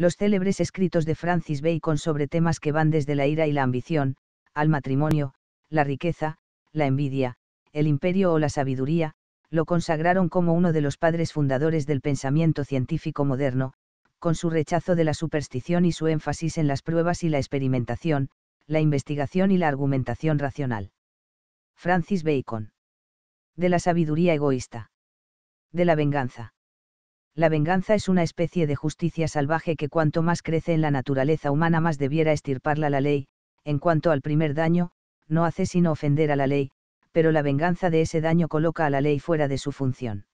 Los célebres escritos de Francis Bacon sobre temas que van desde la ira y la ambición, al matrimonio, la riqueza, la envidia, el imperio o la sabiduría, lo consagraron como uno de los padres fundadores del pensamiento científico moderno, con su rechazo de la superstición y su énfasis en las pruebas y la experimentación, la investigación y la argumentación racional. Francis Bacon. De la sabiduría egoísta. De la venganza. La venganza es una especie de justicia salvaje que cuanto más crece en la naturaleza humana más debiera estirparla la ley, en cuanto al primer daño, no hace sino ofender a la ley, pero la venganza de ese daño coloca a la ley fuera de su función.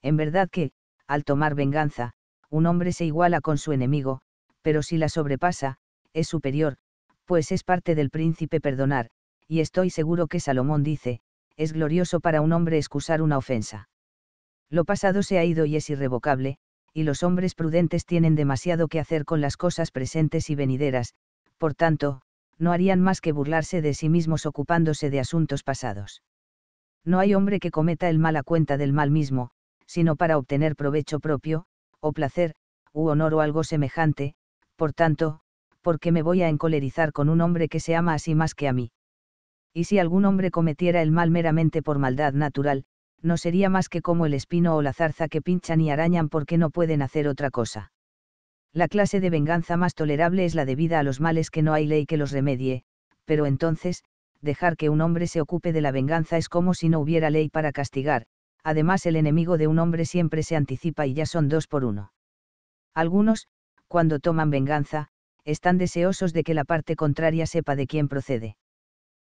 En verdad que, al tomar venganza, un hombre se iguala con su enemigo, pero si la sobrepasa, es superior, pues es parte del príncipe perdonar, y estoy seguro que Salomón dice, es glorioso para un hombre excusar una ofensa. Lo pasado se ha ido y es irrevocable, y los hombres prudentes tienen demasiado que hacer con las cosas presentes y venideras, por tanto, no harían más que burlarse de sí mismos ocupándose de asuntos pasados. No hay hombre que cometa el mal a cuenta del mal mismo, sino para obtener provecho propio, o placer, u honor o algo semejante, por tanto, ¿por qué me voy a encolerizar con un hombre que se ama a sí más que a mí? Y si algún hombre cometiera el mal meramente por maldad natural, no sería más que como el espino o la zarza que pinchan y arañan porque no pueden hacer otra cosa. La clase de venganza más tolerable es la debida a los males que no hay ley que los remedie, pero entonces, dejar que un hombre se ocupe de la venganza es como si no hubiera ley para castigar, además el enemigo de un hombre siempre se anticipa y ya son dos por uno. Algunos, cuando toman venganza, están deseosos de que la parte contraria sepa de quién procede.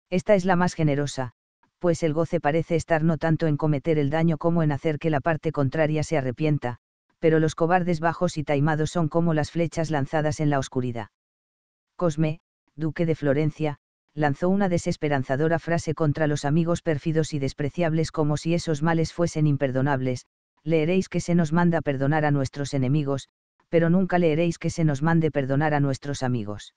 Esta es la más generosa, pues el goce parece estar no tanto en cometer el daño como en hacer que la parte contraria se arrepienta, pero los cobardes bajos y taimados son como las flechas lanzadas en la oscuridad. Cosme, duque de Florencia, lanzó una desesperanzadora frase contra los amigos pérfidos y despreciables como si esos males fuesen imperdonables, leeréis que se nos manda perdonar a nuestros enemigos, pero nunca leeréis que se nos mande perdonar a nuestros amigos.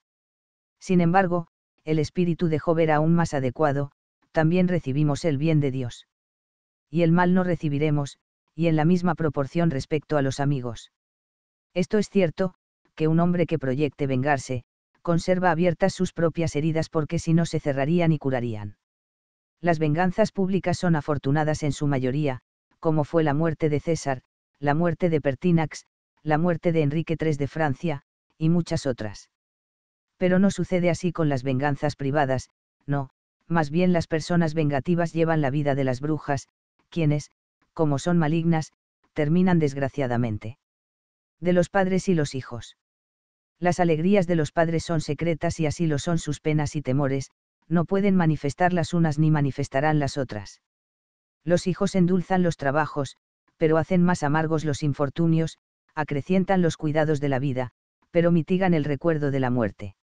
Sin embargo, el espíritu de Job era aún más adecuado, también recibimos el bien de Dios. Y el mal no recibiremos, y en la misma proporción respecto a los amigos. Esto es cierto, que un hombre que proyecte vengarse, conserva abiertas sus propias heridas porque si no se cerrarían y curarían. Las venganzas públicas son afortunadas en su mayoría, como fue la muerte de César, la muerte de Pertinax, la muerte de Enrique III de Francia, y muchas otras. Pero no sucede así con las venganzas privadas, no, más bien las personas vengativas llevan la vida de las brujas, quienes, como son malignas, terminan desgraciadamente. De los padres y los hijos. Las alegrías de los padres son secretas y así lo son sus penas y temores, no pueden manifestar las unas ni manifestarán las otras. Los hijos endulzan los trabajos, pero hacen más amargos los infortunios, acrecientan los cuidados de la vida, pero mitigan el recuerdo de la muerte.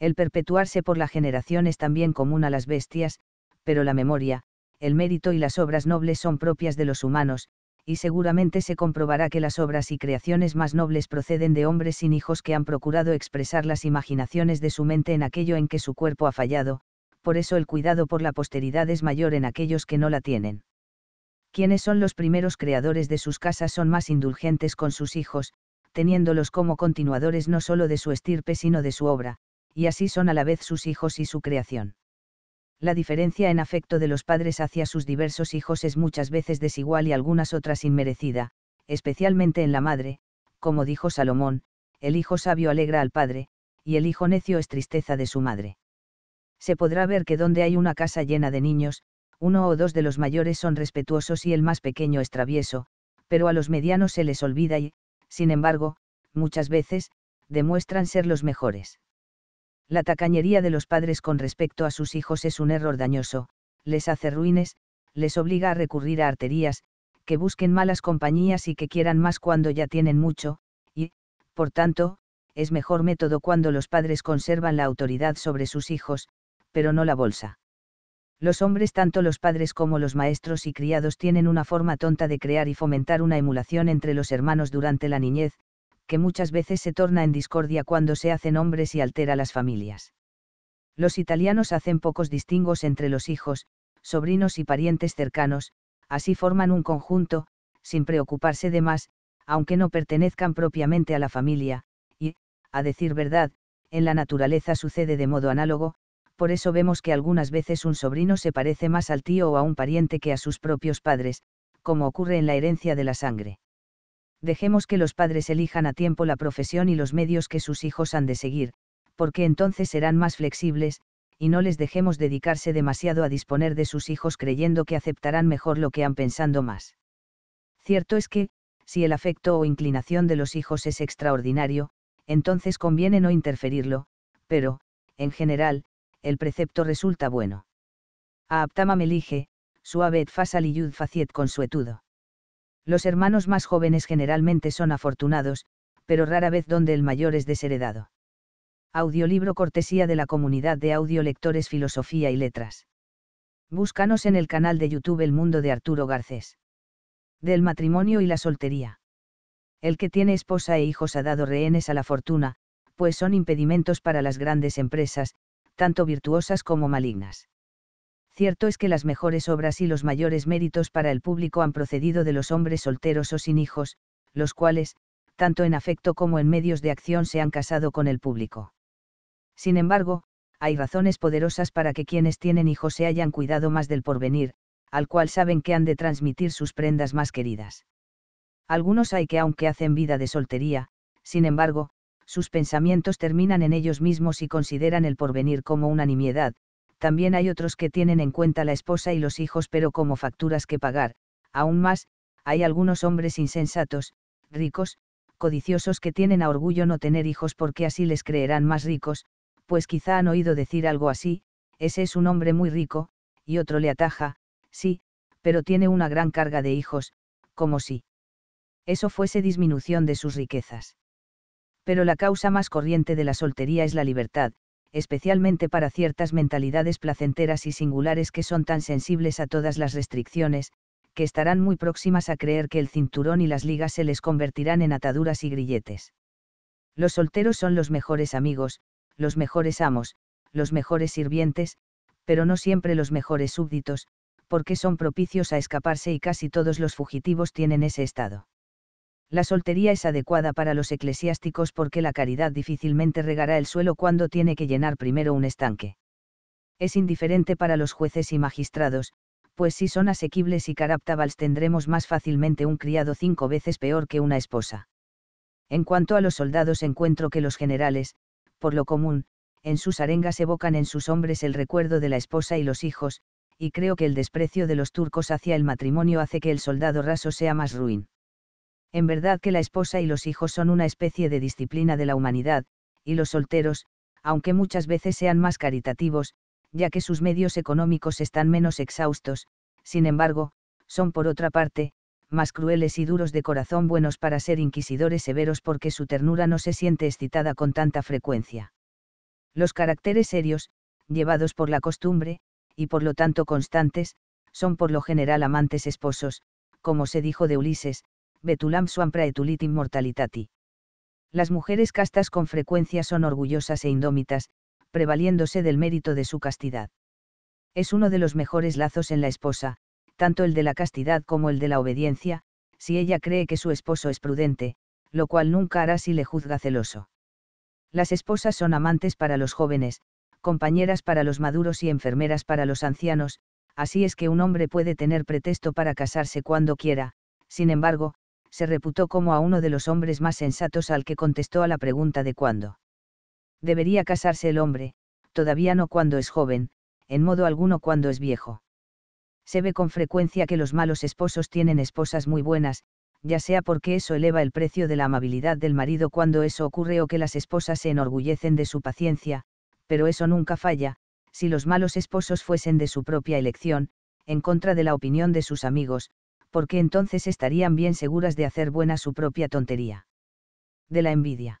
El perpetuarse por la generación es también común a las bestias, pero la memoria, el mérito y las obras nobles son propias de los humanos, y seguramente se comprobará que las obras y creaciones más nobles proceden de hombres sin hijos que han procurado expresar las imaginaciones de su mente en aquello en que su cuerpo ha fallado, por eso el cuidado por la posteridad es mayor en aquellos que no la tienen. Quienes son los primeros creadores de sus casas son más indulgentes con sus hijos, teniéndolos como continuadores no solo de su estirpe sino de su obra, y así son a la vez sus hijos y su creación. La diferencia en afecto de los padres hacia sus diversos hijos es muchas veces desigual y algunas otras inmerecida, especialmente en la madre, como dijo Salomón, el hijo sabio alegra al padre, y el hijo necio es tristeza de su madre. Se podrá ver que donde hay una casa llena de niños, uno o dos de los mayores son respetuosos y el más pequeño es travieso, pero a los medianos se les olvida y, sin embargo, muchas veces, demuestran ser los mejores. La tacañería de los padres con respecto a sus hijos es un error dañoso, les hace ruines, les obliga a recurrir a arterías, que busquen malas compañías y que quieran más cuando ya tienen mucho, y, por tanto, es mejor método cuando los padres conservan la autoridad sobre sus hijos, pero no la bolsa. Los hombres, tanto los padres como los maestros y criados, tienen una forma tonta de crear y fomentar una emulación entre los hermanos durante la niñez, que muchas veces se torna en discordia cuando se hacen hombres y altera las familias. Los italianos hacen pocos distingos entre los hijos, sobrinos y parientes cercanos, así forman un conjunto, sin preocuparse de más, aunque no pertenezcan propiamente a la familia, a decir verdad, en la naturaleza sucede de modo análogo, por eso vemos que algunas veces un sobrino se parece más al tío o a un pariente que a sus propios padres, como ocurre en la herencia de la sangre. Dejemos que los padres elijan a tiempo la profesión y los medios que sus hijos han de seguir, porque entonces serán más flexibles, y no les dejemos dedicarse demasiado a disponer de sus hijos creyendo que aceptarán mejor lo que han pensando más. Cierto es que, si el afecto o inclinación de los hijos es extraordinario, entonces conviene no interferirlo, pero, en general, el precepto resulta bueno. Aaptama elige, suave et yud faciet consuetudo. Los hermanos más jóvenes generalmente son afortunados, pero rara vez donde el mayor es desheredado. Audiolibro cortesía de la comunidad de audiolectores Filosofía y Letras. Búscanos en el canal de YouTube El Mundo de Arturo Garcés. Del matrimonio y la soltería. El que tiene esposa e hijos ha dado rehenes a la fortuna, pues son impedimentos para las grandes empresas, tanto virtuosas como malignas. Cierto es que las mejores obras y los mayores méritos para el público han procedido de los hombres solteros o sin hijos, los cuales, tanto en afecto como en medios de acción se han casado con el público. Sin embargo, hay razones poderosas para que quienes tienen hijos se hayan cuidado más del porvenir, al cual saben que han de transmitir sus prendas más queridas. Algunos hay que aunque hacen vida de soltería, sin embargo, sus pensamientos terminan en ellos mismos y consideran el porvenir como una nimiedad, también hay otros que tienen en cuenta la esposa y los hijos pero como facturas que pagar, aún más, hay algunos hombres insensatos, ricos, codiciosos que tienen a orgullo no tener hijos porque así les creerán más ricos, pues quizá han oído decir algo así, ese es un hombre muy rico, y otro le ataja, sí, pero tiene una gran carga de hijos, como si eso fuese disminución de sus riquezas. Pero la causa más corriente de la soltería es la libertad, especialmente para ciertas mentalidades placenteras y singulares que son tan sensibles a todas las restricciones, que estarán muy próximas a creer que el cinturón y las ligas se les convertirán en ataduras y grilletes. Los solteros son los mejores amigos, los mejores amos, los mejores sirvientes, pero no siempre los mejores súbditos, porque son propicios a escaparse y casi todos los fugitivos tienen ese estado. La soltería es adecuada para los eclesiásticos porque la caridad difícilmente regará el suelo cuando tiene que llenar primero un estanque. Es indiferente para los jueces y magistrados, pues si son asequibles y caraptabals tendremos más fácilmente un criado cinco veces peor que una esposa. En cuanto a los soldados encuentro que los generales, por lo común, en sus arengas evocan en sus hombres el recuerdo de la esposa y los hijos, y creo que el desprecio de los turcos hacia el matrimonio hace que el soldado raso sea más ruin. En verdad que la esposa y los hijos son una especie de disciplina de la humanidad, y los solteros, aunque muchas veces sean más caritativos, ya que sus medios económicos están menos exhaustos, sin embargo, son por otra parte, más crueles y duros de corazón buenos para ser inquisidores severos porque su ternura no se siente excitada con tanta frecuencia. Los caracteres serios, llevados por la costumbre, y por lo tanto constantes, son por lo general amantes esposos, como se dijo de Ulises, betulam suam praetulitim mortalitati. Las mujeres castas con frecuencia son orgullosas e indómitas, prevaliéndose del mérito de su castidad. Es uno de los mejores lazos en la esposa, tanto el de la castidad como el de la obediencia, si ella cree que su esposo es prudente, lo cual nunca hará si le juzga celoso. Las esposas son amantes para los jóvenes, compañeras para los maduros y enfermeras para los ancianos, así es que un hombre puede tener pretexto para casarse cuando quiera, sin embargo, se reputó como a uno de los hombres más sensatos al que contestó a la pregunta de cuándo. Debería casarse el hombre, todavía no cuando es joven, en modo alguno cuando es viejo. Se ve con frecuencia que los malos esposos tienen esposas muy buenas, ya sea porque eso eleva el precio de la amabilidad del marido cuando eso ocurre o que las esposas se enorgullecen de su paciencia, pero eso nunca falla, si los malos esposos fuesen de su propia elección, en contra de la opinión de sus amigos, porque entonces estarían bien seguras de hacer buena su propia tontería. De la envidia.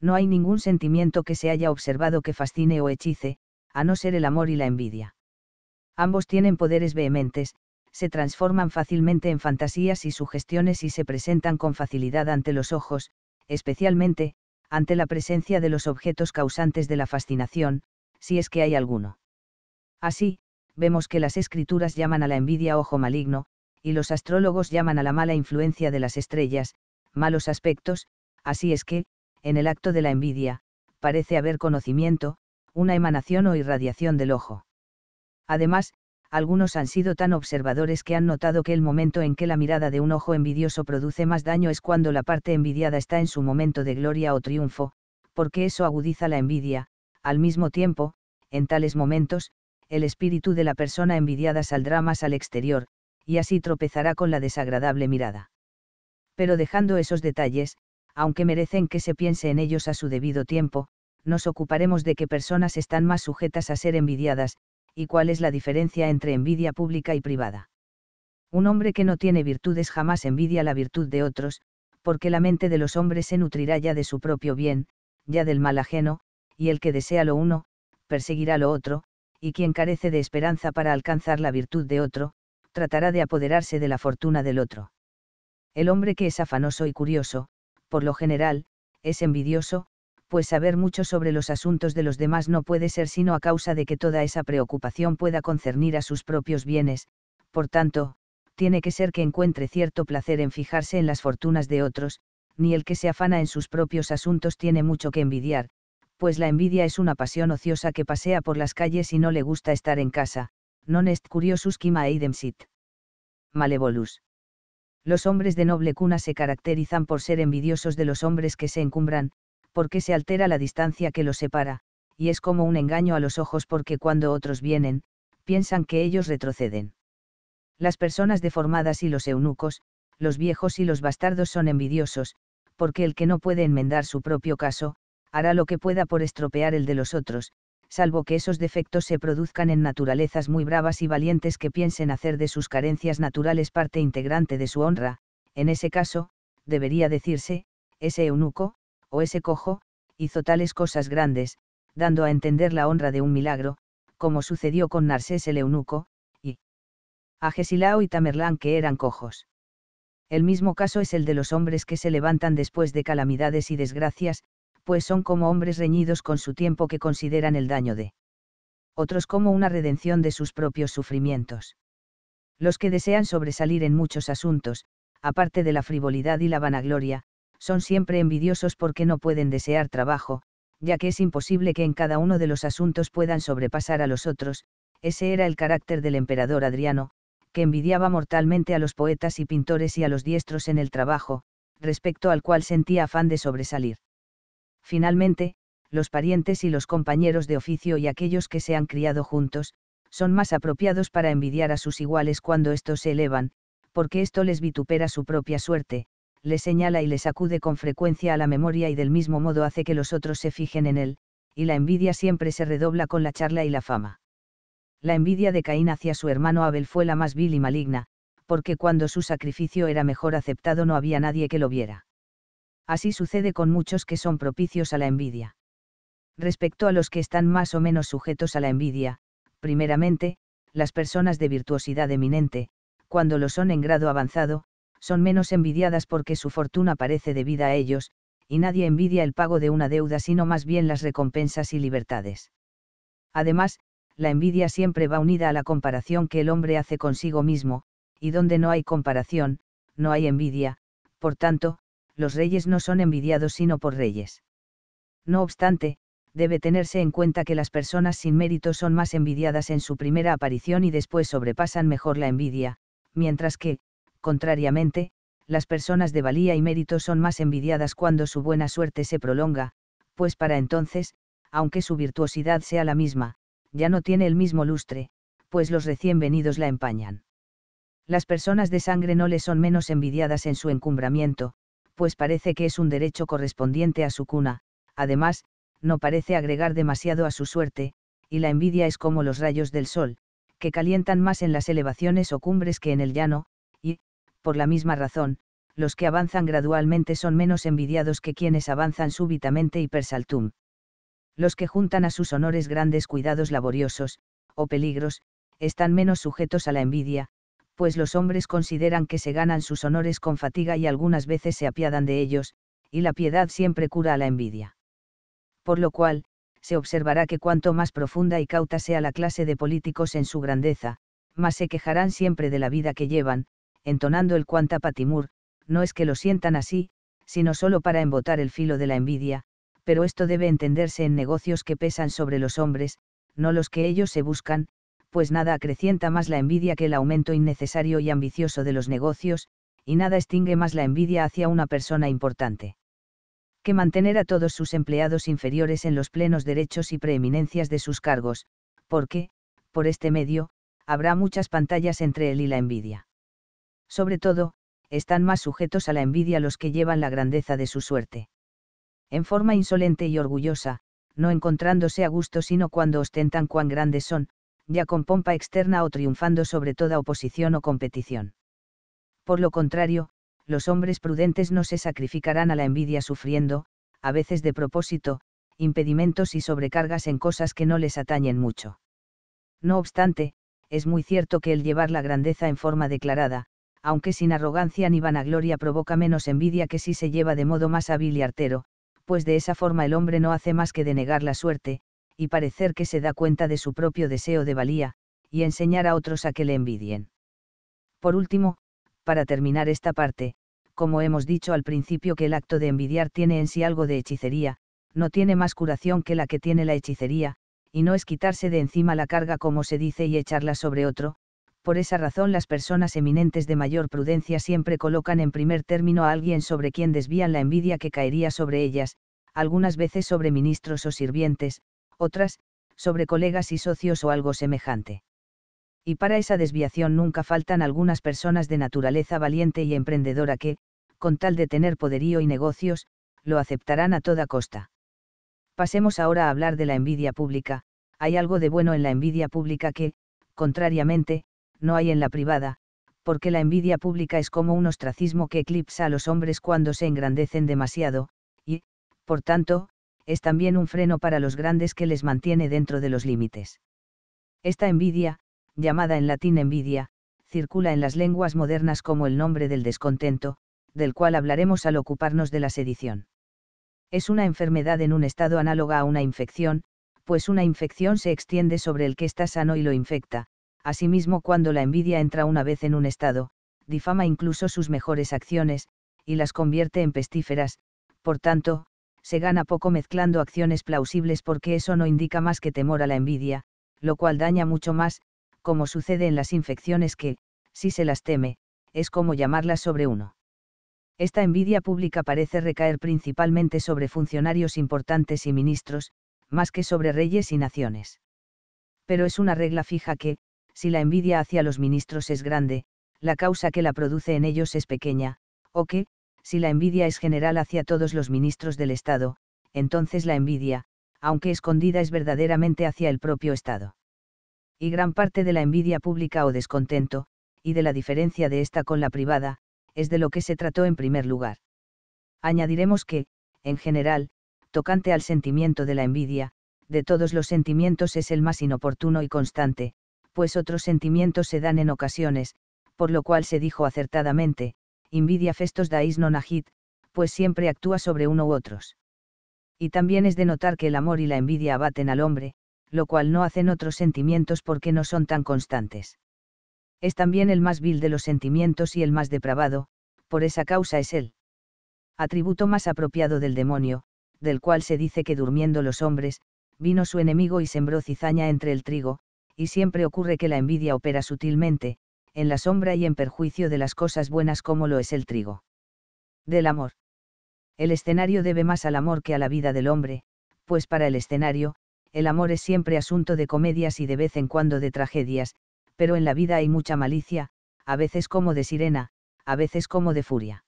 No hay ningún sentimiento que se haya observado que fascine o hechice, a no ser el amor y la envidia. Ambos tienen poderes vehementes, se transforman fácilmente en fantasías y sugestiones y se presentan con facilidad ante los ojos, especialmente, ante la presencia de los objetos causantes de la fascinación, si es que hay alguno. Así, vemos que las escrituras llaman a la envidia ojo maligno, y los astrólogos llaman a la mala influencia de las estrellas, malos aspectos, así es que, en el acto de la envidia, parece haber conocimiento, una emanación o irradiación del ojo. Además, algunos han sido tan observadores que han notado que el momento en que la mirada de un ojo envidioso produce más daño es cuando la parte envidiada está en su momento de gloria o triunfo, porque eso agudiza la envidia, al mismo tiempo, en tales momentos, el espíritu de la persona envidiada saldrá más al exterior, y así tropezará con la desagradable mirada. Pero dejando esos detalles, aunque merecen que se piense en ellos a su debido tiempo, nos ocuparemos de qué personas están más sujetas a ser envidiadas, y cuál es la diferencia entre envidia pública y privada. Un hombre que no tiene virtudes jamás envidia la virtud de otros, porque la mente de los hombres se nutrirá ya de su propio bien, ya del mal ajeno, y el que desea lo uno, perseguirá lo otro, y quien carece de esperanza para alcanzar la virtud de otro, tratará de apoderarse de la fortuna del otro. El hombre que es afanoso y curioso, por lo general, es envidioso, pues saber mucho sobre los asuntos de los demás no puede ser sino a causa de que toda esa preocupación pueda concernir a sus propios bienes, por tanto, tiene que ser que encuentre cierto placer en fijarse en las fortunas de otros, ni el que se afana en sus propios asuntos tiene mucho que envidiar, pues la envidia es una pasión ociosa que pasea por las calles y no le gusta estar en casa, non est curiosus quima eidem sit. Malevolus. Los hombres de noble cuna se caracterizan por ser envidiosos de los hombres que se encumbran, porque se altera la distancia que los separa, y es como un engaño a los ojos porque cuando otros vienen, piensan que ellos retroceden. Las personas deformadas y los eunucos, los viejos y los bastardos son envidiosos, porque el que no puede enmendar su propio caso, hará lo que pueda por estropear el de los otros, salvo que esos defectos se produzcan en naturalezas muy bravas y valientes que piensen hacer de sus carencias naturales parte integrante de su honra, en ese caso, debería decirse, ese eunuco, o ese cojo, hizo tales cosas grandes, dando a entender la honra de un milagro, como sucedió con Narsés el eunuco, y a Gesilao y Tamerlán que eran cojos. El mismo caso es el de los hombres que se levantan después de calamidades y desgracias, pues son como hombres reñidos con su tiempo que consideran el daño de otros como una redención de sus propios sufrimientos. Los que desean sobresalir en muchos asuntos, aparte de la frivolidad y la vanagloria, son siempre envidiosos porque no pueden desear trabajo, ya que es imposible que en cada uno de los asuntos puedan sobrepasar a los otros, ese era el carácter del emperador Adriano, que envidiaba mortalmente a los poetas y pintores y a los diestros en el trabajo, respecto al cual sentía afán de sobresalir. Finalmente, los parientes y los compañeros de oficio y aquellos que se han criado juntos, son más apropiados para envidiar a sus iguales cuando estos se elevan, porque esto les vitupera su propia suerte, le señala y le sacude con frecuencia a la memoria y del mismo modo hace que los otros se fijen en él, y la envidia siempre se redobla con la charla y la fama. La envidia de Caín hacia su hermano Abel fue la más vil y maligna, porque cuando su sacrificio era mejor aceptado no había nadie que lo viera. Así sucede con muchos que son propicios a la envidia. Respecto a los que están más o menos sujetos a la envidia, primeramente, las personas de virtuosidad eminente, cuando lo son en grado avanzado, son menos envidiadas porque su fortuna parece debida a ellos, y nadie envidia el pago de una deuda sino más bien las recompensas y libertades. Además, la envidia siempre va unida a la comparación que el hombre hace consigo mismo, y donde no hay comparación, no hay envidia, por tanto, los reyes no son envidiados sino por reyes. No obstante, debe tenerse en cuenta que las personas sin mérito son más envidiadas en su primera aparición y después sobrepasan mejor la envidia, mientras que, contrariamente, las personas de valía y mérito son más envidiadas cuando su buena suerte se prolonga, pues para entonces, aunque su virtuosidad sea la misma, ya no tiene el mismo lustre, pues los recién venidos la empañan. Las personas de sangre no le son menos envidiadas en su encumbramiento, pues parece que es un derecho correspondiente a su cuna, además, no parece agregar demasiado a su suerte, y la envidia es como los rayos del sol, que calientan más en las elevaciones o cumbres que en el llano, por la misma razón, los que avanzan gradualmente son menos envidiados que quienes avanzan súbitamente y per saltum. Los que juntan a sus honores grandes cuidados laboriosos, o peligros, están menos sujetos a la envidia, pues los hombres consideran que se ganan sus honores con fatiga y algunas veces se apiadan de ellos, y la piedad siempre cura a la envidia. Por lo cual, se observará que cuanto más profunda y cauta sea la clase de políticos en su grandeza, más se quejarán siempre de la vida que llevan, entonando el cuanta patimur, no es que lo sientan así, sino solo para embotar el filo de la envidia, pero esto debe entenderse en negocios que pesan sobre los hombres, no los que ellos se buscan, pues nada acrecienta más la envidia que el aumento innecesario y ambicioso de los negocios, y nada extingue más la envidia hacia una persona importante. Que mantener a todos sus empleados inferiores en los plenos derechos y preeminencias de sus cargos, porque, por este medio, habrá muchas pantallas entre él y la envidia. Sobre todo, están más sujetos a la envidia los que llevan la grandeza de su suerte. En forma insolente y orgullosa, no encontrándose a gusto sino cuando ostentan cuán grandes son, ya con pompa externa o triunfando sobre toda oposición o competición. Por lo contrario, los hombres prudentes no se sacrificarán a la envidia sufriendo, a veces de propósito, impedimentos y sobrecargas en cosas que no les atañen mucho. No obstante, es muy cierto que el llevar la grandeza en forma declarada, aunque sin arrogancia ni vanagloria provoca menos envidia que si se lleva de modo más hábil y artero, pues de esa forma el hombre no hace más que denegar la suerte, y parecer que se da cuenta de su propio deseo de valía, y enseñar a otros a que le envidien. Por último, para terminar esta parte, como hemos dicho al principio que el acto de envidiar tiene en sí algo de hechicería, no tiene más curación que la que tiene la hechicería, y no es quitarse de encima la carga como se dice y echarla sobre otro, por esa razón las personas eminentes de mayor prudencia siempre colocan en primer término a alguien sobre quien desvían la envidia que caería sobre ellas, algunas veces sobre ministros o sirvientes, otras, sobre colegas y socios o algo semejante. Y para esa desviación nunca faltan algunas personas de naturaleza valiente y emprendedora que, con tal de tener poderío y negocios, lo aceptarán a toda costa. Pasemos ahora a hablar de la envidia pública, hay algo de bueno en la envidia pública que, contrariamente, no hay en la privada, porque la envidia pública es como un ostracismo que eclipsa a los hombres cuando se engrandecen demasiado, y, por tanto, es también un freno para los grandes que les mantiene dentro de los límites. Esta envidia, llamada en latín envidia, circula en las lenguas modernas como el nombre del descontento, del cual hablaremos al ocuparnos de la sedición. Es una enfermedad en un estado análoga a una infección, pues una infección se extiende sobre el que está sano y lo infecta, Asimismo, cuando la envidia entra una vez en un estado, difama incluso sus mejores acciones, y las convierte en pestíferas, por tanto, se gana poco mezclando acciones plausibles porque eso no indica más que temor a la envidia, lo cual daña mucho más, como sucede en las infecciones que, si se las teme, es como llamarlas sobre uno. Esta envidia pública parece recaer principalmente sobre funcionarios importantes y ministros, más que sobre reyes y naciones. Pero es una regla fija que, si la envidia hacia los ministros es grande, la causa que la produce en ellos es pequeña, o que, si la envidia es general hacia todos los ministros del Estado, entonces la envidia, aunque escondida es verdaderamente hacia el propio Estado. Y gran parte de la envidia pública o descontento, y de la diferencia de esta con la privada, es de lo que se trató en primer lugar. Añadiremos que, en general, tocante al sentimiento de la envidia, de todos los sentimientos es el más inoportuno y constante, pues otros sentimientos se dan en ocasiones, por lo cual se dijo acertadamente, invidia festos dais non agit, pues siempre actúa sobre uno u otros. Y también es de notar que el amor y la envidia abaten al hombre, lo cual no hacen otros sentimientos porque no son tan constantes. Es también el más vil de los sentimientos y el más depravado, por esa causa es él. Atributo más apropiado del demonio, del cual se dice que durmiendo los hombres, vino su enemigo y sembró cizaña entre el trigo, y siempre ocurre que la envidia opera sutilmente, en la sombra y en perjuicio de las cosas buenas como lo es el trigo. Del amor. El escenario debe más al amor que a la vida del hombre, pues para el escenario, el amor es siempre asunto de comedias y de vez en cuando de tragedias, pero en la vida hay mucha malicia, a veces como de sirena, a veces como de furia.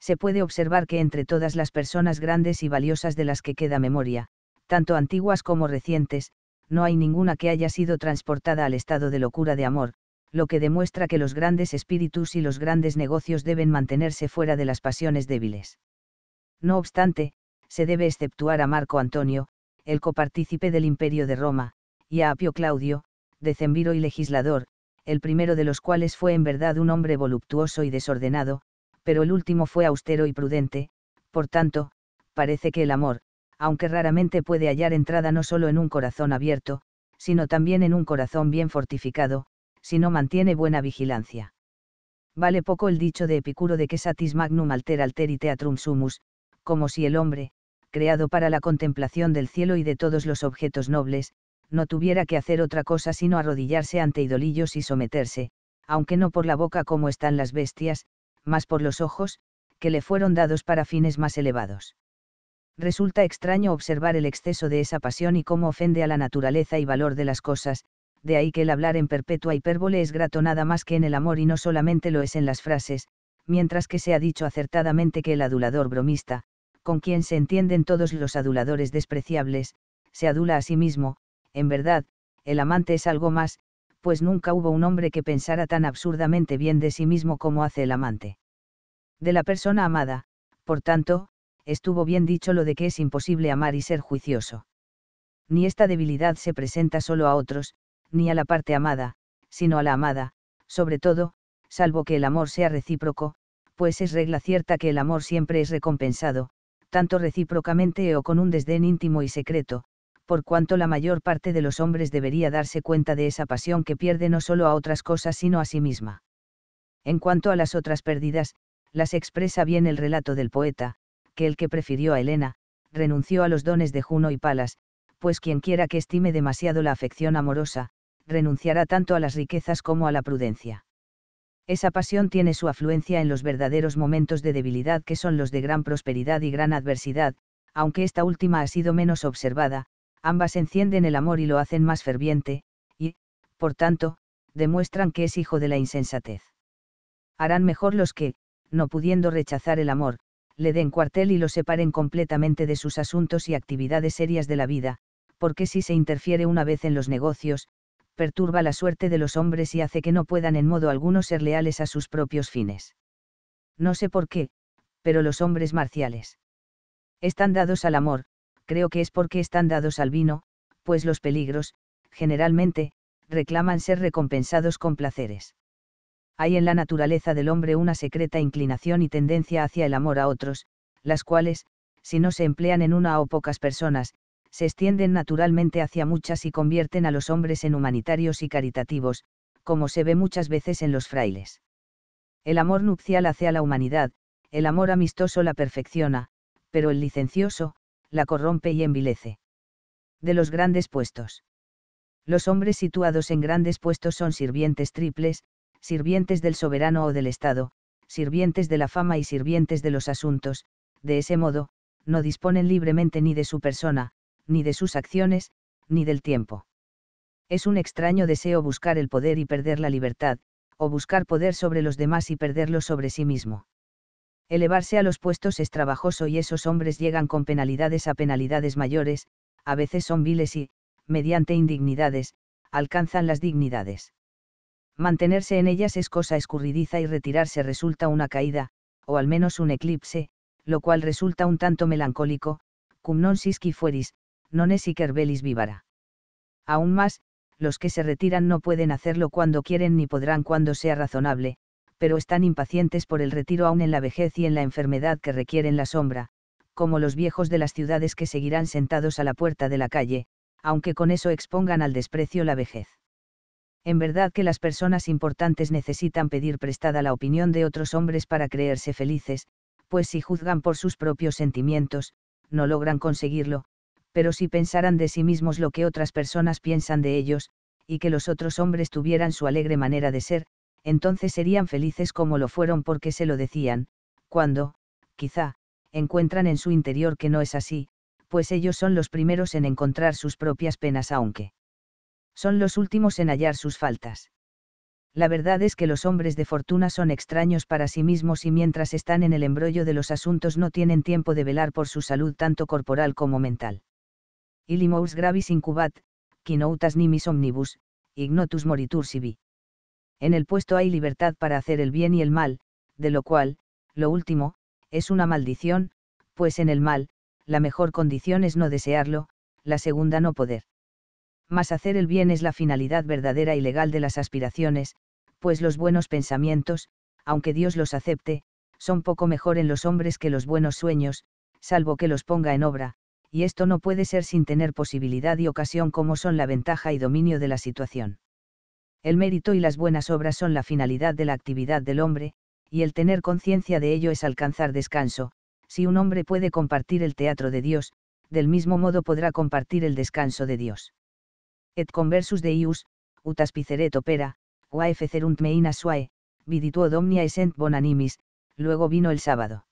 Se puede observar que entre todas las personas grandes y valiosas de las que queda memoria, tanto antiguas como recientes, no hay ninguna que haya sido transportada al estado de locura de amor, lo que demuestra que los grandes espíritus y los grandes negocios deben mantenerse fuera de las pasiones débiles. No obstante, se debe exceptuar a Marco Antonio, el copartícipe del imperio de Roma, y a Apio Claudio, decemviro y legislador, el primero de los cuales fue en verdad un hombre voluptuoso y desordenado, pero el último fue austero y prudente, por tanto, parece que el amor, aunque raramente puede hallar entrada no solo en un corazón abierto, sino también en un corazón bien fortificado, si no mantiene buena vigilancia. Vale poco el dicho de Epicuro de que satis magnum alter alteri teatrum sumus, como si el hombre, creado para la contemplación del cielo y de todos los objetos nobles, no tuviera que hacer otra cosa sino arrodillarse ante idolillos y someterse, aunque no por la boca como están las bestias, más por los ojos, que le fueron dados para fines más elevados. Resulta extraño observar el exceso de esa pasión y cómo ofende a la naturaleza y valor de las cosas, de ahí que el hablar en perpetua hipérbole es grato nada más que en el amor y no solamente lo es en las frases, mientras que se ha dicho acertadamente que el adulador bromista, con quien se entienden todos los aduladores despreciables, se adula a sí mismo, en verdad, el amante es algo más, pues nunca hubo un hombre que pensara tan absurdamente bien de sí mismo como hace el amante. De la persona amada, por tanto, estuvo bien dicho lo de que es imposible amar y ser juicioso. Ni esta debilidad se presenta solo a otros, ni a la parte amada, sino a la amada, sobre todo, salvo que el amor sea recíproco, pues es regla cierta que el amor siempre es recompensado, tanto recíprocamente o con un desdén íntimo y secreto, por cuanto la mayor parte de los hombres debería darse cuenta de esa pasión que pierde no solo a otras cosas sino a sí misma. En cuanto a las otras pérdidas, las expresa bien el relato del poeta, que el que prefirió a Helena, renunció a los dones de Juno y Palas, pues quien quiera que estime demasiado la afección amorosa, renunciará tanto a las riquezas como a la prudencia. Esa pasión tiene su afluencia en los verdaderos momentos de debilidad que son los de gran prosperidad y gran adversidad, aunque esta última ha sido menos observada, ambas encienden el amor y lo hacen más ferviente, y, por tanto, demuestran que es hijo de la insensatez. Harán mejor los que, no pudiendo rechazar el amor, le den cuartel y lo separen completamente de sus asuntos y actividades serias de la vida, porque si se interfiere una vez en los negocios, perturba la suerte de los hombres y hace que no puedan en modo alguno ser leales a sus propios fines. No sé por qué, pero los hombres marciales están dados al amor, creo que es porque están dados al vino, pues los peligros, generalmente, reclaman ser recompensados con placeres. Hay en la naturaleza del hombre una secreta inclinación y tendencia hacia el amor a otros, las cuales, si no se emplean en una o pocas personas, se extienden naturalmente hacia muchas y convierten a los hombres en humanitarios y caritativos, como se ve muchas veces en los frailes. El amor nupcial hace a la humanidad, el amor amistoso la perfecciona, pero el licencioso, la corrompe y envilece. De los grandes puestos. Los hombres situados en grandes puestos son sirvientes triples, sirvientes del soberano o del Estado, sirvientes de la fama y sirvientes de los asuntos, de ese modo, no disponen libremente ni de su persona, ni de sus acciones, ni del tiempo. Es un extraño deseo buscar el poder y perder la libertad, o buscar poder sobre los demás y perderlo sobre sí mismo. Elevarse a los puestos es trabajoso y esos hombres llegan con penalidades a penalidades mayores, a veces son viles y, mediante indignidades, alcanzan las dignidades. Mantenerse en ellas es cosa escurridiza y retirarse resulta una caída, o al menos un eclipse, lo cual resulta un tanto melancólico, cum non sisqui fueris, non es velis vivara. Aún más, los que se retiran no pueden hacerlo cuando quieren ni podrán cuando sea razonable, pero están impacientes por el retiro aún en la vejez y en la enfermedad que requieren la sombra, como los viejos de las ciudades que seguirán sentados a la puerta de la calle, aunque con eso expongan al desprecio la vejez. En verdad que las personas importantes necesitan pedir prestada la opinión de otros hombres para creerse felices, pues si juzgan por sus propios sentimientos, no logran conseguirlo, pero si pensaran de sí mismos lo que otras personas piensan de ellos, y que los otros hombres tuvieran su alegre manera de ser, entonces serían felices como lo fueron porque se lo decían, cuando, quizá, encuentran en su interior que no es así, pues ellos son los primeros en encontrar sus propias penas aunque son los últimos en hallar sus faltas. La verdad es que los hombres de fortuna son extraños para sí mismos y mientras están en el embrollo de los asuntos no tienen tiempo de velar por su salud tanto corporal como mental. Ilimous gravis incubat, quinoutas nimis omnibus, ignotus moritur sibi. En el puesto hay libertad para hacer el bien y el mal, de lo cual, lo último, es una maldición, pues en el mal, la mejor condición es no desearlo, la segunda no poder. Mas hacer el bien es la finalidad verdadera y legal de las aspiraciones, pues los buenos pensamientos, aunque Dios los acepte, son poco mejor en los hombres que los buenos sueños, salvo que los ponga en obra, y esto no puede ser sin tener posibilidad y ocasión como son la ventaja y dominio de la situación. El mérito y las buenas obras son la finalidad de la actividad del hombre, y el tener conciencia de ello es alcanzar descanso, si un hombre puede compartir el teatro de Dios, del mismo modo podrá compartir el descanso de Dios. Et conversus Deius, ut aspiceret opera, oaefecerunt meina suae, vidituo omnia essent bonanimis, luego vino el sábado.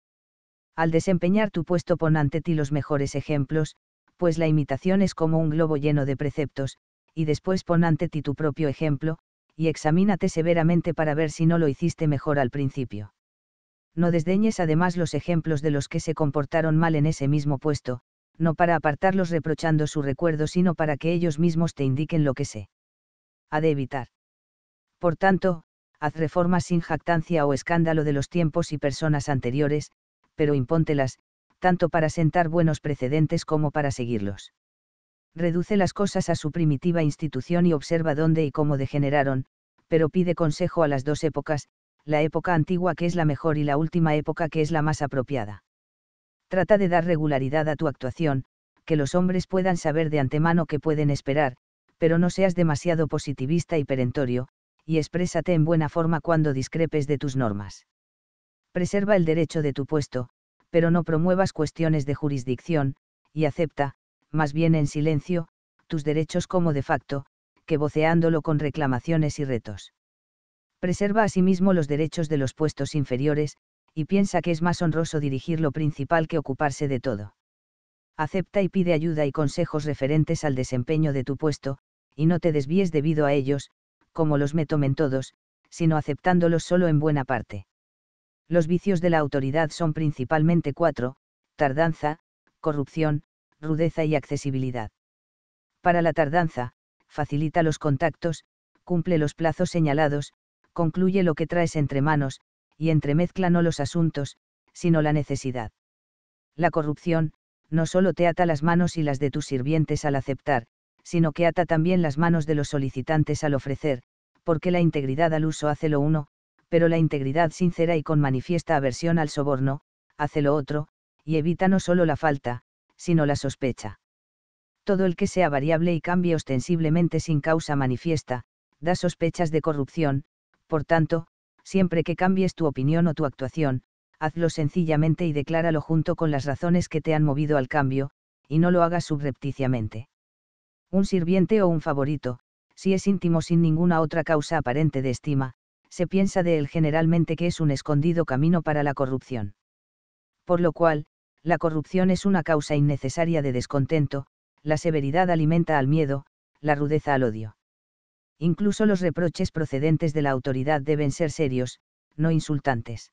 Al desempeñar tu puesto pon ante ti los mejores ejemplos, pues la imitación es como un globo lleno de preceptos, y después pon ante ti tu propio ejemplo, y examínate severamente para ver si no lo hiciste mejor al principio. No desdeñes además los ejemplos de los que se comportaron mal en ese mismo puesto, no para apartarlos reprochando su recuerdo, sino para que ellos mismos te indiquen lo que se ha de evitar. Por tanto, haz reformas sin jactancia o escándalo de los tiempos y personas anteriores, pero impóntelas, tanto para sentar buenos precedentes como para seguirlos. Reduce las cosas a su primitiva institución y observa dónde y cómo degeneraron, pero pide consejo a las dos épocas, la época antigua que es la mejor y la última época que es la más apropiada. Trata de dar regularidad a tu actuación, que los hombres puedan saber de antemano que pueden esperar, pero no seas demasiado positivista y perentorio, y exprésate en buena forma cuando discrepes de tus normas. Preserva el derecho de tu puesto, pero no promuevas cuestiones de jurisdicción, y acepta, más bien en silencio, tus derechos como de facto, que voceándolo con reclamaciones y retos. Preserva asimismo los derechos de los puestos inferiores, y piensa que es más honroso dirigir lo principal que ocuparse de todo. Acepta y pide ayuda y consejos referentes al desempeño de tu puesto, y no te desvíes debido a ellos, como los me tomen todos, sino aceptándolos solo en buena parte. Los vicios de la autoridad son principalmente cuatro, tardanza, corrupción, rudeza y accesibilidad. Para la tardanza, facilita los contactos, cumple los plazos señalados, concluye lo que traes entre manos, y entremezcla no los asuntos, sino la necesidad. La corrupción, no solo te ata las manos y las de tus sirvientes al aceptar, sino que ata también las manos de los solicitantes al ofrecer, porque la integridad al uso hace lo uno, pero la integridad sincera y con manifiesta aversión al soborno, hace lo otro, y evita no solo la falta, sino la sospecha. Todo el que sea variable y cambie ostensiblemente sin causa manifiesta, da sospechas de corrupción, por tanto, siempre que cambies tu opinión o tu actuación, hazlo sencillamente y decláralo junto con las razones que te han movido al cambio, y no lo hagas subrepticiamente. Un sirviente o un favorito, si es íntimo sin ninguna otra causa aparente de estima, se piensa de él generalmente que es un escondido camino para la corrupción. Por lo cual, la corrupción es una causa innecesaria de descontento, la severidad alimenta al miedo, la rudeza al odio. Incluso los reproches procedentes de la autoridad deben ser serios, no insultantes.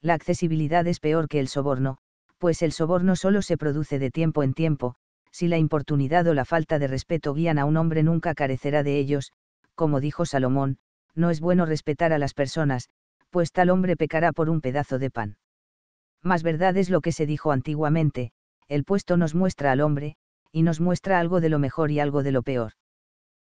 La accesibilidad es peor que el soborno, pues el soborno solo se produce de tiempo en tiempo, si la importunidad o la falta de respeto guían a un hombre nunca carecerá de ellos, como dijo Salomón, no es bueno respetar a las personas, pues tal hombre pecará por un pedazo de pan. Más verdad es lo que se dijo antiguamente, el puesto nos muestra al hombre, y nos muestra algo de lo mejor y algo de lo peor.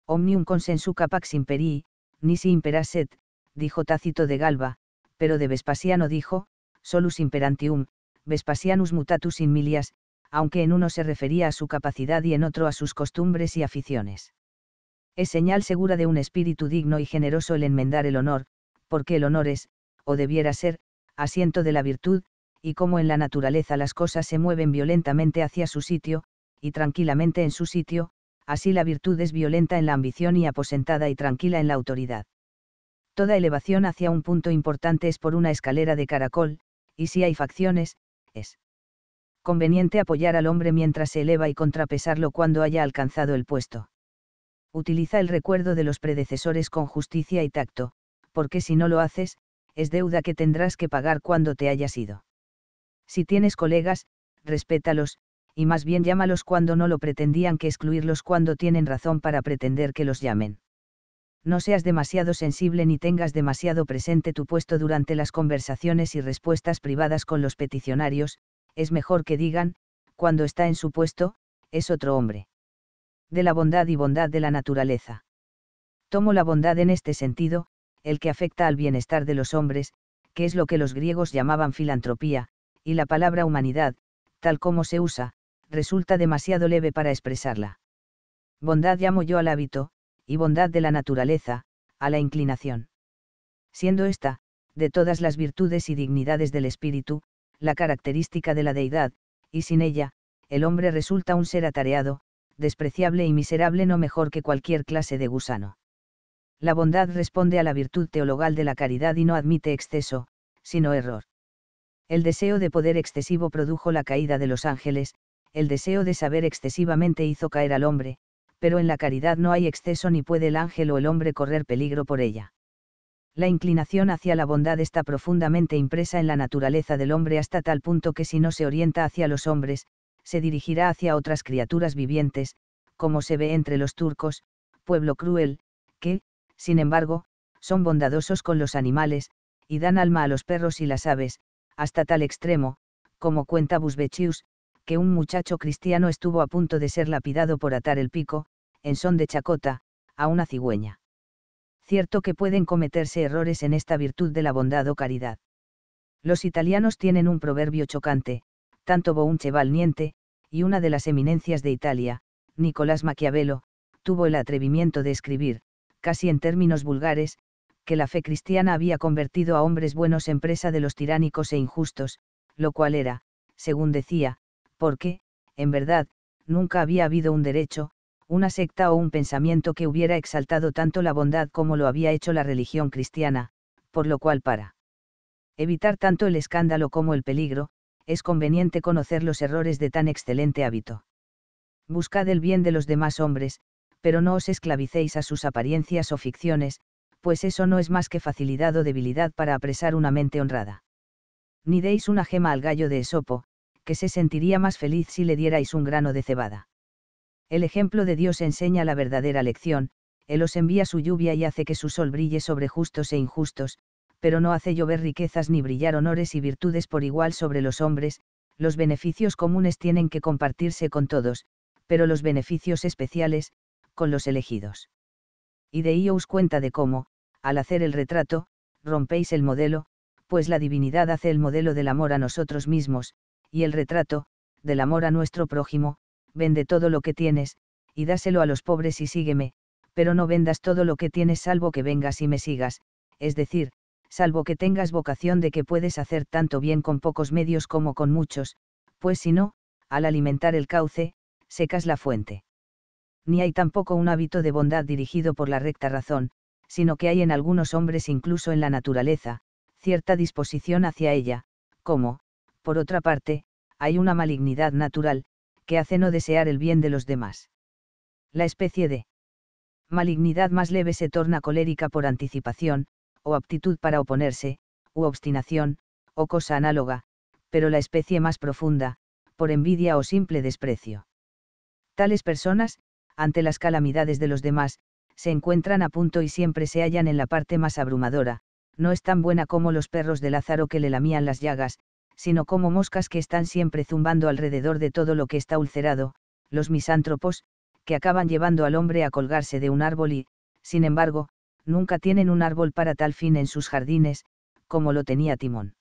Omnium consensu capax imperii, nisi imperasset, dijo Tácito de Galba, pero de Vespasiano dijo, solus imperantium, Vespasianus mutatus in milias, aunque en uno se refería a su capacidad y en otro a sus costumbres y aficiones. Es señal segura de un espíritu digno y generoso el enmendar el honor, porque el honor es, o debiera ser, asiento de la virtud, y como en la naturaleza las cosas se mueven violentamente hacia su sitio, y tranquilamente en su sitio, así la virtud es violenta en la ambición y aposentada y tranquila en la autoridad. Toda elevación hacia un punto importante es por una escalera de caracol, y si hay facciones, es conveniente apoyar al hombre mientras se eleva y contrapesarlo cuando haya alcanzado el puesto. Utiliza el recuerdo de los predecesores con justicia y tacto, porque si no lo haces, es deuda que tendrás que pagar cuando te hayas ido. Si tienes colegas, respétalos, y más bien llámalos cuando no lo pretendían que excluirlos cuando tienen razón para pretender que los llamen. No seas demasiado sensible ni tengas demasiado presente tu puesto durante las conversaciones y respuestas privadas con los peticionarios, es mejor que digan, cuando está en su puesto, es otro hombre. De la bondad y bondad de la naturaleza. Tomo la bondad en este sentido, el que afecta al bienestar de los hombres, que es lo que los griegos llamaban filantropía, y la palabra humanidad, tal como se usa, resulta demasiado leve para expresarla. Bondad llamo yo al hábito, y bondad de la naturaleza, a la inclinación. Siendo esta, de todas las virtudes y dignidades del espíritu, la característica de la deidad, y sin ella, el hombre resulta un ser atareado, despreciable y miserable no mejor que cualquier clase de gusano. La bondad responde a la virtud teologal de la caridad y no admite exceso, sino error. El deseo de poder excesivo produjo la caída de los ángeles, el deseo de saber excesivamente hizo caer al hombre, pero en la caridad no hay exceso ni puede el ángel o el hombre correr peligro por ella. La inclinación hacia la bondad está profundamente impresa en la naturaleza del hombre hasta tal punto que si no se orienta hacia los hombres, se dirigirá hacia otras criaturas vivientes, como se ve entre los turcos, pueblo cruel, que, sin embargo, son bondadosos con los animales, y dan alma a los perros y las aves, hasta tal extremo, como cuenta Busbechius, que un muchacho cristiano estuvo a punto de ser lapidado por atar el pico, en son de chacota, a una cigüeña. Cierto que pueden cometerse errores en esta virtud de la bondad o caridad. Los italianos tienen un proverbio chocante, tanto Bounce Valniente, y una de las eminencias de Italia, Nicolás Maquiavelo, tuvo el atrevimiento de escribir, casi en términos vulgares, que la fe cristiana había convertido a hombres buenos en presa de los tiránicos e injustos, lo cual era, según decía, porque, en verdad, nunca había habido un derecho, una secta o un pensamiento que hubiera exaltado tanto la bondad como lo había hecho la religión cristiana, por lo cual para evitar tanto el escándalo como el peligro, es conveniente conocer los errores de tan excelente hábito. Buscad el bien de los demás hombres, pero no os esclavicéis a sus apariencias o ficciones, pues eso no es más que facilidad o debilidad para apresar una mente honrada. Ni deis una gema al gallo de Esopo, que se sentiría más feliz si le dierais un grano de cebada. El ejemplo de Dios enseña la verdadera lección, Él os envía su lluvia y hace que su sol brille sobre justos e injustos, pero no hace llover riquezas ni brillar honores y virtudes por igual sobre los hombres, los beneficios comunes tienen que compartirse con todos, pero los beneficios especiales, con los elegidos. Y de ello os cuenta de cómo, al hacer el retrato, rompéis el modelo, pues la divinidad hace el modelo del amor a nosotros mismos, y el retrato, del amor a nuestro prójimo, vende todo lo que tienes, y dáselo a los pobres y sígueme, pero no vendas todo lo que tienes salvo que vengas y me sigas, es decir, salvo que tengas vocación de que puedes hacer tanto bien con pocos medios como con muchos, pues si no, al alimentar el cauce, secas la fuente. Ni hay tampoco un hábito de bondad dirigido por la recta razón, sino que hay en algunos hombres incluso en la naturaleza, cierta disposición hacia ella, como, por otra parte, hay una malignidad natural, que hace no desear el bien de los demás. La especie de malignidad más leve se torna colérica por anticipación, o aptitud para oponerse, u obstinación, o cosa análoga, pero la especie más profunda, por envidia o simple desprecio. Tales personas, ante las calamidades de los demás, se encuentran a punto y siempre se hallan en la parte más abrumadora, no es tan buena como los perros de Lázaro que le lamían las llagas, sino como moscas que están siempre zumbando alrededor de todo lo que está ulcerado, los misántropos, que acaban llevando al hombre a colgarse de un árbol y, sin embargo, nunca tienen un árbol para tal fin en sus jardines, como lo tenía Timón.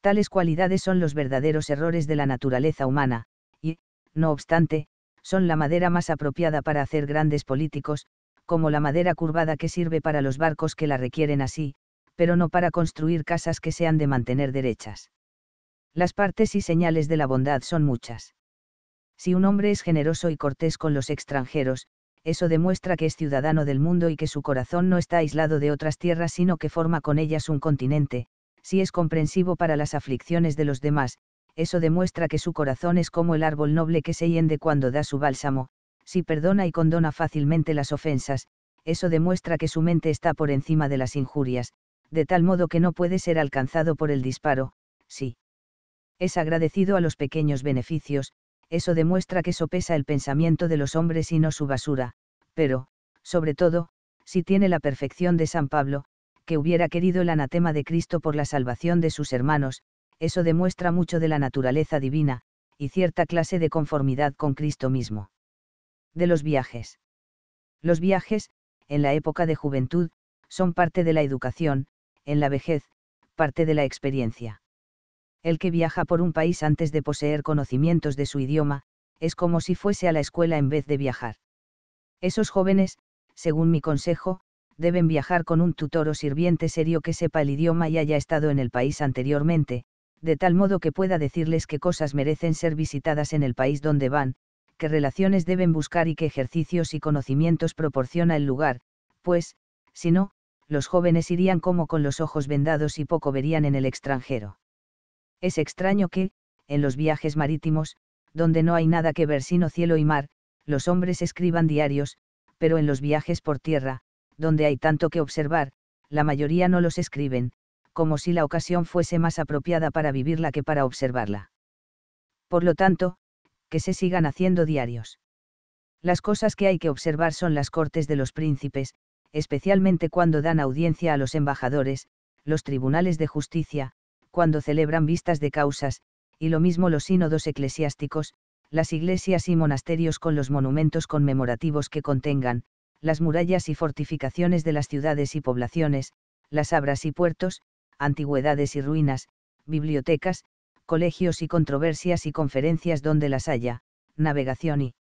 Tales cualidades son los verdaderos errores de la naturaleza humana, y, no obstante, son la madera más apropiada para hacer grandes políticos, como la madera curvada que sirve para los barcos que la requieren así, pero no para construir casas que sean de mantener derechas. Las partes y señales de la bondad son muchas. Si un hombre es generoso y cortés con los extranjeros, eso demuestra que es ciudadano del mundo y que su corazón no está aislado de otras tierras sino que forma con ellas un continente, si es comprensivo para las aflicciones de los demás, eso demuestra que su corazón es como el árbol noble que se hiende cuando da su bálsamo, si perdona y condona fácilmente las ofensas, eso demuestra que su mente está por encima de las injurias, de tal modo que no puede ser alcanzado por el disparo, sí. Es agradecido a los pequeños beneficios, eso demuestra que sopesa el pensamiento de los hombres y no su basura, pero, sobre todo, si tiene la perfección de San Pablo, que hubiera querido el anatema de Cristo por la salvación de sus hermanos, eso demuestra mucho de la naturaleza divina, y cierta clase de conformidad con Cristo mismo de los viajes. Los viajes, en la época de juventud, son parte de la educación, en la vejez, parte de la experiencia. El que viaja por un país antes de poseer conocimientos de su idioma, es como si fuese a la escuela en vez de viajar. Esos jóvenes, según mi consejo, deben viajar con un tutor o sirviente serio que sepa el idioma y haya estado en el país anteriormente, de tal modo que pueda decirles qué cosas merecen ser visitadas en el país donde van, qué relaciones deben buscar y qué ejercicios y conocimientos proporciona el lugar, pues, si no, los jóvenes irían como con los ojos vendados y poco verían en el extranjero. Es extraño que, en los viajes marítimos, donde no hay nada que ver sino cielo y mar, los hombres escriban diarios, pero en los viajes por tierra, donde hay tanto que observar, la mayoría no los escriben, como si la ocasión fuese más apropiada para vivirla que para observarla. Por lo tanto, que se sigan haciendo diarios. Las cosas que hay que observar son las cortes de los príncipes, especialmente cuando dan audiencia a los embajadores, los tribunales de justicia, cuando celebran vistas de causas, y lo mismo los sínodos eclesiásticos, las iglesias y monasterios con los monumentos conmemorativos que contengan, las murallas y fortificaciones de las ciudades y poblaciones, las abras y puertos, antigüedades y ruinas, bibliotecas, colegios y controversias y conferencias donde las haya, navegación y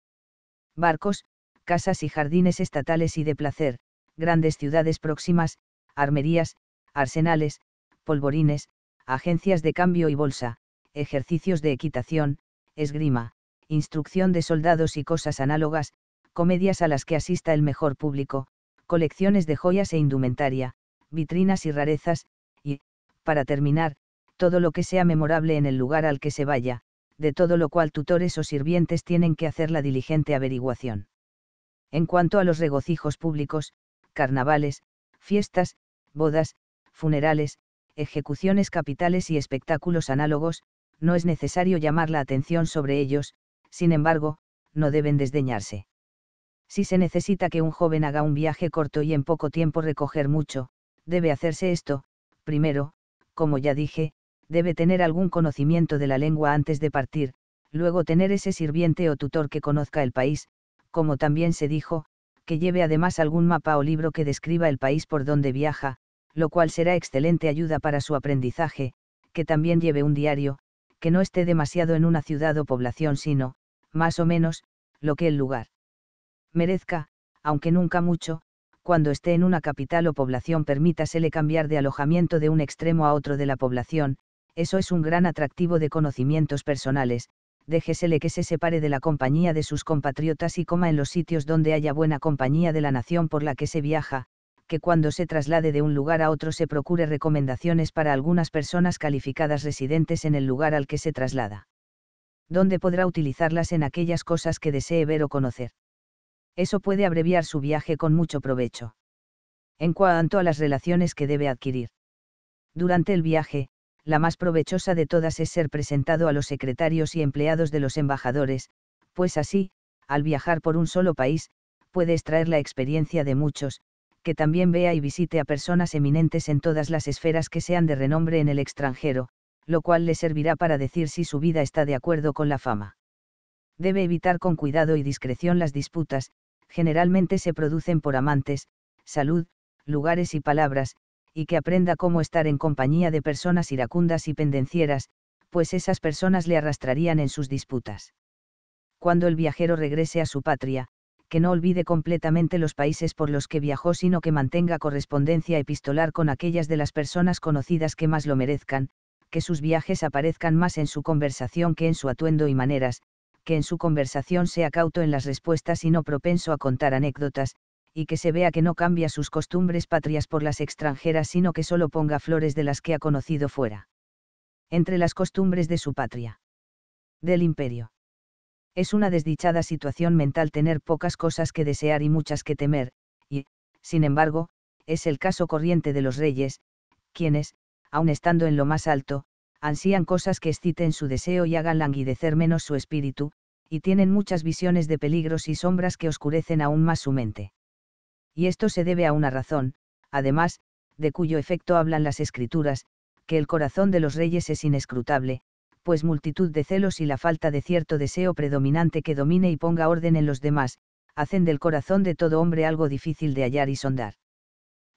barcos, casas y jardines estatales y de placer, grandes ciudades próximas, armerías, arsenales, polvorines, agencias de cambio y bolsa, ejercicios de equitación, esgrima, instrucción de soldados y cosas análogas, comedias a las que asista el mejor público, colecciones de joyas e indumentaria, vitrinas y rarezas, y, para terminar, todo lo que sea memorable en el lugar al que se vaya, de todo lo cual tutores o sirvientes tienen que hacer la diligente averiguación. En cuanto a los regocijos públicos, carnavales, fiestas, bodas, funerales, ejecuciones capitales y espectáculos análogos, no es necesario llamar la atención sobre ellos, sin embargo, no deben desdeñarse. Si se necesita que un joven haga un viaje corto y en poco tiempo recoger mucho, debe hacerse esto, primero, como ya dije, debe tener algún conocimiento de la lengua antes de partir, luego tener ese sirviente o tutor que conozca el país, como también se dijo, que lleve además algún mapa o libro que describa el país por donde viaja, lo cual será excelente ayuda para su aprendizaje, que también lleve un diario, que no esté demasiado en una ciudad o población sino, más o menos, lo que el lugar merezca, aunque nunca mucho, cuando esté en una capital o población permítasele cambiar de alojamiento de un extremo a otro de la población, eso es un gran atractivo de conocimientos personales, déjesele que se separe de la compañía de sus compatriotas y coma en los sitios donde haya buena compañía de la nación por la que se viaja, que cuando se traslade de un lugar a otro se procure recomendaciones para algunas personas calificadas residentes en el lugar al que se traslada. Donde podrá utilizarlas en aquellas cosas que desee ver o conocer. Eso puede abreviar su viaje con mucho provecho. En cuanto a las relaciones que debe adquirir. Durante el viaje, la más provechosa de todas es ser presentado a los secretarios y empleados de los embajadores, pues así, al viajar por un solo país, puede extraer la experiencia de muchos, que también vea y visite a personas eminentes en todas las esferas que sean de renombre en el extranjero, lo cual le servirá para decir si su vida está de acuerdo con la fama. Debe evitar con cuidado y discreción las disputas, generalmente se producen por amantes, salud, lugares y palabras, y que aprenda cómo estar en compañía de personas iracundas y pendencieras, pues esas personas le arrastrarían en sus disputas. Cuando el viajero regrese a su patria, que no olvide completamente los países por los que viajó, sino que mantenga correspondencia epistolar con aquellas de las personas conocidas que más lo merezcan, que sus viajes aparezcan más en su conversación que en su atuendo y maneras, que en su conversación sea cauto en las respuestas y no propenso a contar anécdotas, y que se vea que no cambia sus costumbres patrias por las extranjeras, sino que solo ponga flores de las que ha conocido fuera. Entre las costumbres de su patria. Del imperio. Es una desdichada situación mental tener pocas cosas que desear y muchas que temer, y, sin embargo, es el caso corriente de los reyes, quienes, aun estando en lo más alto, ansían cosas que exciten su deseo y hagan languidecer menos su espíritu, y tienen muchas visiones de peligros y sombras que oscurecen aún más su mente. Y esto se debe a una razón, además, de cuyo efecto hablan las escrituras, que el corazón de los reyes es inescrutable, pues multitud de celos y la falta de cierto deseo predominante que domine y ponga orden en los demás, hacen del corazón de todo hombre algo difícil de hallar y sondar.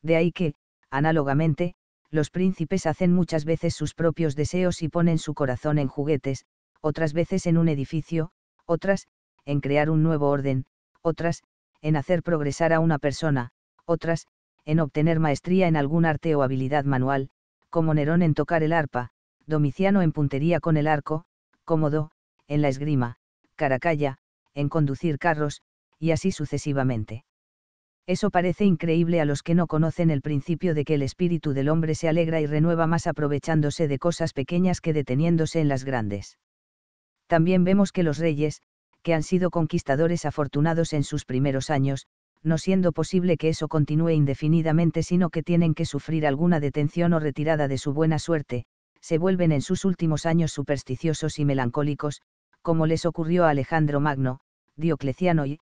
De ahí que, análogamente, los príncipes hacen muchas veces sus propios deseos y ponen su corazón en juguetes, otras veces en un edificio, otras, en crear un nuevo orden, otras, en hacer progresar a una persona, otras, en obtener maestría en algún arte o habilidad manual, como Nerón en tocar el arpa, Domiciano en puntería con el arco, Cómodo, en la esgrima, Caracalla, en conducir carros, y así sucesivamente. Eso parece increíble a los que no conocen el principio de que el espíritu del hombre se alegra y renueva más aprovechándose de cosas pequeñas que deteniéndose en las grandes. También vemos que los reyes, que han sido conquistadores afortunados en sus primeros años, no siendo posible que eso continúe indefinidamente sino que tienen que sufrir alguna detención o retirada de su buena suerte, se vuelven en sus últimos años supersticiosos y melancólicos, como les ocurrió a Alejandro Magno, Diocleciano y,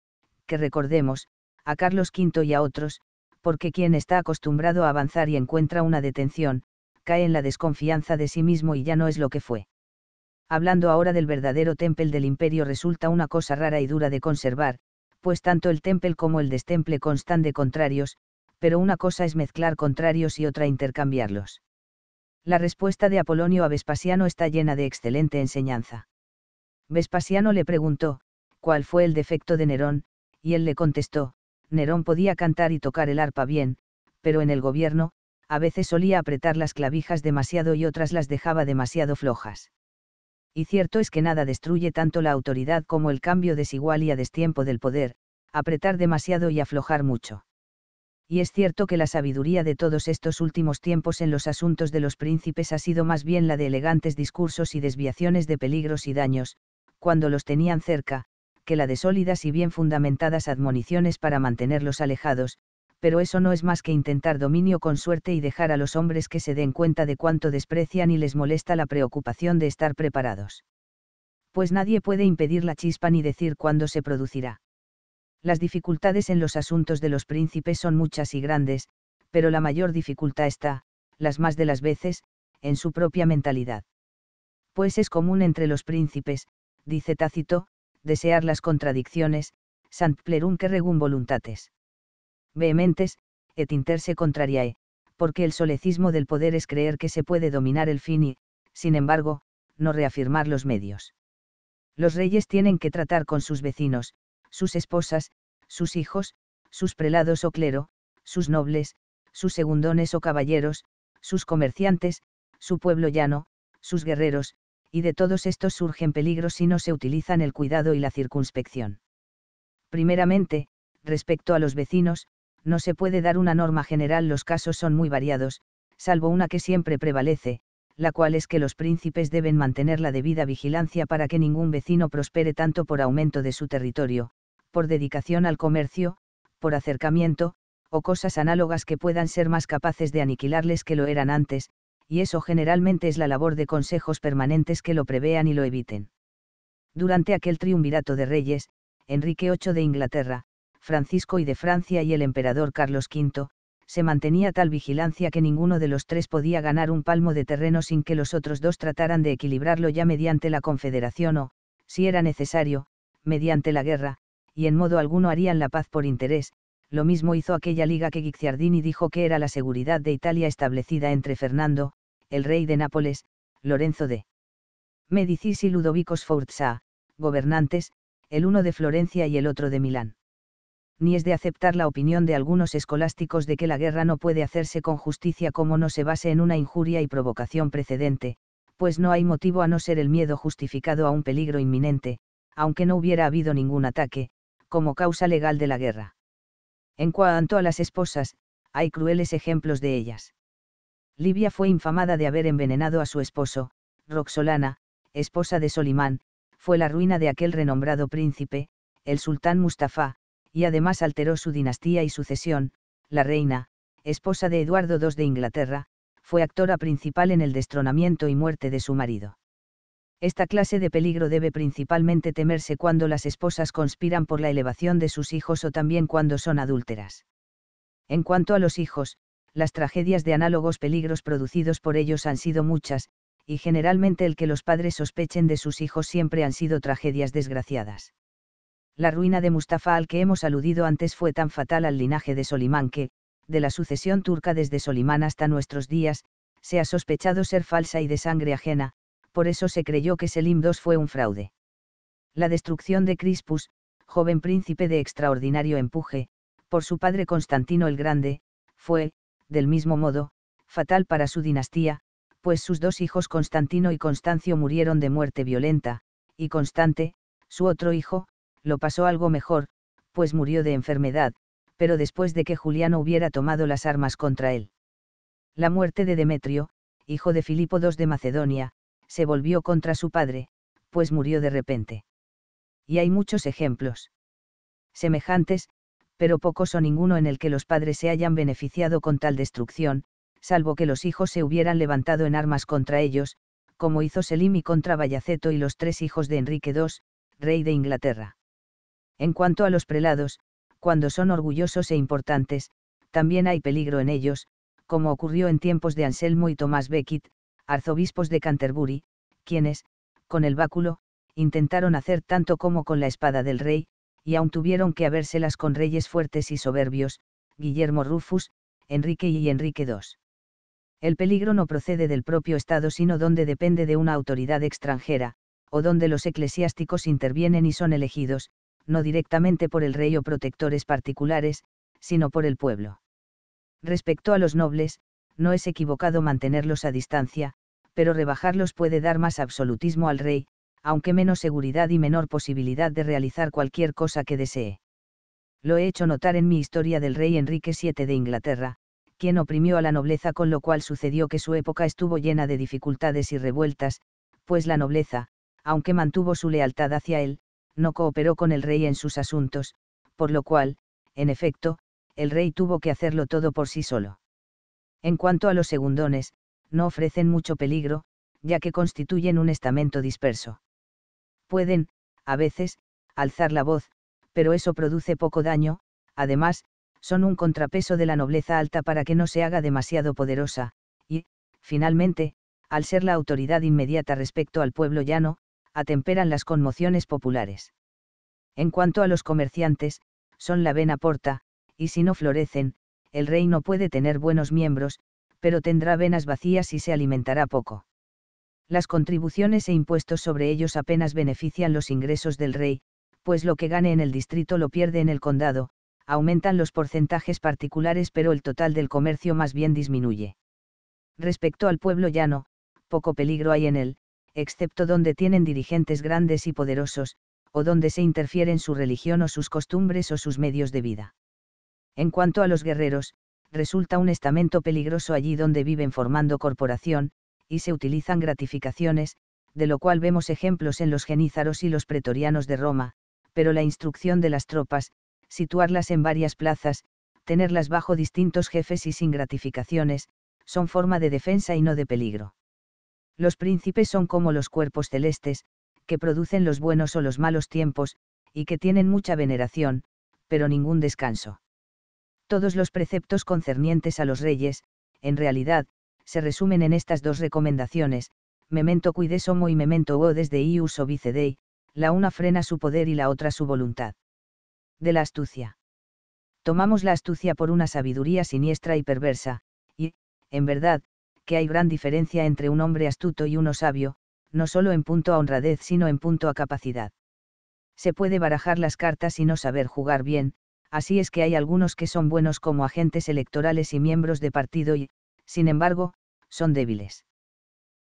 que recordemos, a Carlos V y a otros, porque quien está acostumbrado a avanzar y encuentra una detención, cae en la desconfianza de sí mismo y ya no es lo que fue. Hablando ahora del verdadero temple del imperio resulta una cosa rara y dura de conservar, pues tanto el temple como el destemple constan de contrarios, pero una cosa es mezclar contrarios y otra intercambiarlos. La respuesta de Apolonio a Vespasiano está llena de excelente enseñanza. Vespasiano le preguntó, ¿cuál fue el defecto de Nerón? Y él le contestó, Nerón podía cantar y tocar el arpa bien, pero en el gobierno, a veces solía apretar las clavijas demasiado y otras las dejaba demasiado flojas y cierto es que nada destruye tanto la autoridad como el cambio desigual y a destiempo del poder, apretar demasiado y aflojar mucho. Y es cierto que la sabiduría de todos estos últimos tiempos en los asuntos de los príncipes ha sido más bien la de elegantes discursos y desviaciones de peligros y daños, cuando los tenían cerca, que la de sólidas y bien fundamentadas admoniciones para mantenerlos alejados, pero eso no es más que intentar dominio con suerte y dejar a los hombres que se den cuenta de cuánto desprecian y les molesta la preocupación de estar preparados. Pues nadie puede impedir la chispa ni decir cuándo se producirá. Las dificultades en los asuntos de los príncipes son muchas y grandes, pero la mayor dificultad está, las más de las veces, en su propia mentalidad. Pues es común entre los príncipes, dice Tácito, desear las contradicciones, sant plerum que regum voluntates vehementes, et interse contrariae, porque el solecismo del poder es creer que se puede dominar el fin y, sin embargo, no reafirmar los medios. Los reyes tienen que tratar con sus vecinos, sus esposas, sus hijos, sus prelados o clero, sus nobles, sus segundones o caballeros, sus comerciantes, su pueblo llano, sus guerreros, y de todos estos surgen peligros si no se utilizan el cuidado y la circunspección. Primeramente, respecto a los vecinos, no se puede dar una norma general, los casos son muy variados, salvo una que siempre prevalece, la cual es que los príncipes deben mantener la debida vigilancia para que ningún vecino prospere tanto por aumento de su territorio, por dedicación al comercio, por acercamiento, o cosas análogas que puedan ser más capaces de aniquilarles que lo eran antes, y eso generalmente es la labor de consejos permanentes que lo prevean y lo eviten. Durante aquel triunvirato de reyes, Enrique VIII de Inglaterra, Francisco y de Francia y el emperador Carlos V, se mantenía tal vigilancia que ninguno de los tres podía ganar un palmo de terreno sin que los otros dos trataran de equilibrarlo ya mediante la confederación o, si era necesario, mediante la guerra, y en modo alguno harían la paz por interés, lo mismo hizo aquella liga que Guicciardini dijo que era la seguridad de Italia establecida entre Fernando, el rey de Nápoles, Lorenzo de Medicis y Ludovico Sforza, gobernantes, el uno de Florencia y el otro de Milán. Ni es de aceptar la opinión de algunos escolásticos de que la guerra no puede hacerse con justicia como no se base en una injuria y provocación precedente, pues no hay motivo a no ser el miedo justificado a un peligro inminente, aunque no hubiera habido ningún ataque, como causa legal de la guerra. En cuanto a las esposas, hay crueles ejemplos de ellas. Libia fue infamada de haber envenenado a su esposo, Roxolana, esposa de Solimán, fue la ruina de aquel renombrado príncipe, el sultán Mustafa, y además alteró su dinastía y sucesión, la reina, esposa de Eduardo II de Inglaterra, fue actora principal en el destronamiento y muerte de su marido. Esta clase de peligro debe principalmente temerse cuando las esposas conspiran por la elevación de sus hijos o también cuando son adúlteras. En cuanto a los hijos, las tragedias de análogos peligros producidos por ellos han sido muchas, y generalmente el que los padres sospechen de sus hijos siempre han sido tragedias desgraciadas. La ruina de Mustafa al que hemos aludido antes fue tan fatal al linaje de Solimán que, de la sucesión turca desde Solimán hasta nuestros días, se ha sospechado ser falsa y de sangre ajena, por eso se creyó que Selim II fue un fraude. La destrucción de Crispus, joven príncipe de extraordinario empuje, por su padre Constantino el Grande, fue, del mismo modo, fatal para su dinastía, pues sus dos hijos Constantino y Constancio murieron de muerte violenta, y Constante, su otro hijo, lo pasó algo mejor, pues murió de enfermedad, pero después de que Juliano hubiera tomado las armas contra él. La muerte de Demetrio, hijo de Filipo II de Macedonia, se volvió contra su padre, pues murió de repente. Y hay muchos ejemplos semejantes, pero pocos o ninguno en el que los padres se hayan beneficiado con tal destrucción, salvo que los hijos se hubieran levantado en armas contra ellos, como hizo Selimi contra Bayaceto y los tres hijos de Enrique II, rey de Inglaterra. En cuanto a los prelados, cuando son orgullosos e importantes, también hay peligro en ellos, como ocurrió en tiempos de Anselmo y Tomás Becket, arzobispos de Canterbury, quienes, con el báculo, intentaron hacer tanto como con la espada del rey, y aún tuvieron que habérselas con reyes fuertes y soberbios, Guillermo Rufus, Enrique y Enrique II. El peligro no procede del propio Estado sino donde depende de una autoridad extranjera, o donde los eclesiásticos intervienen y son elegidos, no directamente por el rey o protectores particulares, sino por el pueblo. Respecto a los nobles, no es equivocado mantenerlos a distancia, pero rebajarlos puede dar más absolutismo al rey, aunque menos seguridad y menor posibilidad de realizar cualquier cosa que desee. Lo he hecho notar en mi historia del rey Enrique VII de Inglaterra, quien oprimió a la nobleza con lo cual sucedió que su época estuvo llena de dificultades y revueltas, pues la nobleza, aunque mantuvo su lealtad hacia él, no cooperó con el rey en sus asuntos, por lo cual, en efecto, el rey tuvo que hacerlo todo por sí solo. En cuanto a los segundones, no ofrecen mucho peligro, ya que constituyen un estamento disperso. Pueden, a veces, alzar la voz, pero eso produce poco daño, además, son un contrapeso de la nobleza alta para que no se haga demasiado poderosa, y, finalmente, al ser la autoridad inmediata respecto al pueblo llano, atemperan las conmociones populares. En cuanto a los comerciantes, son la vena porta, y si no florecen, el rey no puede tener buenos miembros, pero tendrá venas vacías y se alimentará poco. Las contribuciones e impuestos sobre ellos apenas benefician los ingresos del rey, pues lo que gane en el distrito lo pierde en el condado, aumentan los porcentajes particulares pero el total del comercio más bien disminuye. Respecto al pueblo llano, poco peligro hay en él, excepto donde tienen dirigentes grandes y poderosos, o donde se interfieren su religión o sus costumbres o sus medios de vida. En cuanto a los guerreros, resulta un estamento peligroso allí donde viven formando corporación, y se utilizan gratificaciones, de lo cual vemos ejemplos en los genízaros y los pretorianos de Roma, pero la instrucción de las tropas, situarlas en varias plazas, tenerlas bajo distintos jefes y sin gratificaciones, son forma de defensa y no de peligro. Los príncipes son como los cuerpos celestes, que producen los buenos o los malos tiempos, y que tienen mucha veneración, pero ningún descanso. Todos los preceptos concernientes a los reyes, en realidad, se resumen en estas dos recomendaciones, memento cuides homo y memento o desde ius o vicedei, la una frena su poder y la otra su voluntad. De la astucia. Tomamos la astucia por una sabiduría siniestra y perversa, y, en verdad, que hay gran diferencia entre un hombre astuto y uno sabio, no solo en punto a honradez sino en punto a capacidad. Se puede barajar las cartas y no saber jugar bien, así es que hay algunos que son buenos como agentes electorales y miembros de partido y, sin embargo, son débiles.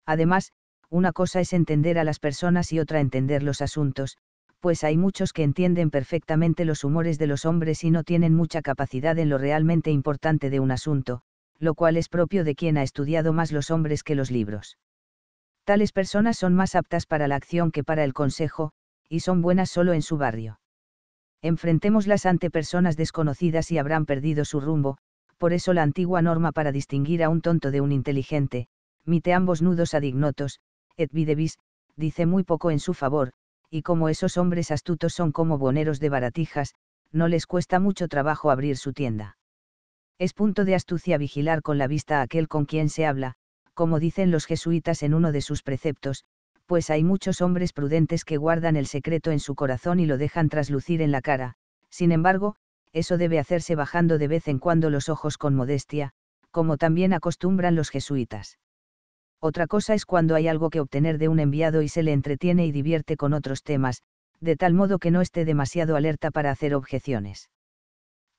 Además, una cosa es entender a las personas y otra entender los asuntos, pues hay muchos que entienden perfectamente los humores de los hombres y no tienen mucha capacidad en lo realmente importante de un asunto, lo cual es propio de quien ha estudiado más los hombres que los libros. Tales personas son más aptas para la acción que para el consejo, y son buenas solo en su barrio. Enfrentémoslas ante personas desconocidas y habrán perdido su rumbo, por eso la antigua norma para distinguir a un tonto de un inteligente, mite ambos nudos ad ignotos, et videvis, dice muy poco en su favor, y como esos hombres astutos son como boneros de baratijas, no les cuesta mucho trabajo abrir su tienda. Es punto de astucia vigilar con la vista a aquel con quien se habla, como dicen los jesuitas en uno de sus preceptos, pues hay muchos hombres prudentes que guardan el secreto en su corazón y lo dejan traslucir en la cara, sin embargo, eso debe hacerse bajando de vez en cuando los ojos con modestia, como también acostumbran los jesuitas. Otra cosa es cuando hay algo que obtener de un enviado y se le entretiene y divierte con otros temas, de tal modo que no esté demasiado alerta para hacer objeciones.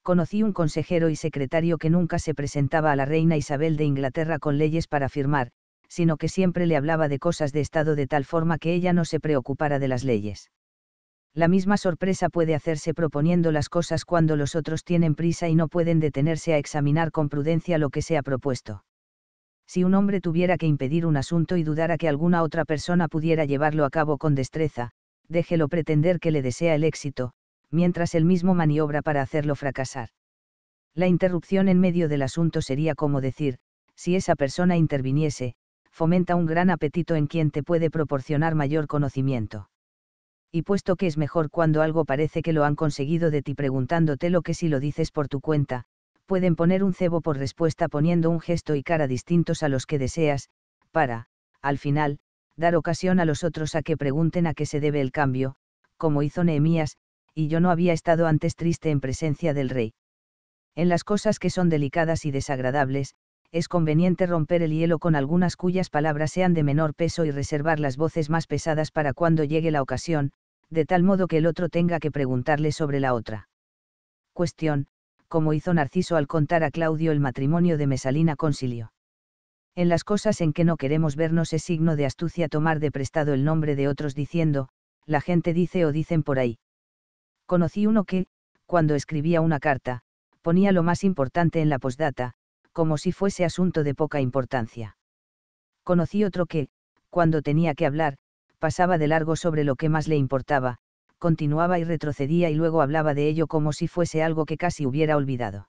Conocí un consejero y secretario que nunca se presentaba a la reina Isabel de Inglaterra con leyes para firmar, sino que siempre le hablaba de cosas de Estado de tal forma que ella no se preocupara de las leyes. La misma sorpresa puede hacerse proponiendo las cosas cuando los otros tienen prisa y no pueden detenerse a examinar con prudencia lo que se ha propuesto. Si un hombre tuviera que impedir un asunto y dudara que alguna otra persona pudiera llevarlo a cabo con destreza, déjelo pretender que le desea el éxito, mientras él mismo maniobra para hacerlo fracasar. La interrupción en medio del asunto sería como decir, si esa persona interviniese, fomenta un gran apetito en quien te puede proporcionar mayor conocimiento. Y puesto que es mejor cuando algo parece que lo han conseguido de ti preguntándote lo que si lo dices por tu cuenta, pueden poner un cebo por respuesta poniendo un gesto y cara distintos a los que deseas, para, al final, dar ocasión a los otros a que pregunten a qué se debe el cambio, como hizo Nehemías, y yo no había estado antes triste en presencia del rey. En las cosas que son delicadas y desagradables, es conveniente romper el hielo con algunas cuyas palabras sean de menor peso y reservar las voces más pesadas para cuando llegue la ocasión, de tal modo que el otro tenga que preguntarle sobre la otra. Cuestión, como hizo Narciso al contar a Claudio el matrimonio de Mesalina Concilio. En las cosas en que no queremos vernos es signo de astucia tomar de prestado el nombre de otros diciendo, la gente dice o dicen por ahí. Conocí uno que, cuando escribía una carta, ponía lo más importante en la postdata, como si fuese asunto de poca importancia. Conocí otro que, cuando tenía que hablar, pasaba de largo sobre lo que más le importaba, continuaba y retrocedía y luego hablaba de ello como si fuese algo que casi hubiera olvidado.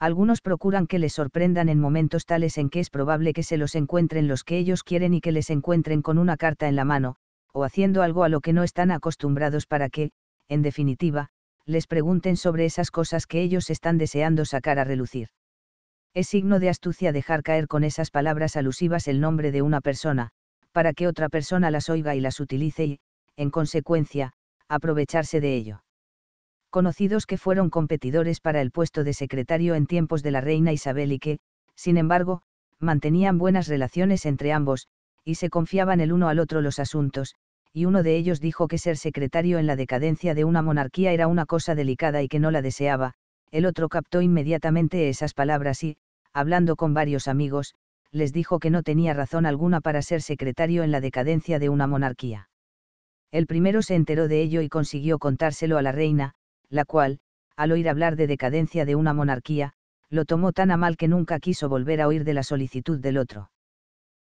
Algunos procuran que les sorprendan en momentos tales en que es probable que se los encuentren los que ellos quieren y que les encuentren con una carta en la mano, o haciendo algo a lo que no están acostumbrados para que, en definitiva, les pregunten sobre esas cosas que ellos están deseando sacar a relucir. Es signo de astucia dejar caer con esas palabras alusivas el nombre de una persona, para que otra persona las oiga y las utilice y, en consecuencia, aprovecharse de ello. Conocidos que fueron competidores para el puesto de secretario en tiempos de la reina Isabel y que, sin embargo, mantenían buenas relaciones entre ambos, y se confiaban el uno al otro los asuntos, y uno de ellos dijo que ser secretario en la decadencia de una monarquía era una cosa delicada y que no la deseaba, el otro captó inmediatamente esas palabras y, hablando con varios amigos, les dijo que no tenía razón alguna para ser secretario en la decadencia de una monarquía. El primero se enteró de ello y consiguió contárselo a la reina, la cual, al oír hablar de decadencia de una monarquía, lo tomó tan a mal que nunca quiso volver a oír de la solicitud del otro.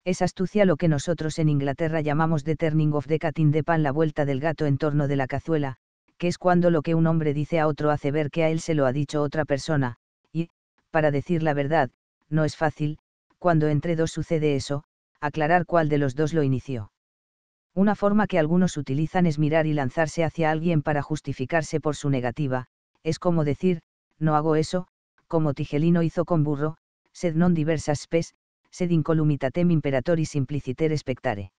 Es astucia lo que nosotros en Inglaterra llamamos de turning of the cat in the pan la vuelta del gato en torno de la cazuela, que es cuando lo que un hombre dice a otro hace ver que a él se lo ha dicho otra persona, para decir la verdad, no es fácil, cuando entre dos sucede eso, aclarar cuál de los dos lo inició. Una forma que algunos utilizan es mirar y lanzarse hacia alguien para justificarse por su negativa, es como decir, no hago eso, como Tigelino hizo con burro, sed non diversas spes, sed incolumitatem imperatori simpliciter spectare.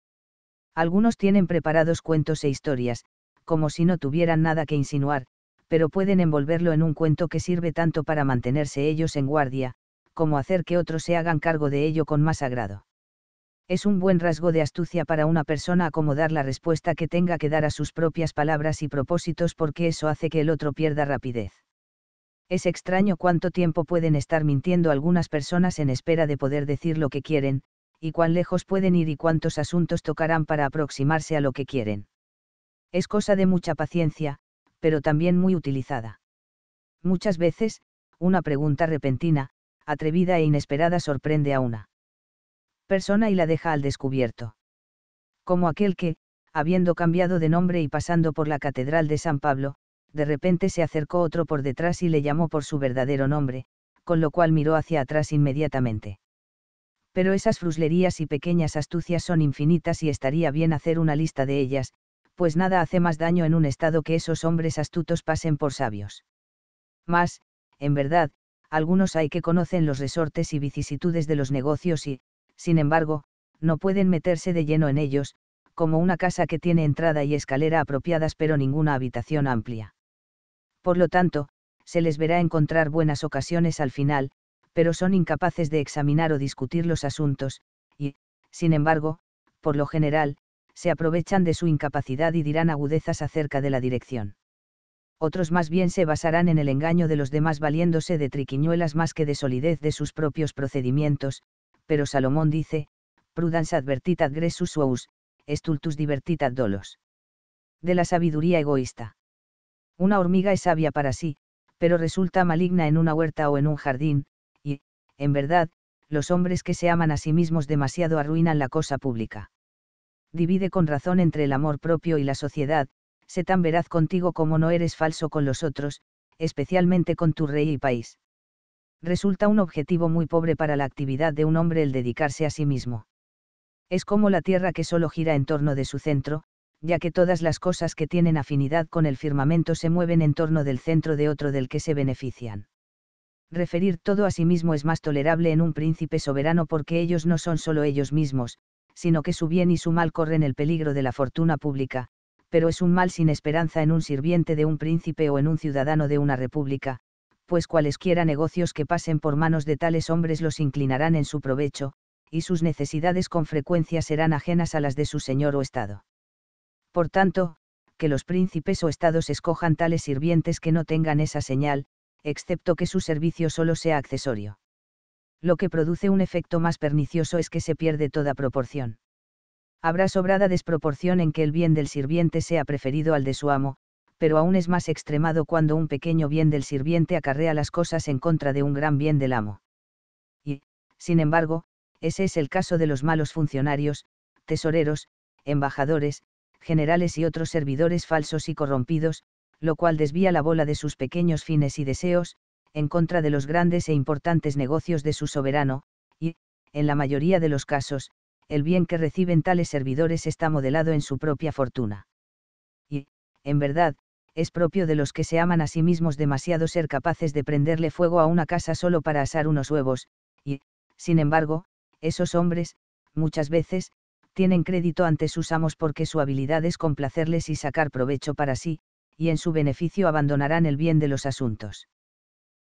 Algunos tienen preparados cuentos e historias, como si no tuvieran nada que insinuar, pero pueden envolverlo en un cuento que sirve tanto para mantenerse ellos en guardia, como hacer que otros se hagan cargo de ello con más agrado. Es un buen rasgo de astucia para una persona acomodar la respuesta que tenga que dar a sus propias palabras y propósitos porque eso hace que el otro pierda rapidez. Es extraño cuánto tiempo pueden estar mintiendo algunas personas en espera de poder decir lo que quieren, y cuán lejos pueden ir y cuántos asuntos tocarán para aproximarse a lo que quieren. Es cosa de mucha paciencia, pero también muy utilizada. Muchas veces, una pregunta repentina, atrevida e inesperada sorprende a una persona y la deja al descubierto. Como aquel que, habiendo cambiado de nombre y pasando por la Catedral de San Pablo, de repente se acercó otro por detrás y le llamó por su verdadero nombre, con lo cual miró hacia atrás inmediatamente. Pero esas fruslerías y pequeñas astucias son infinitas y estaría bien hacer una lista de ellas, pues nada hace más daño en un estado que esos hombres astutos pasen por sabios. Más, en verdad, algunos hay que conocen los resortes y vicisitudes de los negocios y, sin embargo, no pueden meterse de lleno en ellos, como una casa que tiene entrada y escalera apropiadas pero ninguna habitación amplia. Por lo tanto, se les verá encontrar buenas ocasiones al final, pero son incapaces de examinar o discutir los asuntos, y, sin embargo, por lo general, se aprovechan de su incapacidad y dirán agudezas acerca de la dirección. otros más bien se basarán en el engaño de los demás valiéndose de triquiñuelas más que de solidez de sus propios procedimientos, pero Salomón dice, prudence advertit ad gressus suus, stultus divertit ad dolos. De la sabiduría egoísta. Una hormiga es sabia para sí, pero resulta maligna en una huerta o en un jardín, y, en verdad, los hombres que se aman a sí mismos demasiado arruinan la cosa pública. Divide con razón entre el amor propio y la sociedad, sé tan veraz contigo como no eres falso con los otros, especialmente con tu rey y país. Resulta un objetivo muy pobre para la actividad de un hombre el dedicarse a sí mismo. Es como la Tierra que solo gira en torno de su centro, ya que todas las cosas que tienen afinidad con el firmamento se mueven en torno del centro de otro del que se benefician. Referir todo a sí mismo es más tolerable en un príncipe soberano porque ellos no son solo ellos mismos, sino que su bien y su mal corren el peligro de la fortuna pública, pero es un mal sin esperanza en un sirviente de un príncipe o en un ciudadano de una república, pues cualesquiera negocios que pasen por manos de tales hombres los inclinarán en su provecho, y sus necesidades con frecuencia serán ajenas a las de su señor o Estado. Por tanto, que los príncipes o estados escojan tales sirvientes que no tengan esa señal, excepto que su servicio solo sea accesorio. Lo que produce un efecto más pernicioso es que se pierde toda proporción. Habrá sobrada desproporción en que el bien del sirviente sea preferido al de su amo, pero aún es más extremado cuando un pequeño bien del sirviente acarrea las cosas en contra de un gran bien del amo. Y, sin embargo, ese es el caso de los malos funcionarios, tesoreros, embajadores, generales y otros servidores falsos y corrompidos, lo cual desvía la bola de sus pequeños fines y deseos, en contra de los grandes e importantes negocios de su soberano, y, en la mayoría de los casos, el bien que reciben tales servidores está modelado en su propia fortuna. Y, en verdad, es propio de los que se aman a sí mismos demasiado ser capaces de prenderle fuego a una casa solo para asar unos huevos, y, sin embargo, esos hombres, muchas veces, tienen crédito ante sus amos porque su habilidad es complacerles y sacar provecho para sí, y en su beneficio abandonarán el bien de los asuntos.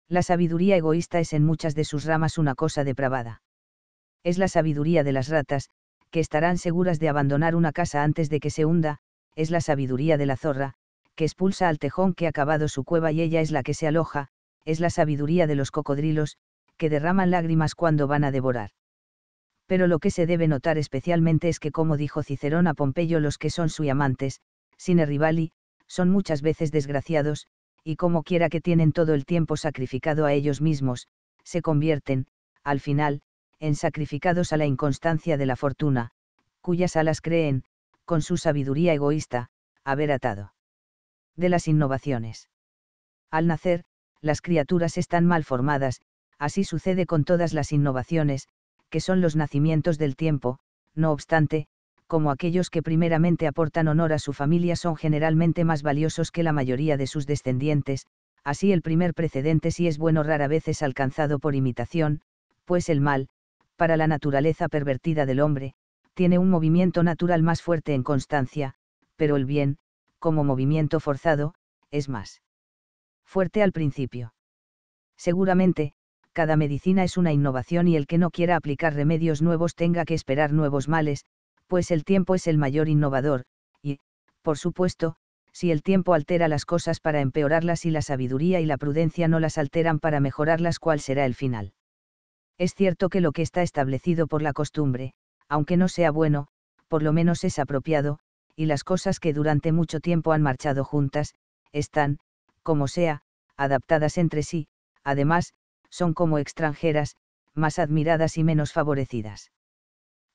La sabiduría egoísta es en muchas de sus ramas una cosa depravada es la sabiduría de las ratas, que estarán seguras de abandonar una casa antes de que se hunda, es la sabiduría de la zorra, que expulsa al tejón que ha cavado su cueva y ella es la que se aloja, es la sabiduría de los cocodrilos, que derraman lágrimas cuando van a devorar. Pero lo que se debe notar especialmente es que como dijo Cicerón a Pompeyo los que son su amantes, sine rivali, son muchas veces desgraciados, y como quiera que tienen todo el tiempo sacrificado a ellos mismos, se convierten, al final, en sacrificados a la inconstancia de la fortuna, cuyas alas creen, con su sabiduría egoísta, haber atado. De las innovaciones. Al nacer, las criaturas están mal formadas, así sucede con todas las innovaciones, que son los nacimientos del tiempo, no obstante, como aquellos que primeramente aportan honor a su familia son generalmente más valiosos que la mayoría de sus descendientes, así el primer precedente si es bueno rara vez es alcanzado por imitación, pues el mal, para la naturaleza pervertida del hombre, tiene un movimiento natural más fuerte en constancia, pero el bien, como movimiento forzado, es más fuerte al principio. Seguramente, cada medicina es una innovación y el que no quiera aplicar remedios nuevos tenga que esperar nuevos males, pues el tiempo es el mayor innovador, y, por supuesto, si el tiempo altera las cosas para empeorarlas y la sabiduría y la prudencia no las alteran para mejorarlas, ¿cuál será el final? Es cierto que lo que está establecido por la costumbre, aunque no sea bueno, por lo menos es apropiado, y las cosas que durante mucho tiempo han marchado juntas, están, como sea, adaptadas entre sí, además, son como extranjeras, más admiradas y menos favorecidas.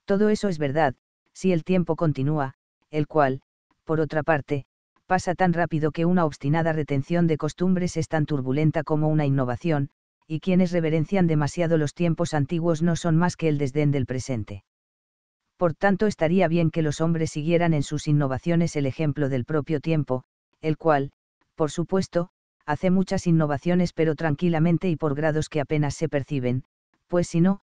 Todo eso es verdad, si el tiempo continúa, el cual, por otra parte, pasa tan rápido que una obstinada retención de costumbres es tan turbulenta como una innovación, y quienes reverencian demasiado los tiempos antiguos no son más que el desdén del presente. Por tanto, estaría bien que los hombres siguieran en sus innovaciones el ejemplo del propio tiempo, el cual, por supuesto, hace muchas innovaciones pero tranquilamente y por grados que apenas se perciben, pues si no,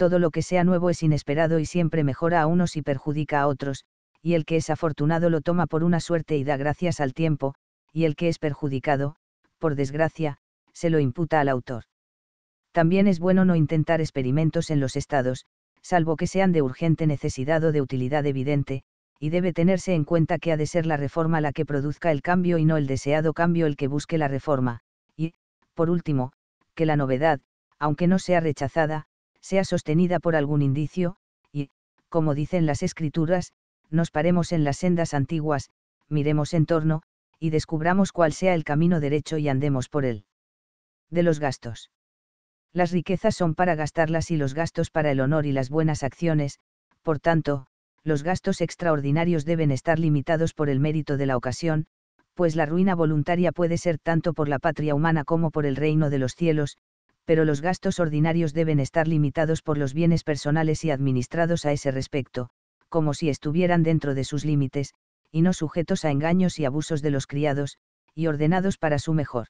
todo lo que sea nuevo es inesperado y siempre mejora a unos y perjudica a otros, y el que es afortunado lo toma por una suerte y da gracias al tiempo, y el que es perjudicado, por desgracia, se lo imputa al autor. También es bueno no intentar experimentos en los estados, salvo que sean de urgente necesidad o de utilidad evidente, y debe tenerse en cuenta que ha de ser la reforma la que produzca el cambio y no el deseado cambio el que busque la reforma, y, por último, que la novedad, aunque no sea rechazada, sea sostenida por algún indicio, y, como dicen las escrituras, nos paremos en las sendas antiguas, miremos en torno, y descubramos cuál sea el camino derecho y andemos por él. De los gastos. Las riquezas son para gastarlas y los gastos para el honor y las buenas acciones, por tanto, los gastos extraordinarios deben estar limitados por el mérito de la ocasión, pues la ruina voluntaria puede ser tanto por la patria humana como por el reino de los cielos, pero los gastos ordinarios deben estar limitados por los bienes personales y administrados a ese respecto, como si estuvieran dentro de sus límites, y no sujetos a engaños y abusos de los criados, y ordenados para su mejor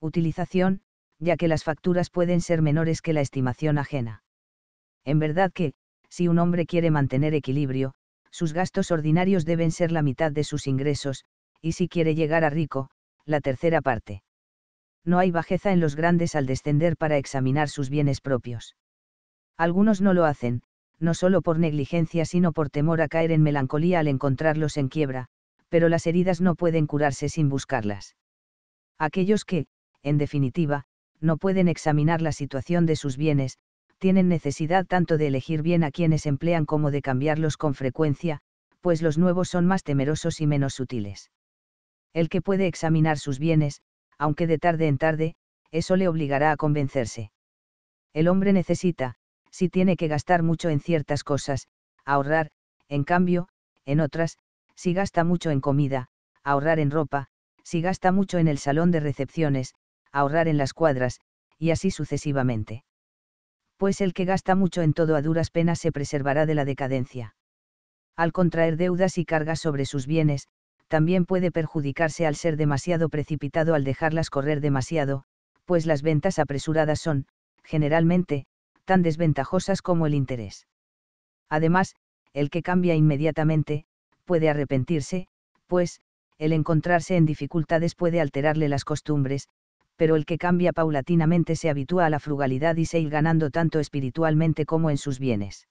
utilización, ya que las facturas pueden ser menores que la estimación ajena. En verdad que, si un hombre quiere mantener equilibrio, sus gastos ordinarios deben ser la mitad de sus ingresos, y si quiere llegar a rico, la tercera parte no hay bajeza en los grandes al descender para examinar sus bienes propios. Algunos no lo hacen, no solo por negligencia sino por temor a caer en melancolía al encontrarlos en quiebra, pero las heridas no pueden curarse sin buscarlas. Aquellos que, en definitiva, no pueden examinar la situación de sus bienes, tienen necesidad tanto de elegir bien a quienes emplean como de cambiarlos con frecuencia, pues los nuevos son más temerosos y menos sutiles. El que puede examinar sus bienes, aunque de tarde en tarde, eso le obligará a convencerse. El hombre necesita, si tiene que gastar mucho en ciertas cosas, ahorrar, en cambio, en otras, si gasta mucho en comida, ahorrar en ropa, si gasta mucho en el salón de recepciones, ahorrar en las cuadras, y así sucesivamente. Pues el que gasta mucho en todo a duras penas se preservará de la decadencia. Al contraer deudas y cargas sobre sus bienes, también puede perjudicarse al ser demasiado precipitado al dejarlas correr demasiado, pues las ventas apresuradas son, generalmente, tan desventajosas como el interés. Además, el que cambia inmediatamente, puede arrepentirse, pues, el encontrarse en dificultades puede alterarle las costumbres, pero el que cambia paulatinamente se habitúa a la frugalidad y se ir ganando tanto espiritualmente como en sus bienes.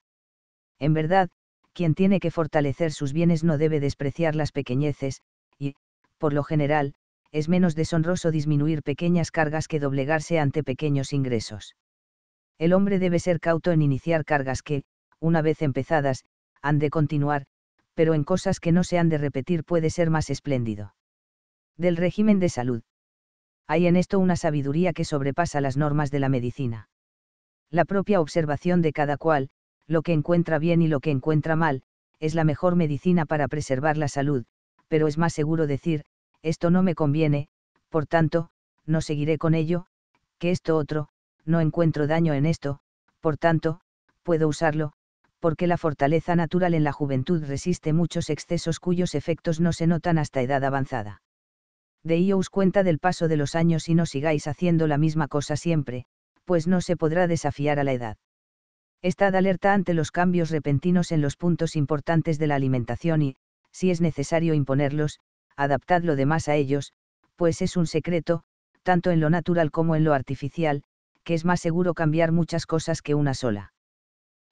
En verdad, quien tiene que fortalecer sus bienes no debe despreciar las pequeñeces, y, por lo general, es menos deshonroso disminuir pequeñas cargas que doblegarse ante pequeños ingresos. El hombre debe ser cauto en iniciar cargas que, una vez empezadas, han de continuar, pero en cosas que no se han de repetir puede ser más espléndido. Del régimen de salud. Hay en esto una sabiduría que sobrepasa las normas de la medicina. La propia observación de cada cual, lo que encuentra bien y lo que encuentra mal, es la mejor medicina para preservar la salud, pero es más seguro decir, esto no me conviene, por tanto, no seguiré con ello, que esto otro, no encuentro daño en esto, por tanto, puedo usarlo, porque la fortaleza natural en la juventud resiste muchos excesos cuyos efectos no se notan hasta edad avanzada. De os cuenta del paso de los años y no sigáis haciendo la misma cosa siempre, pues no se podrá desafiar a la edad. Estad alerta ante los cambios repentinos en los puntos importantes de la alimentación y, si es necesario imponerlos, adaptad lo demás a ellos, pues es un secreto, tanto en lo natural como en lo artificial, que es más seguro cambiar muchas cosas que una sola.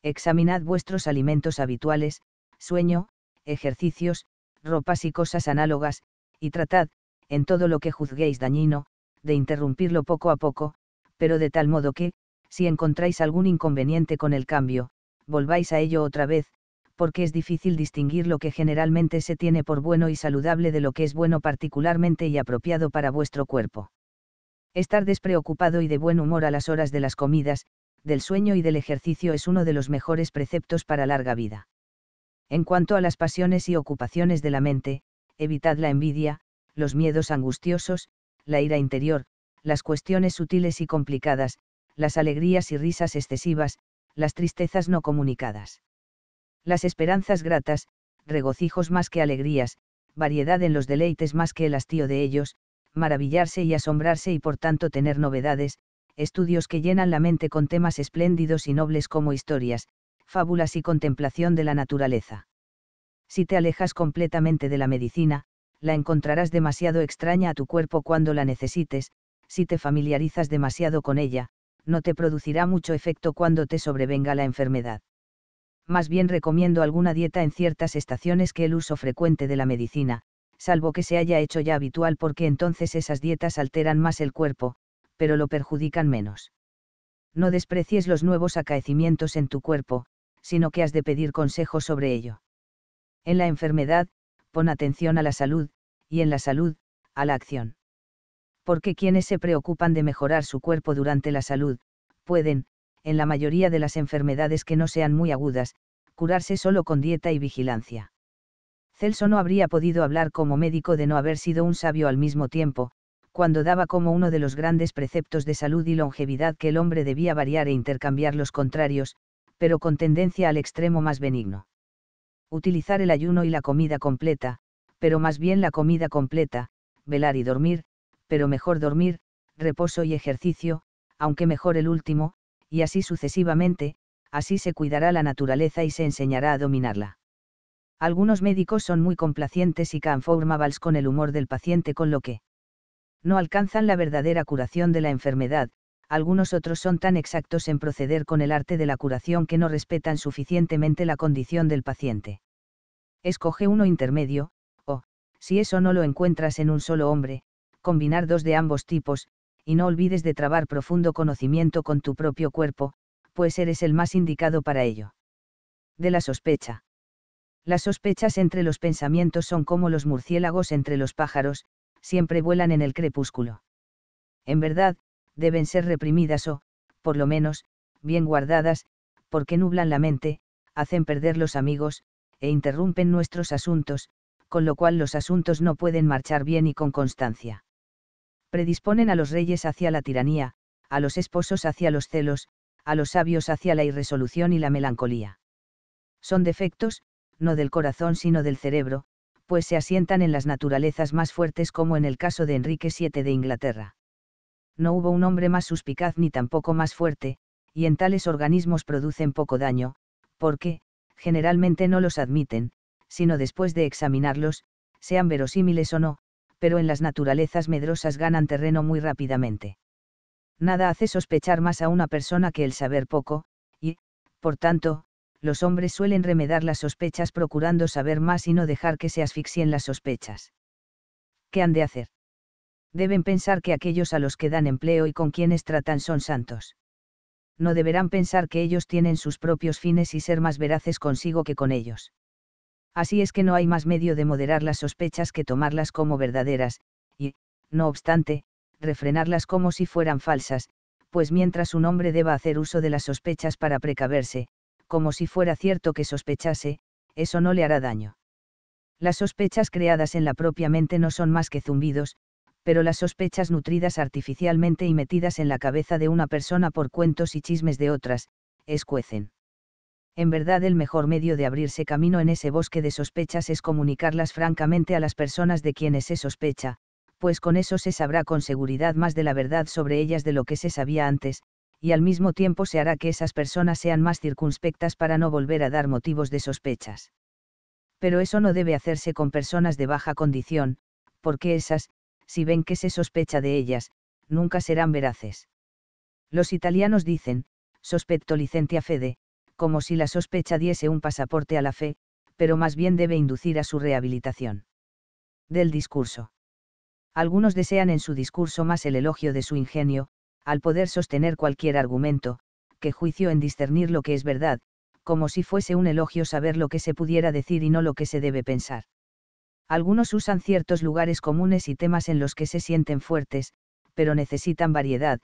Examinad vuestros alimentos habituales, sueño, ejercicios, ropas y cosas análogas, y tratad, en todo lo que juzguéis dañino, de interrumpirlo poco a poco, pero de tal modo que, si encontráis algún inconveniente con el cambio, volváis a ello otra vez, porque es difícil distinguir lo que generalmente se tiene por bueno y saludable de lo que es bueno particularmente y apropiado para vuestro cuerpo. Estar despreocupado y de buen humor a las horas de las comidas, del sueño y del ejercicio es uno de los mejores preceptos para larga vida. En cuanto a las pasiones y ocupaciones de la mente, evitad la envidia, los miedos angustiosos, la ira interior, las cuestiones sutiles y complicadas, las alegrías y risas excesivas, las tristezas no comunicadas. Las esperanzas gratas, regocijos más que alegrías, variedad en los deleites más que el hastío de ellos, maravillarse y asombrarse y por tanto tener novedades, estudios que llenan la mente con temas espléndidos y nobles como historias, fábulas y contemplación de la naturaleza. Si te alejas completamente de la medicina, la encontrarás demasiado extraña a tu cuerpo cuando la necesites, si te familiarizas demasiado con ella, no te producirá mucho efecto cuando te sobrevenga la enfermedad. más bien recomiendo alguna dieta en ciertas estaciones que el uso frecuente de la medicina, salvo que se haya hecho ya habitual porque entonces esas dietas alteran más el cuerpo, pero lo perjudican menos. No desprecies los nuevos acaecimientos en tu cuerpo, sino que has de pedir consejo sobre ello. En la enfermedad, pon atención a la salud, y en la salud, a la acción. Porque quienes se preocupan de mejorar su cuerpo durante la salud, pueden, en la mayoría de las enfermedades que no sean muy agudas, curarse solo con dieta y vigilancia. Celso no habría podido hablar como médico de no haber sido un sabio al mismo tiempo, cuando daba como uno de los grandes preceptos de salud y longevidad que el hombre debía variar e intercambiar los contrarios, pero con tendencia al extremo más benigno. Utilizar el ayuno y la comida completa, pero más bien la comida completa, velar y dormir, pero mejor dormir, reposo y ejercicio, aunque mejor el último, y así sucesivamente, así se cuidará la naturaleza y se enseñará a dominarla. Algunos médicos son muy complacientes y conformables con el humor del paciente con lo que no alcanzan la verdadera curación de la enfermedad, algunos otros son tan exactos en proceder con el arte de la curación que no respetan suficientemente la condición del paciente. Escoge uno intermedio, o, si eso no lo encuentras en un solo hombre, combinar dos de ambos tipos, y no olvides de trabar profundo conocimiento con tu propio cuerpo, pues eres el más indicado para ello. De la sospecha. Las sospechas entre los pensamientos son como los murciélagos entre los pájaros, siempre vuelan en el crepúsculo. En verdad, deben ser reprimidas o, por lo menos, bien guardadas, porque nublan la mente, hacen perder los amigos, e interrumpen nuestros asuntos, con lo cual los asuntos no pueden marchar bien y con constancia predisponen a los reyes hacia la tiranía, a los esposos hacia los celos, a los sabios hacia la irresolución y la melancolía. Son defectos, no del corazón sino del cerebro, pues se asientan en las naturalezas más fuertes como en el caso de Enrique VII de Inglaterra. No hubo un hombre más suspicaz ni tampoco más fuerte, y en tales organismos producen poco daño, porque, generalmente no los admiten, sino después de examinarlos, sean verosímiles o no, pero en las naturalezas medrosas ganan terreno muy rápidamente. Nada hace sospechar más a una persona que el saber poco, y, por tanto, los hombres suelen remedar las sospechas procurando saber más y no dejar que se asfixien las sospechas. ¿Qué han de hacer? Deben pensar que aquellos a los que dan empleo y con quienes tratan son santos. No deberán pensar que ellos tienen sus propios fines y ser más veraces consigo que con ellos. Así es que no hay más medio de moderar las sospechas que tomarlas como verdaderas, y, no obstante, refrenarlas como si fueran falsas, pues mientras un hombre deba hacer uso de las sospechas para precaverse, como si fuera cierto que sospechase, eso no le hará daño. Las sospechas creadas en la propia mente no son más que zumbidos, pero las sospechas nutridas artificialmente y metidas en la cabeza de una persona por cuentos y chismes de otras, escuecen. En verdad el mejor medio de abrirse camino en ese bosque de sospechas es comunicarlas francamente a las personas de quienes se sospecha, pues con eso se sabrá con seguridad más de la verdad sobre ellas de lo que se sabía antes, y al mismo tiempo se hará que esas personas sean más circunspectas para no volver a dar motivos de sospechas. Pero eso no debe hacerse con personas de baja condición, porque esas, si ven que se sospecha de ellas, nunca serán veraces. Los italianos dicen, sospetto licentia fede, como si la sospecha diese un pasaporte a la fe, pero más bien debe inducir a su rehabilitación. Del discurso. Algunos desean en su discurso más el elogio de su ingenio, al poder sostener cualquier argumento, que juicio en discernir lo que es verdad, como si fuese un elogio saber lo que se pudiera decir y no lo que se debe pensar. Algunos usan ciertos lugares comunes y temas en los que se sienten fuertes, pero necesitan variedad,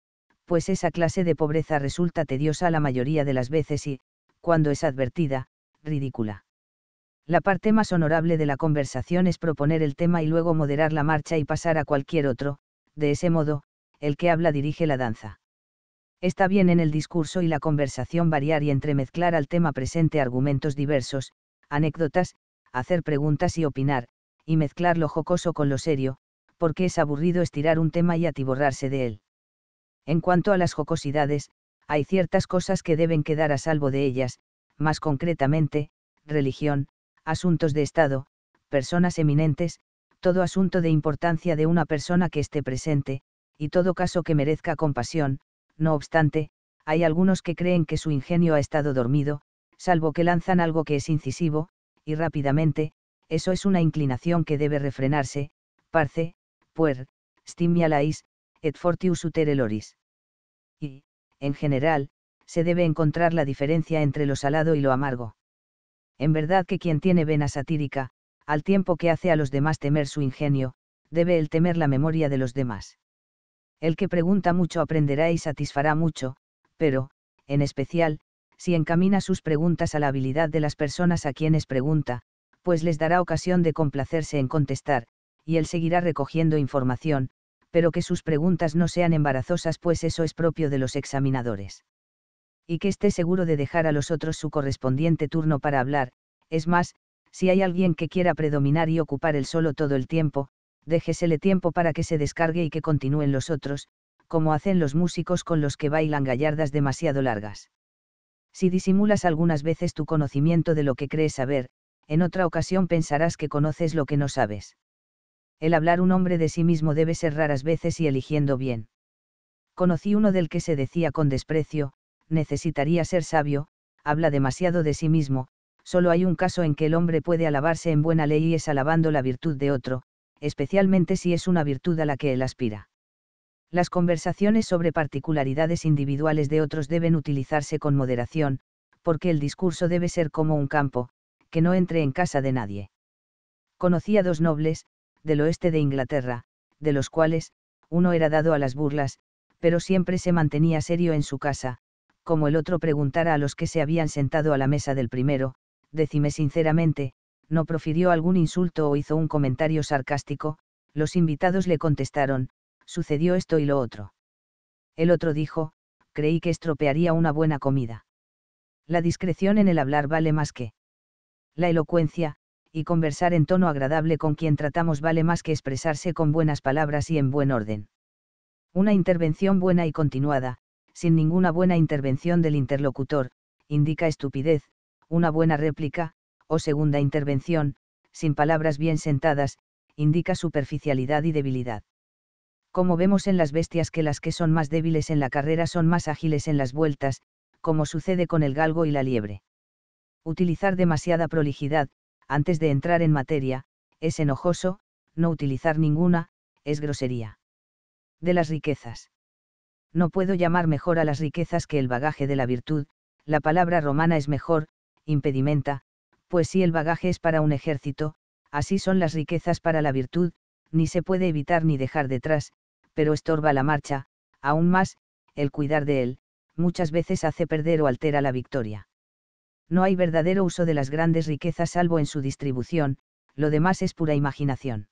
pues esa clase de pobreza resulta tediosa la mayoría de las veces y, cuando es advertida, ridícula. La parte más honorable de la conversación es proponer el tema y luego moderar la marcha y pasar a cualquier otro, de ese modo, el que habla dirige la danza. Está bien en el discurso y la conversación variar y entremezclar al tema presente argumentos diversos, anécdotas, hacer preguntas y opinar, y mezclar lo jocoso con lo serio, porque es aburrido estirar un tema y atiborrarse de él. En cuanto a las jocosidades, hay ciertas cosas que deben quedar a salvo de ellas, más concretamente, religión, asuntos de Estado, personas eminentes, todo asunto de importancia de una persona que esté presente, y todo caso que merezca compasión, no obstante, hay algunos que creen que su ingenio ha estado dormido, salvo que lanzan algo que es incisivo, y rápidamente, eso es una inclinación que debe refrenarse, parce, puer, stimialais, et fortius utere loris. En general, se debe encontrar la diferencia entre lo salado y lo amargo. En verdad que quien tiene vena satírica, al tiempo que hace a los demás temer su ingenio, debe el temer la memoria de los demás. El que pregunta mucho aprenderá y satisfará mucho, pero, en especial, si encamina sus preguntas a la habilidad de las personas a quienes pregunta, pues les dará ocasión de complacerse en contestar, y él seguirá recogiendo información, pero que sus preguntas no sean embarazosas pues eso es propio de los examinadores. Y que esté seguro de dejar a los otros su correspondiente turno para hablar, es más, si hay alguien que quiera predominar y ocupar el solo todo el tiempo, déjesele tiempo para que se descargue y que continúen los otros, como hacen los músicos con los que bailan gallardas demasiado largas. Si disimulas algunas veces tu conocimiento de lo que crees saber, en otra ocasión pensarás que conoces lo que no sabes. El hablar un hombre de sí mismo debe ser raras veces y eligiendo bien. Conocí uno del que se decía con desprecio, necesitaría ser sabio, habla demasiado de sí mismo, solo hay un caso en que el hombre puede alabarse en buena ley y es alabando la virtud de otro, especialmente si es una virtud a la que él aspira. Las conversaciones sobre particularidades individuales de otros deben utilizarse con moderación, porque el discurso debe ser como un campo, que no entre en casa de nadie. Conocí a dos nobles, del oeste de Inglaterra, de los cuales, uno era dado a las burlas, pero siempre se mantenía serio en su casa, como el otro preguntara a los que se habían sentado a la mesa del primero, decime sinceramente, no profirió algún insulto o hizo un comentario sarcástico, los invitados le contestaron, sucedió esto y lo otro. El otro dijo, creí que estropearía una buena comida. La discreción en el hablar vale más que la elocuencia, y conversar en tono agradable con quien tratamos vale más que expresarse con buenas palabras y en buen orden. Una intervención buena y continuada, sin ninguna buena intervención del interlocutor, indica estupidez, una buena réplica, o segunda intervención, sin palabras bien sentadas, indica superficialidad y debilidad. Como vemos en las bestias que las que son más débiles en la carrera son más ágiles en las vueltas, como sucede con el galgo y la liebre. Utilizar demasiada prolijidad, antes de entrar en materia, es enojoso, no utilizar ninguna, es grosería. De las riquezas. No puedo llamar mejor a las riquezas que el bagaje de la virtud, la palabra romana es mejor, impedimenta, pues si el bagaje es para un ejército, así son las riquezas para la virtud, ni se puede evitar ni dejar detrás, pero estorba la marcha, aún más, el cuidar de él, muchas veces hace perder o altera la victoria. No hay verdadero uso de las grandes riquezas salvo en su distribución, lo demás es pura imaginación.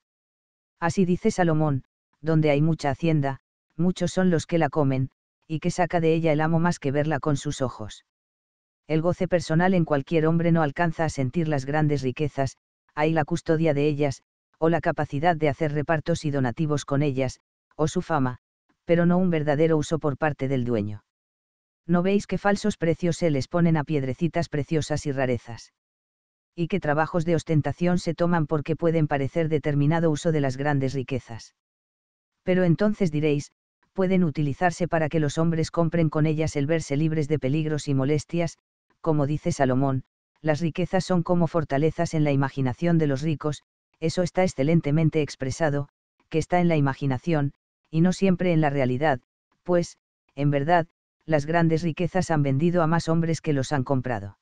Así dice Salomón, donde hay mucha hacienda, muchos son los que la comen, y que saca de ella el amo más que verla con sus ojos el goce personal en cualquier hombre no alcanza a sentir las grandes riquezas, hay la custodia de ellas, o la capacidad de hacer repartos y donativos con ellas, o su fama, pero no un verdadero uso por parte del dueño. ¿No veis qué falsos precios se les ponen a piedrecitas preciosas y rarezas? Y qué trabajos de ostentación se toman porque pueden parecer determinado uso de las grandes riquezas. Pero entonces diréis, pueden utilizarse para que los hombres compren con ellas el verse libres de peligros y molestias, como dice Salomón, las riquezas son como fortalezas en la imaginación de los ricos, eso está excelentemente expresado, que está en la imaginación, y no siempre en la realidad, pues, en verdad, las grandes riquezas han vendido a más hombres que los han comprado.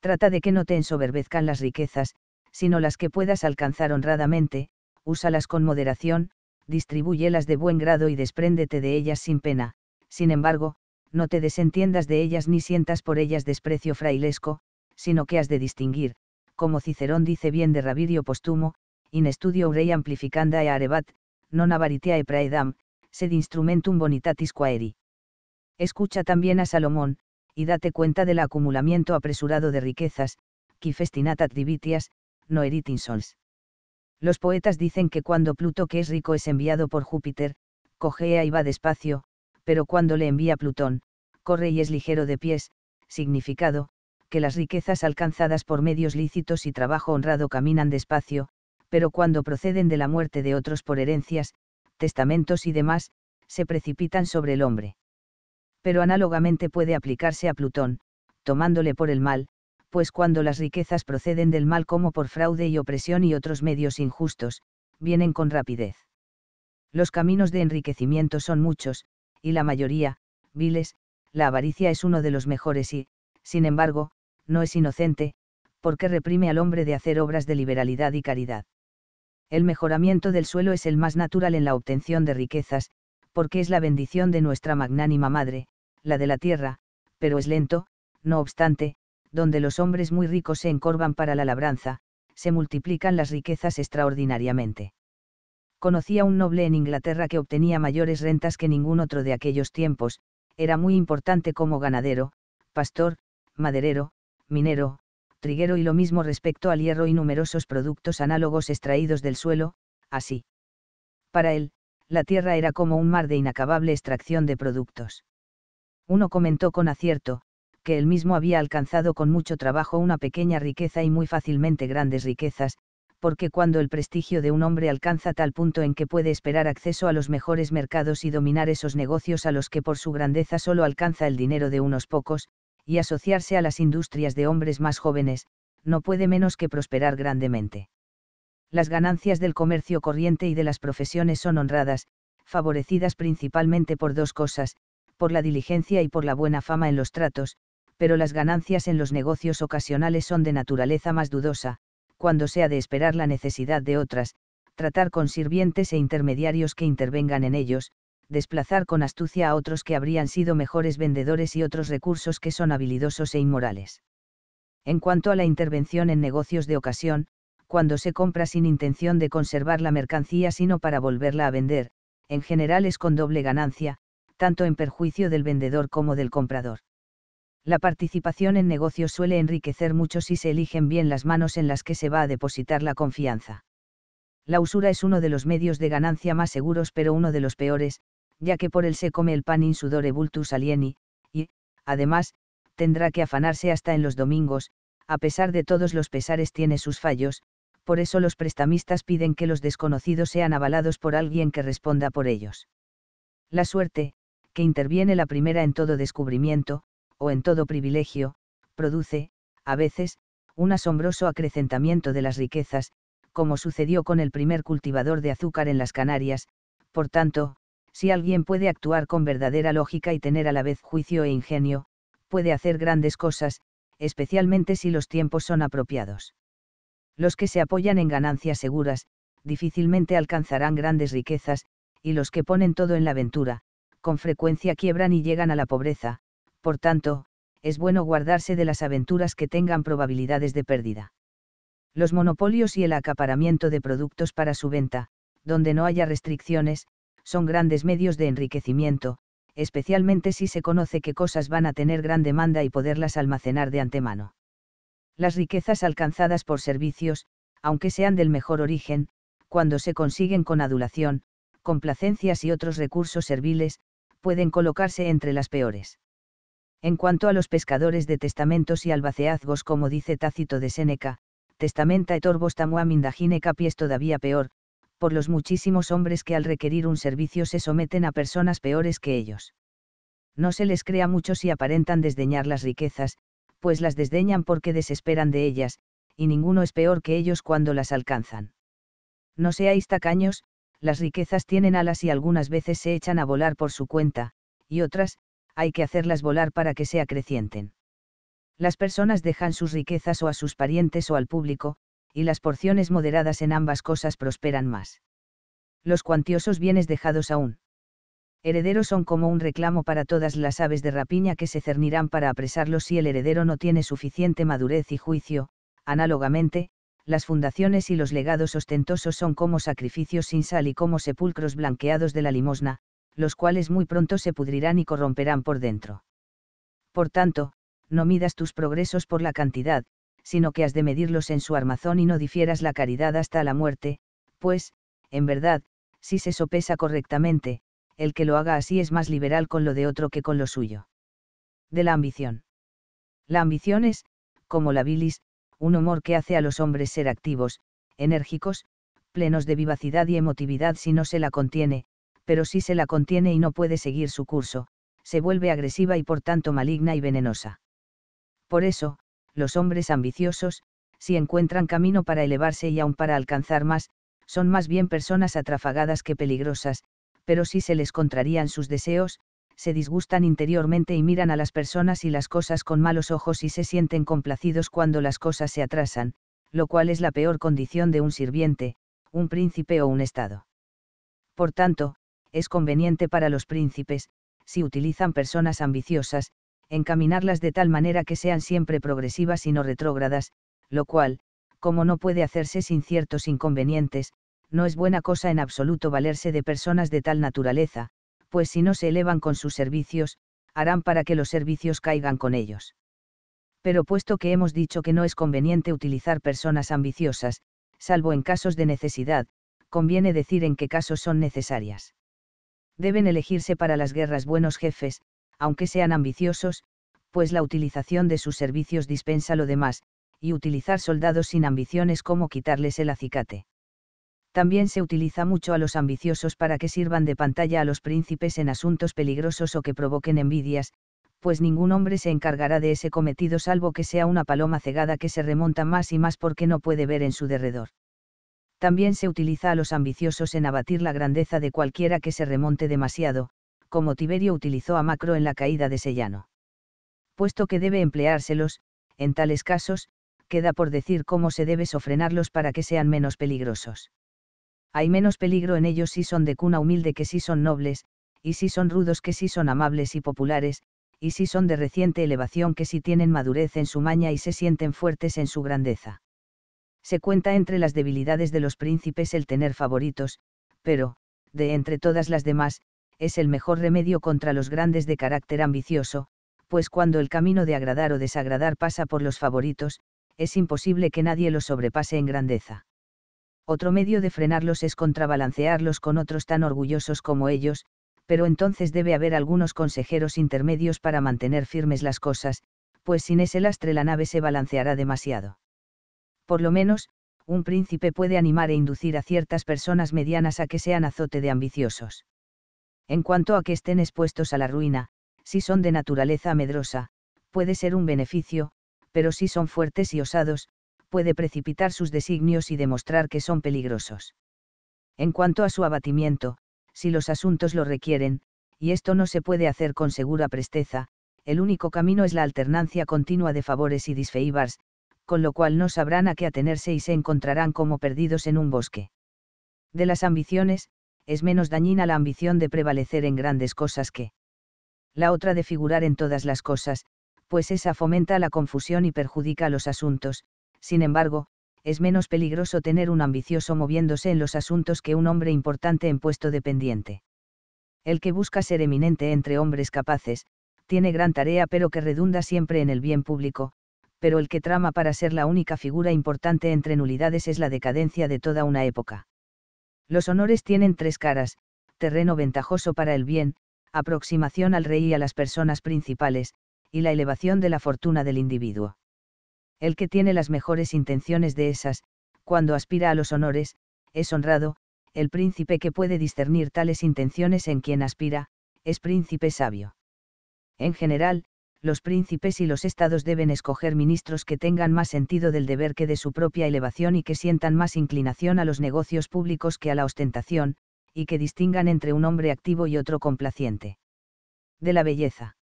Trata de que no te ensoberbezcan las riquezas, sino las que puedas alcanzar honradamente, úsalas con moderación, distribúyelas de buen grado y despréndete de ellas sin pena, sin embargo, no te desentiendas de ellas ni sientas por ellas desprecio frailesco, sino que has de distinguir, como Cicerón dice bien de Ravirio Postumo, in studio rei amplificanda e arebat, non avaritia e praedam, sed instrumentum bonitatis quaeri. Escucha también a Salomón, y date cuenta del acumulamiento apresurado de riquezas, qui festinatat divitias, no eritin sols. Los poetas dicen que cuando Pluto que es rico es enviado por Júpiter, cojea y va despacio, pero cuando le envía Plutón, corre y es ligero de pies, significado, que las riquezas alcanzadas por medios lícitos y trabajo honrado caminan despacio, pero cuando proceden de la muerte de otros por herencias, testamentos y demás, se precipitan sobre el hombre. Pero análogamente puede aplicarse a Plutón, tomándole por el mal, pues cuando las riquezas proceden del mal como por fraude y opresión y otros medios injustos, vienen con rapidez. Los caminos de enriquecimiento son muchos, y la mayoría, viles, la avaricia es uno de los mejores y, sin embargo, no es inocente, porque reprime al hombre de hacer obras de liberalidad y caridad. El mejoramiento del suelo es el más natural en la obtención de riquezas, porque es la bendición de nuestra magnánima madre, la de la tierra, pero es lento, no obstante, donde los hombres muy ricos se encorvan para la labranza, se multiplican las riquezas extraordinariamente. Conocía un noble en Inglaterra que obtenía mayores rentas que ningún otro de aquellos tiempos, era muy importante como ganadero, pastor, maderero, minero, triguero y lo mismo respecto al hierro y numerosos productos análogos extraídos del suelo, así. Para él, la tierra era como un mar de inacabable extracción de productos. Uno comentó con acierto, que él mismo había alcanzado con mucho trabajo una pequeña riqueza y muy fácilmente grandes riquezas, porque cuando el prestigio de un hombre alcanza tal punto en que puede esperar acceso a los mejores mercados y dominar esos negocios a los que por su grandeza solo alcanza el dinero de unos pocos, y asociarse a las industrias de hombres más jóvenes, no puede menos que prosperar grandemente. Las ganancias del comercio corriente y de las profesiones son honradas, favorecidas principalmente por dos cosas, por la diligencia y por la buena fama en los tratos, pero las ganancias en los negocios ocasionales son de naturaleza más dudosa, cuando sea de esperar la necesidad de otras, tratar con sirvientes e intermediarios que intervengan en ellos, desplazar con astucia a otros que habrían sido mejores vendedores y otros recursos que son habilidosos e inmorales. En cuanto a la intervención en negocios de ocasión, cuando se compra sin intención de conservar la mercancía sino para volverla a vender, en general es con doble ganancia, tanto en perjuicio del vendedor como del comprador. La participación en negocios suele enriquecer mucho si se eligen bien las manos en las que se va a depositar la confianza. La usura es uno de los medios de ganancia más seguros pero uno de los peores, ya que por él se come el pan insudore vultus alieni, y, además, tendrá que afanarse hasta en los domingos, a pesar de todos los pesares tiene sus fallos, por eso los prestamistas piden que los desconocidos sean avalados por alguien que responda por ellos. La suerte, que interviene la primera en todo descubrimiento, o en todo privilegio, produce, a veces, un asombroso acrecentamiento de las riquezas, como sucedió con el primer cultivador de azúcar en las Canarias, por tanto, si alguien puede actuar con verdadera lógica y tener a la vez juicio e ingenio, puede hacer grandes cosas, especialmente si los tiempos son apropiados. Los que se apoyan en ganancias seguras, difícilmente alcanzarán grandes riquezas, y los que ponen todo en la aventura, con frecuencia quiebran y llegan a la pobreza, por tanto, es bueno guardarse de las aventuras que tengan probabilidades de pérdida. Los monopolios y el acaparamiento de productos para su venta, donde no haya restricciones, son grandes medios de enriquecimiento, especialmente si se conoce qué cosas van a tener gran demanda y poderlas almacenar de antemano. Las riquezas alcanzadas por servicios, aunque sean del mejor origen, cuando se consiguen con adulación, complacencias y otros recursos serviles, pueden colocarse entre las peores. En cuanto a los pescadores de testamentos y albaceazgos como dice Tácito de Séneca, testamenta et orbos tamuam indagine capies todavía peor, por los muchísimos hombres que al requerir un servicio se someten a personas peores que ellos. No se les crea mucho si aparentan desdeñar las riquezas, pues las desdeñan porque desesperan de ellas, y ninguno es peor que ellos cuando las alcanzan. No seáis tacaños, las riquezas tienen alas y algunas veces se echan a volar por su cuenta, y otras, hay que hacerlas volar para que se acrecienten. Las personas dejan sus riquezas o a sus parientes o al público, y las porciones moderadas en ambas cosas prosperan más. Los cuantiosos bienes dejados aún. Herederos son como un reclamo para todas las aves de rapiña que se cernirán para apresarlos si el heredero no tiene suficiente madurez y juicio, análogamente, las fundaciones y los legados ostentosos son como sacrificios sin sal y como sepulcros blanqueados de la limosna, los cuales muy pronto se pudrirán y corromperán por dentro. Por tanto, no midas tus progresos por la cantidad, sino que has de medirlos en su armazón y no difieras la caridad hasta la muerte, pues, en verdad, si se sopesa correctamente, el que lo haga así es más liberal con lo de otro que con lo suyo. De la ambición. La ambición es, como la bilis, un humor que hace a los hombres ser activos, enérgicos, plenos de vivacidad y emotividad si no se la contiene, pero si se la contiene y no puede seguir su curso, se vuelve agresiva y por tanto maligna y venenosa. Por eso, los hombres ambiciosos, si encuentran camino para elevarse y aún para alcanzar más, son más bien personas atrafagadas que peligrosas, pero si se les contrarían sus deseos, se disgustan interiormente y miran a las personas y las cosas con malos ojos y se sienten complacidos cuando las cosas se atrasan, lo cual es la peor condición de un sirviente, un príncipe o un Estado. Por tanto, es conveniente para los príncipes, si utilizan personas ambiciosas, encaminarlas de tal manera que sean siempre progresivas y no retrógradas, lo cual, como no puede hacerse sin ciertos inconvenientes, no es buena cosa en absoluto valerse de personas de tal naturaleza, pues si no se elevan con sus servicios, harán para que los servicios caigan con ellos. Pero puesto que hemos dicho que no es conveniente utilizar personas ambiciosas, salvo en casos de necesidad, conviene decir en qué casos son necesarias. Deben elegirse para las guerras buenos jefes, aunque sean ambiciosos, pues la utilización de sus servicios dispensa lo demás, y utilizar soldados sin ambiciones como quitarles el acicate. También se utiliza mucho a los ambiciosos para que sirvan de pantalla a los príncipes en asuntos peligrosos o que provoquen envidias, pues ningún hombre se encargará de ese cometido salvo que sea una paloma cegada que se remonta más y más porque no puede ver en su derredor. También se utiliza a los ambiciosos en abatir la grandeza de cualquiera que se remonte demasiado, como Tiberio utilizó a Macro en la caída de Sellano. Puesto que debe empleárselos, en tales casos, queda por decir cómo se debe sofrenarlos para que sean menos peligrosos. Hay menos peligro en ellos si son de cuna humilde que si son nobles, y si son rudos que si son amables y populares, y si son de reciente elevación que si tienen madurez en su maña y se sienten fuertes en su grandeza. Se cuenta entre las debilidades de los príncipes el tener favoritos, pero, de entre todas las demás, es el mejor remedio contra los grandes de carácter ambicioso, pues cuando el camino de agradar o desagradar pasa por los favoritos, es imposible que nadie los sobrepase en grandeza. Otro medio de frenarlos es contrabalancearlos con otros tan orgullosos como ellos, pero entonces debe haber algunos consejeros intermedios para mantener firmes las cosas, pues sin ese lastre la nave se balanceará demasiado. Por lo menos, un príncipe puede animar e inducir a ciertas personas medianas a que sean azote de ambiciosos. En cuanto a que estén expuestos a la ruina, si son de naturaleza medrosa, puede ser un beneficio, pero si son fuertes y osados, puede precipitar sus designios y demostrar que son peligrosos. En cuanto a su abatimiento, si los asuntos lo requieren, y esto no se puede hacer con segura presteza, el único camino es la alternancia continua de favores y disfeivars, con lo cual no sabrán a qué atenerse y se encontrarán como perdidos en un bosque. De las ambiciones, es menos dañina la ambición de prevalecer en grandes cosas que la otra de figurar en todas las cosas, pues esa fomenta la confusión y perjudica los asuntos, sin embargo, es menos peligroso tener un ambicioso moviéndose en los asuntos que un hombre importante en puesto dependiente. El que busca ser eminente entre hombres capaces, tiene gran tarea pero que redunda siempre en el bien público, pero el que trama para ser la única figura importante entre nulidades es la decadencia de toda una época. Los honores tienen tres caras, terreno ventajoso para el bien, aproximación al rey y a las personas principales, y la elevación de la fortuna del individuo. El que tiene las mejores intenciones de esas, cuando aspira a los honores, es honrado, el príncipe que puede discernir tales intenciones en quien aspira, es príncipe sabio. En general, los príncipes y los estados deben escoger ministros que tengan más sentido del deber que de su propia elevación y que sientan más inclinación a los negocios públicos que a la ostentación, y que distingan entre un hombre activo y otro complaciente. De la belleza.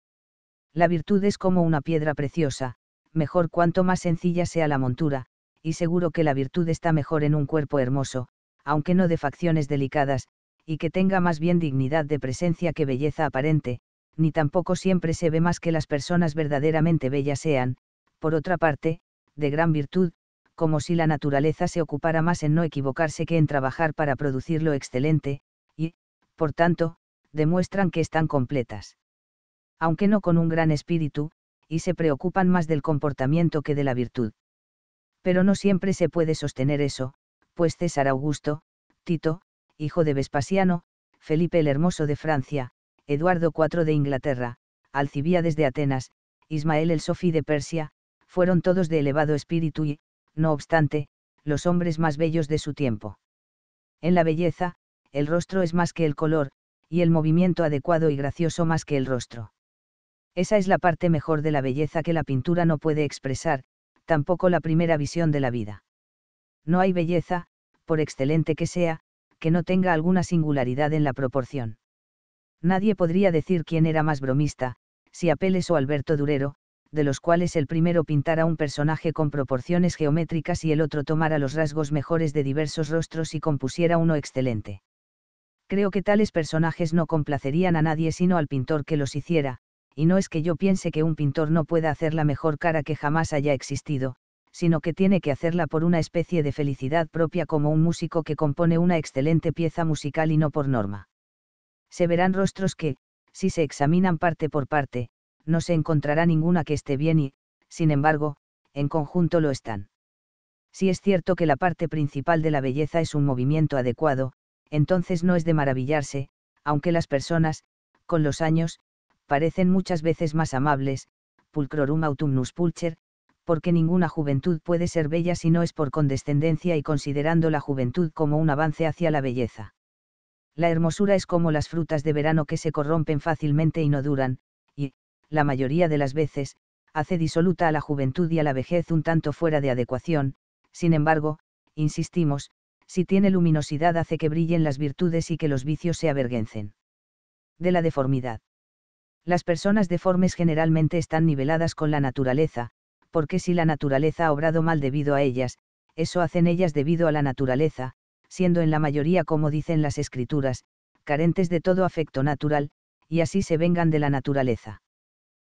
La virtud es como una piedra preciosa, mejor cuanto más sencilla sea la montura, y seguro que la virtud está mejor en un cuerpo hermoso, aunque no de facciones delicadas, y que tenga más bien dignidad de presencia que belleza aparente, ni tampoco siempre se ve más que las personas verdaderamente bellas sean, por otra parte, de gran virtud, como si la naturaleza se ocupara más en no equivocarse que en trabajar para producir lo excelente, y, por tanto, demuestran que están completas. Aunque no con un gran espíritu, y se preocupan más del comportamiento que de la virtud. Pero no siempre se puede sostener eso, pues César Augusto, Tito, hijo de Vespasiano, Felipe el Hermoso de Francia, Eduardo IV de Inglaterra, Alcibíades de Atenas, Ismael el Sofí de Persia, fueron todos de elevado espíritu y, no obstante, los hombres más bellos de su tiempo. En la belleza, el rostro es más que el color, y el movimiento adecuado y gracioso más que el rostro. Esa es la parte mejor de la belleza que la pintura no puede expresar, tampoco la primera visión de la vida. No hay belleza, por excelente que sea, que no tenga alguna singularidad en la proporción. Nadie podría decir quién era más bromista, si Apeles o Alberto Durero, de los cuales el primero pintara un personaje con proporciones geométricas y el otro tomara los rasgos mejores de diversos rostros y compusiera uno excelente. Creo que tales personajes no complacerían a nadie sino al pintor que los hiciera, y no es que yo piense que un pintor no pueda hacer la mejor cara que jamás haya existido, sino que tiene que hacerla por una especie de felicidad propia como un músico que compone una excelente pieza musical y no por norma. Se verán rostros que, si se examinan parte por parte, no se encontrará ninguna que esté bien y, sin embargo, en conjunto lo están. Si es cierto que la parte principal de la belleza es un movimiento adecuado, entonces no es de maravillarse, aunque las personas, con los años, parecen muchas veces más amables, pulcrorum autumnus pulcher, porque ninguna juventud puede ser bella si no es por condescendencia y considerando la juventud como un avance hacia la belleza. La hermosura es como las frutas de verano que se corrompen fácilmente y no duran, y, la mayoría de las veces, hace disoluta a la juventud y a la vejez un tanto fuera de adecuación, sin embargo, insistimos, si tiene luminosidad hace que brillen las virtudes y que los vicios se avergüencen. De la deformidad. Las personas deformes generalmente están niveladas con la naturaleza, porque si la naturaleza ha obrado mal debido a ellas, eso hacen ellas debido a la naturaleza, siendo en la mayoría como dicen las escrituras, carentes de todo afecto natural, y así se vengan de la naturaleza.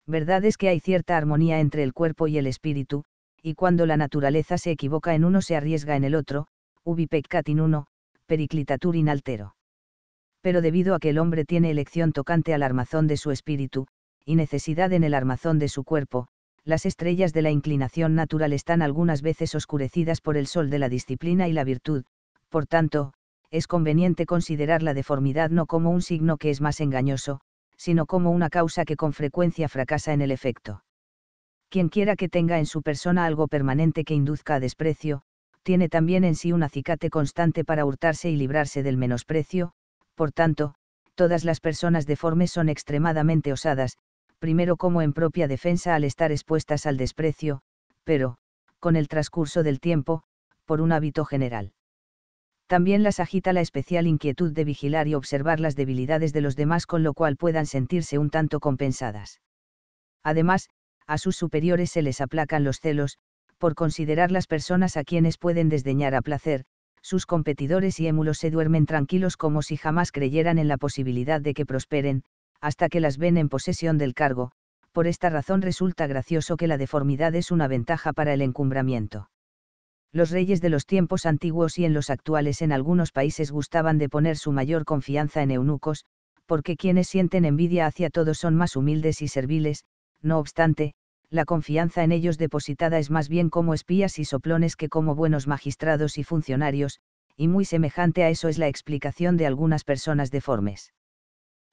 Verdad es que hay cierta armonía entre el cuerpo y el espíritu, y cuando la naturaleza se equivoca en uno se arriesga en el otro, ubi peccat in uno, periclitatur in altero. Pero debido a que el hombre tiene elección tocante al armazón de su espíritu, y necesidad en el armazón de su cuerpo, las estrellas de la inclinación natural están algunas veces oscurecidas por el sol de la disciplina y la virtud, por tanto, es conveniente considerar la deformidad no como un signo que es más engañoso, sino como una causa que con frecuencia fracasa en el efecto. Quien quiera que tenga en su persona algo permanente que induzca a desprecio, tiene también en sí un acicate constante para hurtarse y librarse del menosprecio, por tanto, todas las personas deformes son extremadamente osadas, primero como en propia defensa al estar expuestas al desprecio, pero, con el transcurso del tiempo, por un hábito general. También las agita la especial inquietud de vigilar y observar las debilidades de los demás con lo cual puedan sentirse un tanto compensadas. Además, a sus superiores se les aplacan los celos, por considerar las personas a quienes pueden desdeñar a placer, sus competidores y émulos se duermen tranquilos como si jamás creyeran en la posibilidad de que prosperen, hasta que las ven en posesión del cargo, por esta razón resulta gracioso que la deformidad es una ventaja para el encumbramiento. Los reyes de los tiempos antiguos y en los actuales en algunos países gustaban de poner su mayor confianza en eunucos, porque quienes sienten envidia hacia todos son más humildes y serviles, no obstante, la confianza en ellos depositada es más bien como espías y soplones que como buenos magistrados y funcionarios, y muy semejante a eso es la explicación de algunas personas deformes.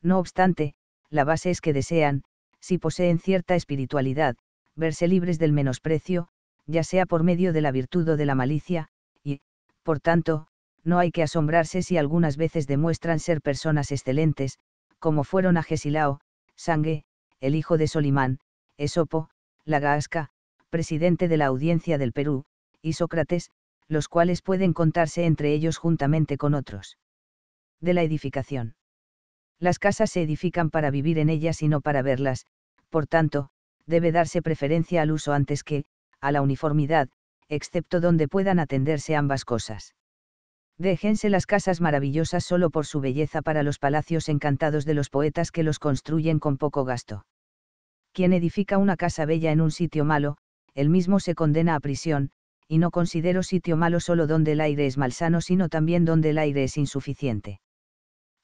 No obstante, la base es que desean, si poseen cierta espiritualidad, verse libres del menosprecio, ya sea por medio de la virtud o de la malicia, y, por tanto, no hay que asombrarse si algunas veces demuestran ser personas excelentes, como fueron Agesilao, Sangue, el hijo de Solimán, Esopo, Lagasca, presidente de la Audiencia del Perú, y Sócrates, los cuales pueden contarse entre ellos juntamente con otros. De la edificación. Las casas se edifican para vivir en ellas y no para verlas, por tanto, debe darse preferencia al uso antes que, a la uniformidad, excepto donde puedan atenderse ambas cosas. Déjense las casas maravillosas solo por su belleza para los palacios encantados de los poetas que los construyen con poco gasto. Quien edifica una casa bella en un sitio malo, él mismo se condena a prisión, y no considero sitio malo solo donde el aire es malsano, sino también donde el aire es insuficiente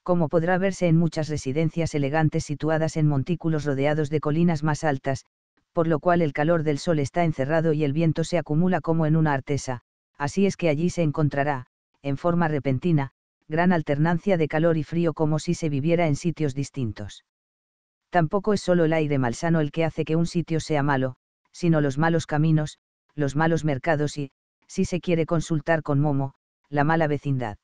como podrá verse en muchas residencias elegantes situadas en montículos rodeados de colinas más altas, por lo cual el calor del sol está encerrado y el viento se acumula como en una artesa, así es que allí se encontrará, en forma repentina, gran alternancia de calor y frío como si se viviera en sitios distintos. Tampoco es solo el aire malsano el que hace que un sitio sea malo, sino los malos caminos, los malos mercados y, si se quiere consultar con Momo, la mala vecindad.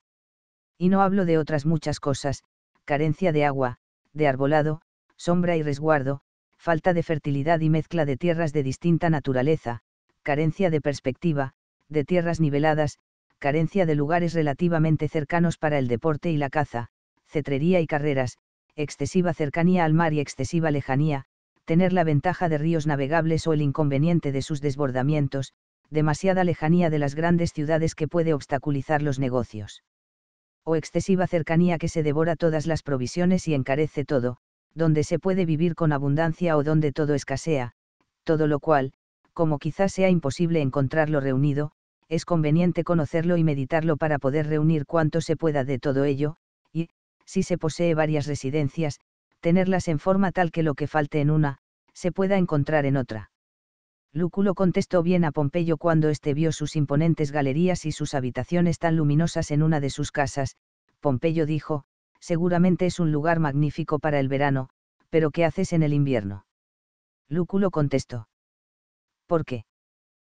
Y no hablo de otras muchas cosas, carencia de agua, de arbolado, sombra y resguardo, falta de fertilidad y mezcla de tierras de distinta naturaleza, carencia de perspectiva, de tierras niveladas, carencia de lugares relativamente cercanos para el deporte y la caza, cetrería y carreras, excesiva cercanía al mar y excesiva lejanía, tener la ventaja de ríos navegables o el inconveniente de sus desbordamientos, demasiada lejanía de las grandes ciudades que puede obstaculizar los negocios. O excesiva cercanía que se devora todas las provisiones y encarece todo, donde se puede vivir con abundancia o donde todo escasea, todo lo cual, como quizás sea imposible encontrarlo reunido, es conveniente conocerlo y meditarlo para poder reunir cuanto se pueda de todo ello, si se posee varias residencias, tenerlas en forma tal que lo que falte en una, se pueda encontrar en otra. Lúculo contestó bien a Pompeyo cuando éste vio sus imponentes galerías y sus habitaciones tan luminosas en una de sus casas. Pompeyo dijo, seguramente es un lugar magnífico para el verano, pero ¿qué haces en el invierno? Lúculo contestó. ¿Por qué?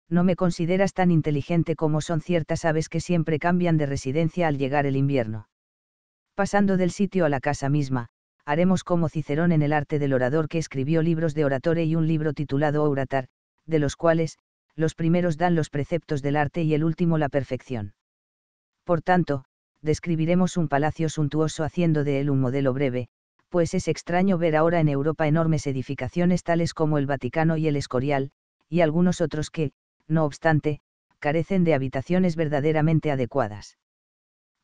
No me consideras tan inteligente como son ciertas aves que siempre cambian de residencia al llegar el invierno. Pasando del sitio a la casa misma, haremos como Cicerón en el arte del orador que escribió libros de oratore y un libro titulado Oratar, de los cuales, los primeros dan los preceptos del arte y el último la perfección. Por tanto, describiremos un palacio suntuoso haciendo de él un modelo breve, pues es extraño ver ahora en Europa enormes edificaciones tales como el Vaticano y el Escorial, y algunos otros que, no obstante, carecen de habitaciones verdaderamente adecuadas.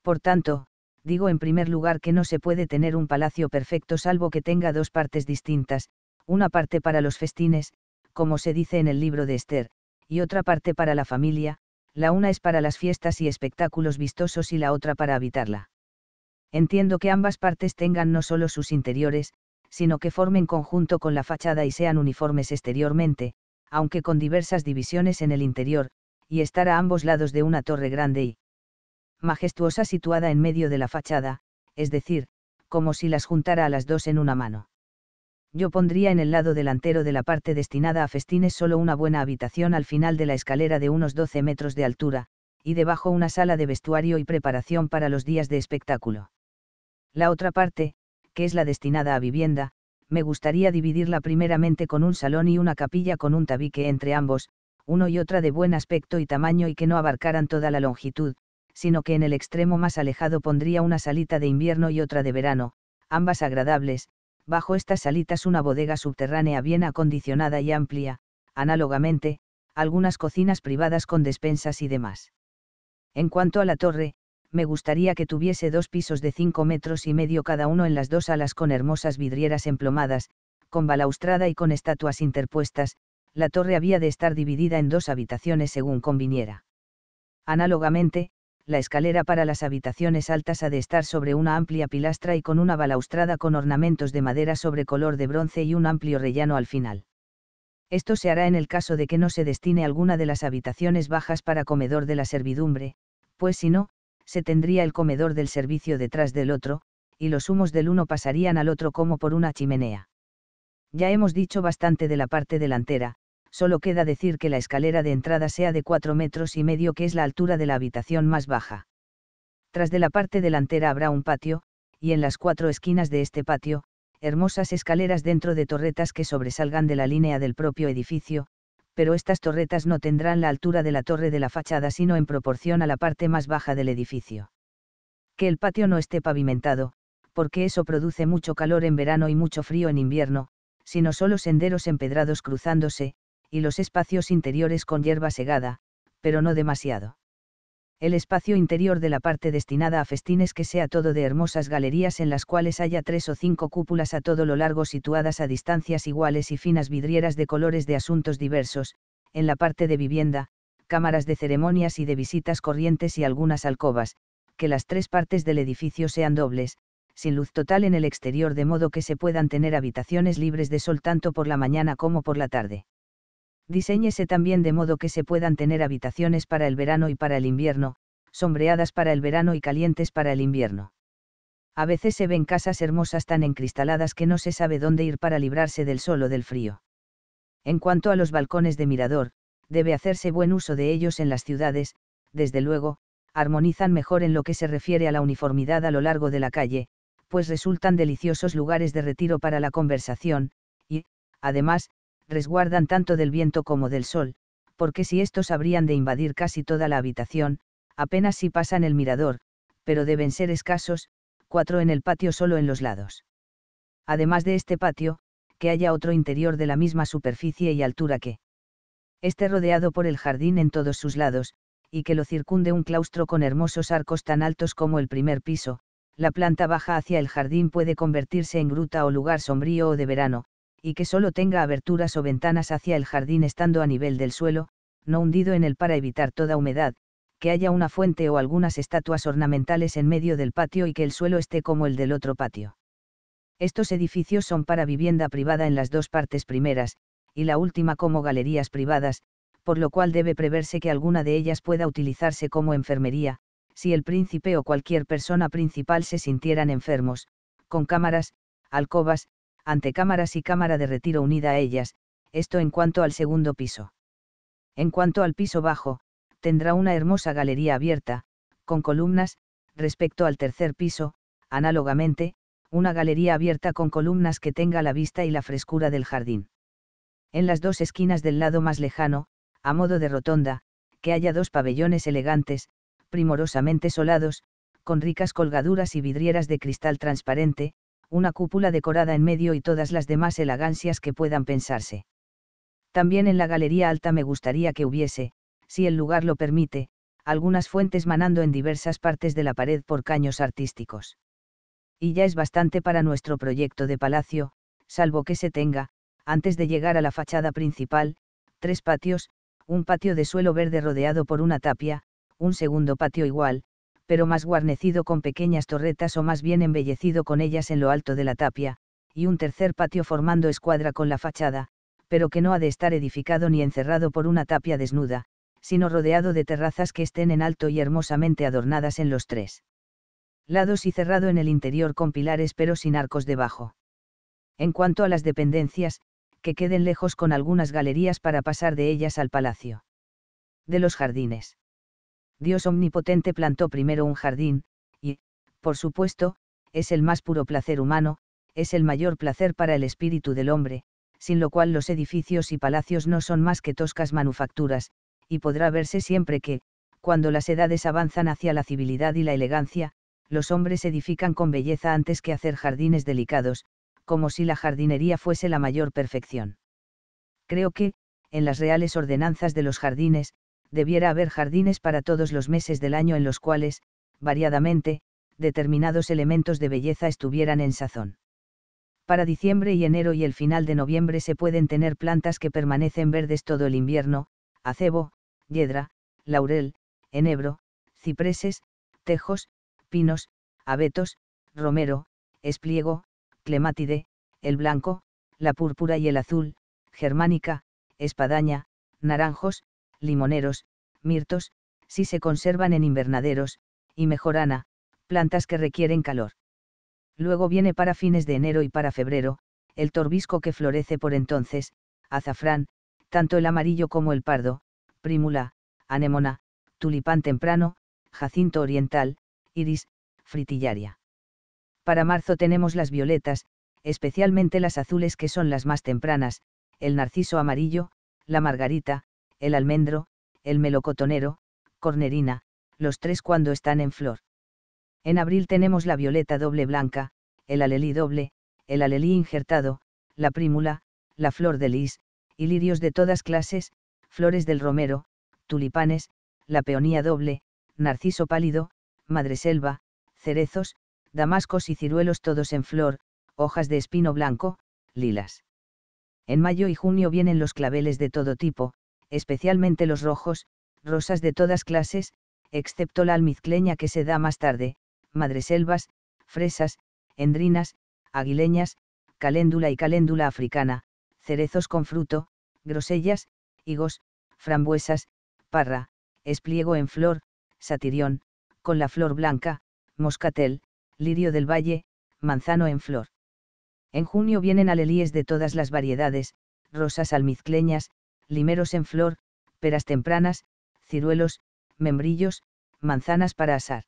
Por tanto, digo en primer lugar que no se puede tener un palacio perfecto salvo que tenga dos partes distintas, una parte para los festines, como se dice en el libro de Esther, y otra parte para la familia, la una es para las fiestas y espectáculos vistosos y la otra para habitarla. Entiendo que ambas partes tengan no solo sus interiores, sino que formen conjunto con la fachada y sean uniformes exteriormente, aunque con diversas divisiones en el interior, y estar a ambos lados de una torre grande y majestuosa situada en medio de la fachada, es decir, como si las juntara a las dos en una mano yo pondría en el lado delantero de la parte destinada a festines solo una buena habitación al final de la escalera de unos 12 metros de altura, y debajo una sala de vestuario y preparación para los días de espectáculo. La otra parte, que es la destinada a vivienda, me gustaría dividirla primeramente con un salón y una capilla con un tabique entre ambos, uno y otra de buen aspecto y tamaño y que no abarcaran toda la longitud, sino que en el extremo más alejado pondría una salita de invierno y otra de verano, ambas agradables, bajo estas salitas una bodega subterránea bien acondicionada y amplia, análogamente, algunas cocinas privadas con despensas y demás. En cuanto a la torre, me gustaría que tuviese dos pisos de cinco metros y medio cada uno en las dos alas con hermosas vidrieras emplomadas, con balaustrada y con estatuas interpuestas, la torre había de estar dividida en dos habitaciones según conviniera. Análogamente, la escalera para las habitaciones altas ha de estar sobre una amplia pilastra y con una balaustrada con ornamentos de madera sobre color de bronce y un amplio rellano al final. Esto se hará en el caso de que no se destine alguna de las habitaciones bajas para comedor de la servidumbre, pues si no, se tendría el comedor del servicio detrás del otro, y los humos del uno pasarían al otro como por una chimenea. Ya hemos dicho bastante de la parte delantera, solo queda decir que la escalera de entrada sea de cuatro metros y medio que es la altura de la habitación más baja. Tras de la parte delantera habrá un patio, y en las cuatro esquinas de este patio, hermosas escaleras dentro de torretas que sobresalgan de la línea del propio edificio, pero estas torretas no tendrán la altura de la torre de la fachada sino en proporción a la parte más baja del edificio. Que el patio no esté pavimentado, porque eso produce mucho calor en verano y mucho frío en invierno, sino solo senderos empedrados cruzándose, y los espacios interiores con hierba segada, pero no demasiado. El espacio interior de la parte destinada a festines que sea todo de hermosas galerías en las cuales haya tres o cinco cúpulas a todo lo largo situadas a distancias iguales y finas vidrieras de colores de asuntos diversos, en la parte de vivienda, cámaras de ceremonias y de visitas corrientes y algunas alcobas, que las tres partes del edificio sean dobles, sin luz total en el exterior de modo que se puedan tener habitaciones libres de sol tanto por la mañana como por la tarde. Diseñese también de modo que se puedan tener habitaciones para el verano y para el invierno, sombreadas para el verano y calientes para el invierno. A veces se ven casas hermosas tan encristaladas que no se sabe dónde ir para librarse del sol o del frío. En cuanto a los balcones de mirador, debe hacerse buen uso de ellos en las ciudades, desde luego, armonizan mejor en lo que se refiere a la uniformidad a lo largo de la calle, pues resultan deliciosos lugares de retiro para la conversación, y, además, resguardan tanto del viento como del sol, porque si estos habrían de invadir casi toda la habitación, apenas si pasan el mirador, pero deben ser escasos, cuatro en el patio solo en los lados. Además de este patio, que haya otro interior de la misma superficie y altura que esté rodeado por el jardín en todos sus lados, y que lo circunde un claustro con hermosos arcos tan altos como el primer piso, la planta baja hacia el jardín puede convertirse en gruta o lugar sombrío o de verano, y que solo tenga aberturas o ventanas hacia el jardín estando a nivel del suelo, no hundido en él para evitar toda humedad, que haya una fuente o algunas estatuas ornamentales en medio del patio y que el suelo esté como el del otro patio. Estos edificios son para vivienda privada en las dos partes primeras, y la última como galerías privadas, por lo cual debe preverse que alguna de ellas pueda utilizarse como enfermería, si el príncipe o cualquier persona principal se sintieran enfermos, con cámaras, alcobas, antecámaras y cámara de retiro unida a ellas, esto en cuanto al segundo piso. En cuanto al piso bajo, tendrá una hermosa galería abierta, con columnas, respecto al tercer piso, análogamente, una galería abierta con columnas que tenga la vista y la frescura del jardín. En las dos esquinas del lado más lejano, a modo de rotonda, que haya dos pabellones elegantes, primorosamente solados, con ricas colgaduras y vidrieras de cristal transparente, una cúpula decorada en medio y todas las demás elegancias que puedan pensarse. También en la galería alta me gustaría que hubiese, si el lugar lo permite, algunas fuentes manando en diversas partes de la pared por caños artísticos y ya es bastante para nuestro proyecto de palacio, salvo que se tenga, antes de llegar a la fachada principal, tres patios, un patio de suelo verde rodeado por una tapia, un segundo patio igual, pero más guarnecido con pequeñas torretas o más bien embellecido con ellas en lo alto de la tapia, y un tercer patio formando escuadra con la fachada, pero que no ha de estar edificado ni encerrado por una tapia desnuda, sino rodeado de terrazas que estén en alto y hermosamente adornadas en los tres lados y cerrado en el interior con pilares pero sin arcos debajo. En cuanto a las dependencias, que queden lejos con algunas galerías para pasar de ellas al palacio. De los jardines. Dios omnipotente plantó primero un jardín, y, por supuesto, es el más puro placer humano, es el mayor placer para el espíritu del hombre, sin lo cual los edificios y palacios no son más que toscas manufacturas, y podrá verse siempre que, cuando las edades avanzan hacia la civilidad y la elegancia, los hombres edifican con belleza antes que hacer jardines delicados, como si la jardinería fuese la mayor perfección. Creo que, en las reales ordenanzas de los jardines, debiera haber jardines para todos los meses del año en los cuales, variadamente, determinados elementos de belleza estuvieran en sazón. Para diciembre y enero y el final de noviembre se pueden tener plantas que permanecen verdes todo el invierno, acebo, yedra, laurel, enebro, cipreses, tejos, pinos, abetos, romero, espliego, clemátide, el blanco, la púrpura y el azul, germánica, espadaña, naranjos, limoneros, mirtos, si se conservan en invernaderos, y mejorana, plantas que requieren calor. Luego viene para fines de enero y para febrero, el torbisco que florece por entonces, azafrán, tanto el amarillo como el pardo, prímula, anémona, tulipán temprano, jacinto oriental, iris, fritillaria. Para marzo tenemos las violetas, especialmente las azules que son las más tempranas, el narciso amarillo, la margarita, el almendro, el melocotonero, cornerina, los tres cuando están en flor. En abril tenemos la violeta doble blanca, el alelí doble, el alelí injertado, la prímula, la flor de lis, y lirios de todas clases, flores del romero, tulipanes, la peonía doble, narciso pálido, madreselva, cerezos, damascos y ciruelos todos en flor, hojas de espino blanco, lilas. En mayo y junio vienen los claveles de todo tipo, especialmente los rojos, rosas de todas clases, excepto la almizcleña que se da más tarde, madreselvas, fresas, endrinas, aguileñas, caléndula y caléndula africana, cerezos con fruto, grosellas, higos, frambuesas, parra, espliego en flor, satirión, con la flor blanca, moscatel, lirio del valle, manzano en flor. En junio vienen alelíes de todas las variedades, rosas almizcleñas, limeros en flor, peras tempranas, ciruelos, membrillos, manzanas para asar.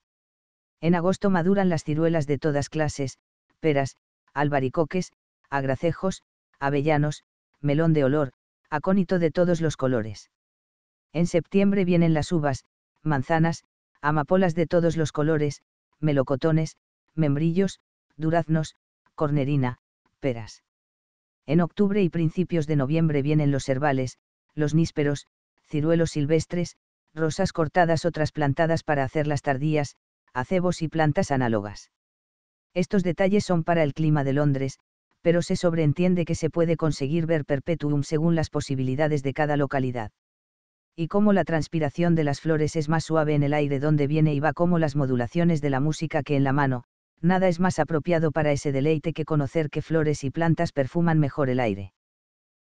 En agosto maduran las ciruelas de todas clases, peras, albaricoques, agracejos, avellanos, melón de olor, acónito de todos los colores. En septiembre vienen las uvas, manzanas, amapolas de todos los colores, melocotones, membrillos, duraznos, cornerina, peras. En octubre y principios de noviembre vienen los herbales, los nísperos, ciruelos silvestres, rosas cortadas o trasplantadas para hacerlas tardías, acebos y plantas análogas. Estos detalles son para el clima de Londres, pero se sobreentiende que se puede conseguir ver perpetuum según las posibilidades de cada localidad. Y como la transpiración de las flores es más suave en el aire donde viene y va como las modulaciones de la música que en la mano, nada es más apropiado para ese deleite que conocer que flores y plantas perfuman mejor el aire.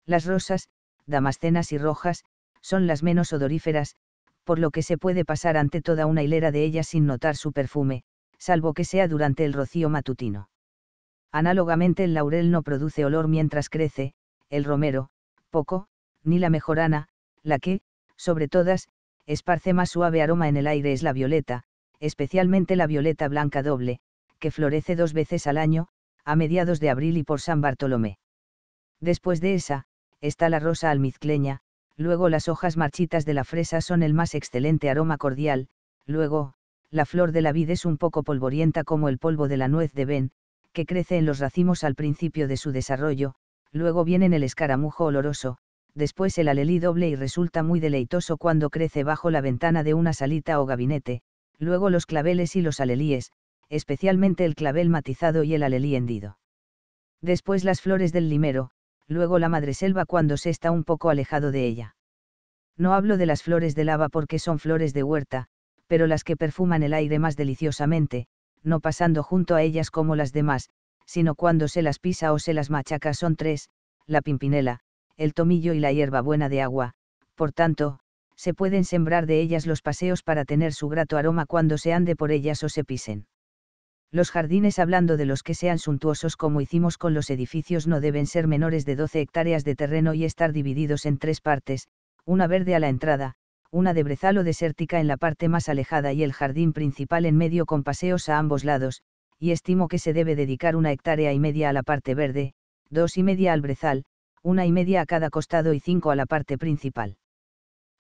Las rosas, damascenas y rojas, son las menos odoríferas, por lo que se puede pasar ante toda una hilera de ellas sin notar su perfume, salvo que sea durante el rocío matutino. Análogamente el laurel no produce olor mientras crece, el romero, poco, ni la mejorana, la que, sobre todas, esparce más suave aroma en el aire es la violeta, especialmente la violeta blanca doble, que florece dos veces al año, a mediados de abril y por San Bartolomé. Después de esa, está la rosa almizcleña, luego las hojas marchitas de la fresa son el más excelente aroma cordial, luego, la flor de la vid es un poco polvorienta como el polvo de la nuez de Ben, que crece en los racimos al principio de su desarrollo, luego viene el escaramujo oloroso, después el alelí doble y resulta muy deleitoso cuando crece bajo la ventana de una salita o gabinete, luego los claveles y los alelíes, especialmente el clavel matizado y el alelí hendido. Después las flores del limero, luego la madreselva cuando se está un poco alejado de ella. No hablo de las flores de lava porque son flores de huerta, pero las que perfuman el aire más deliciosamente, no pasando junto a ellas como las demás, sino cuando se las pisa o se las machaca son tres, la pimpinela, el tomillo y la hierba buena de agua, por tanto, se pueden sembrar de ellas los paseos para tener su grato aroma cuando se ande por ellas o se pisen. Los jardines hablando de los que sean suntuosos como hicimos con los edificios no deben ser menores de 12 hectáreas de terreno y estar divididos en tres partes, una verde a la entrada, una de brezal o desértica en la parte más alejada y el jardín principal en medio con paseos a ambos lados, y estimo que se debe dedicar una hectárea y media a la parte verde, dos y media al brezal, una y media a cada costado y cinco a la parte principal.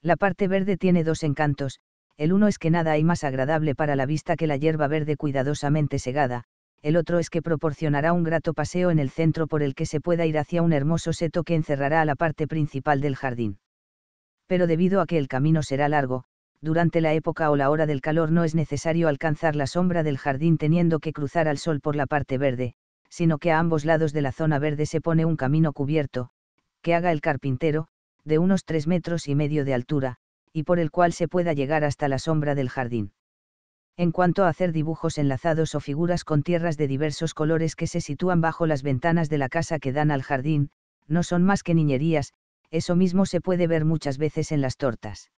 La parte verde tiene dos encantos, el uno es que nada hay más agradable para la vista que la hierba verde cuidadosamente segada, el otro es que proporcionará un grato paseo en el centro por el que se pueda ir hacia un hermoso seto que encerrará a la parte principal del jardín. Pero debido a que el camino será largo, durante la época o la hora del calor no es necesario alcanzar la sombra del jardín teniendo que cruzar al sol por la parte verde, sino que a ambos lados de la zona verde se pone un camino cubierto, que haga el carpintero, de unos tres metros y medio de altura, y por el cual se pueda llegar hasta la sombra del jardín. En cuanto a hacer dibujos enlazados o figuras con tierras de diversos colores que se sitúan bajo las ventanas de la casa que dan al jardín, no son más que niñerías, eso mismo se puede ver muchas veces en las tortas.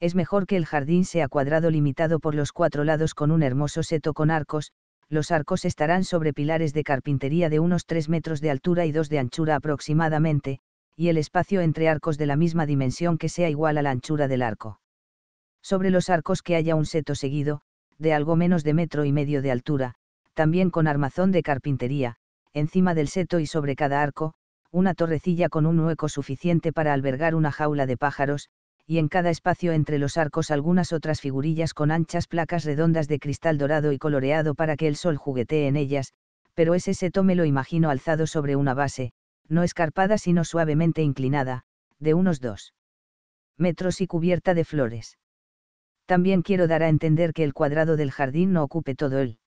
Es mejor que el jardín sea cuadrado limitado por los cuatro lados con un hermoso seto con arcos, los arcos estarán sobre pilares de carpintería de unos 3 metros de altura y 2 de anchura aproximadamente, y el espacio entre arcos de la misma dimensión que sea igual a la anchura del arco. Sobre los arcos que haya un seto seguido, de algo menos de metro y medio de altura, también con armazón de carpintería, encima del seto y sobre cada arco, una torrecilla con un hueco suficiente para albergar una jaula de pájaros, y en cada espacio entre los arcos algunas otras figurillas con anchas placas redondas de cristal dorado y coloreado para que el sol juguetee en ellas, pero ese seto me lo imagino alzado sobre una base, no escarpada sino suavemente inclinada, de unos dos metros y cubierta de flores. También quiero dar a entender que el cuadrado del jardín no ocupe todo el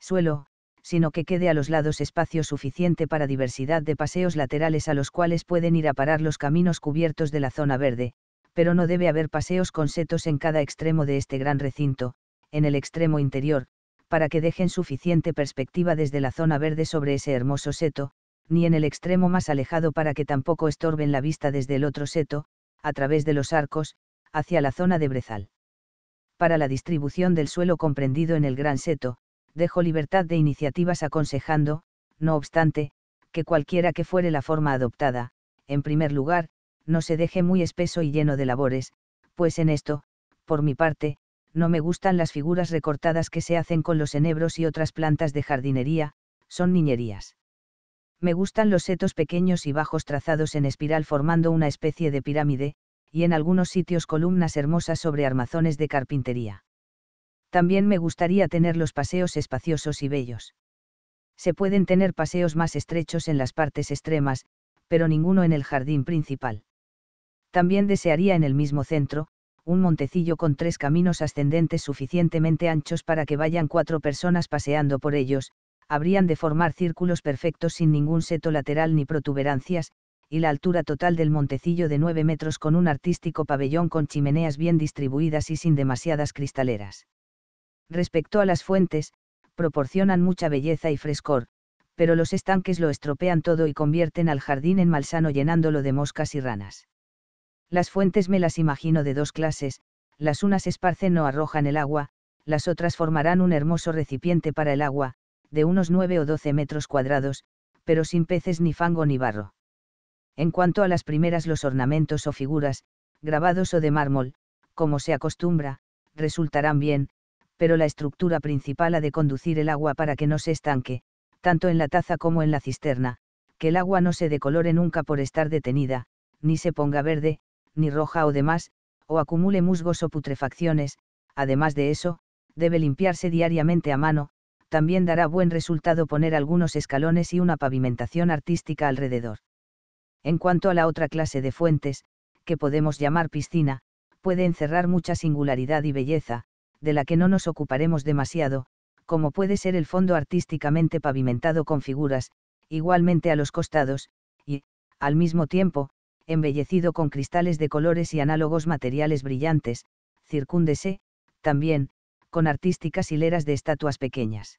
suelo, sino que quede a los lados espacio suficiente para diversidad de paseos laterales a los cuales pueden ir a parar los caminos cubiertos de la zona verde, pero no debe haber paseos con setos en cada extremo de este gran recinto, en el extremo interior, para que dejen suficiente perspectiva desde la zona verde sobre ese hermoso seto, ni en el extremo más alejado para que tampoco estorben la vista desde el otro seto, a través de los arcos, hacia la zona de brezal. Para la distribución del suelo comprendido en el gran seto, dejo libertad de iniciativas aconsejando, no obstante, que cualquiera que fuere la forma adoptada, en primer lugar, no se deje muy espeso y lleno de labores, pues en esto, por mi parte, no me gustan las figuras recortadas que se hacen con los enebros y otras plantas de jardinería, son niñerías. Me gustan los setos pequeños y bajos trazados en espiral formando una especie de pirámide, y en algunos sitios columnas hermosas sobre armazones de carpintería. También me gustaría tener los paseos espaciosos y bellos. Se pueden tener paseos más estrechos en las partes extremas, pero ninguno en el jardín principal. También desearía en el mismo centro, un montecillo con tres caminos ascendentes suficientemente anchos para que vayan cuatro personas paseando por ellos, habrían de formar círculos perfectos sin ningún seto lateral ni protuberancias, y la altura total del montecillo de 9 metros con un artístico pabellón con chimeneas bien distribuidas y sin demasiadas cristaleras. Respecto a las fuentes, proporcionan mucha belleza y frescor, pero los estanques lo estropean todo y convierten al jardín en malsano llenándolo de moscas y ranas. Las fuentes me las imagino de dos clases, las unas esparcen o arrojan el agua, las otras formarán un hermoso recipiente para el agua, de unos 9 o 12 metros cuadrados, pero sin peces ni fango ni barro. En cuanto a las primeras los ornamentos o figuras, grabados o de mármol, como se acostumbra, resultarán bien, pero la estructura principal ha de conducir el agua para que no se estanque, tanto en la taza como en la cisterna, que el agua no se decolore nunca por estar detenida, ni se ponga verde, ni roja o demás, o acumule musgos o putrefacciones, además de eso, debe limpiarse diariamente a mano, también dará buen resultado poner algunos escalones y una pavimentación artística alrededor. En cuanto a la otra clase de fuentes, que podemos llamar piscina, puede encerrar mucha singularidad y belleza, de la que no nos ocuparemos demasiado, como puede ser el fondo artísticamente pavimentado con figuras, igualmente a los costados, y, al mismo tiempo, embellecido con cristales de colores y análogos materiales brillantes, circúndese, también, con artísticas hileras de estatuas pequeñas.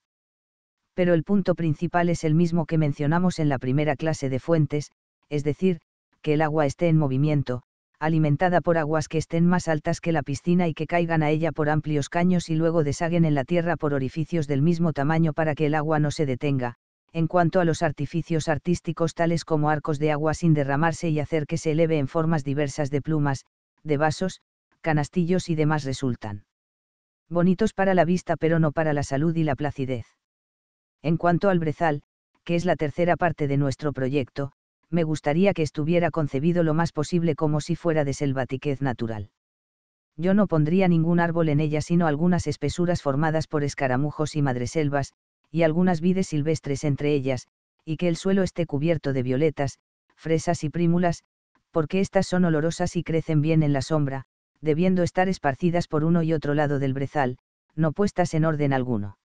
Pero el punto principal es el mismo que mencionamos en la primera clase de fuentes, es decir, que el agua esté en movimiento, alimentada por aguas que estén más altas que la piscina y que caigan a ella por amplios caños y luego desaguen en la tierra por orificios del mismo tamaño para que el agua no se detenga, en cuanto a los artificios artísticos tales como arcos de agua sin derramarse y hacer que se eleve en formas diversas de plumas, de vasos, canastillos y demás resultan bonitos para la vista pero no para la salud y la placidez. En cuanto al brezal, que es la tercera parte de nuestro proyecto, me gustaría que estuviera concebido lo más posible como si fuera de selvatiquez natural. Yo no pondría ningún árbol en ella sino algunas espesuras formadas por escaramujos y madreselvas, y algunas vides silvestres entre ellas, y que el suelo esté cubierto de violetas, fresas y prímulas, porque éstas son olorosas y crecen bien en la sombra, debiendo estar esparcidas por uno y otro lado del brezal, no puestas en orden alguno.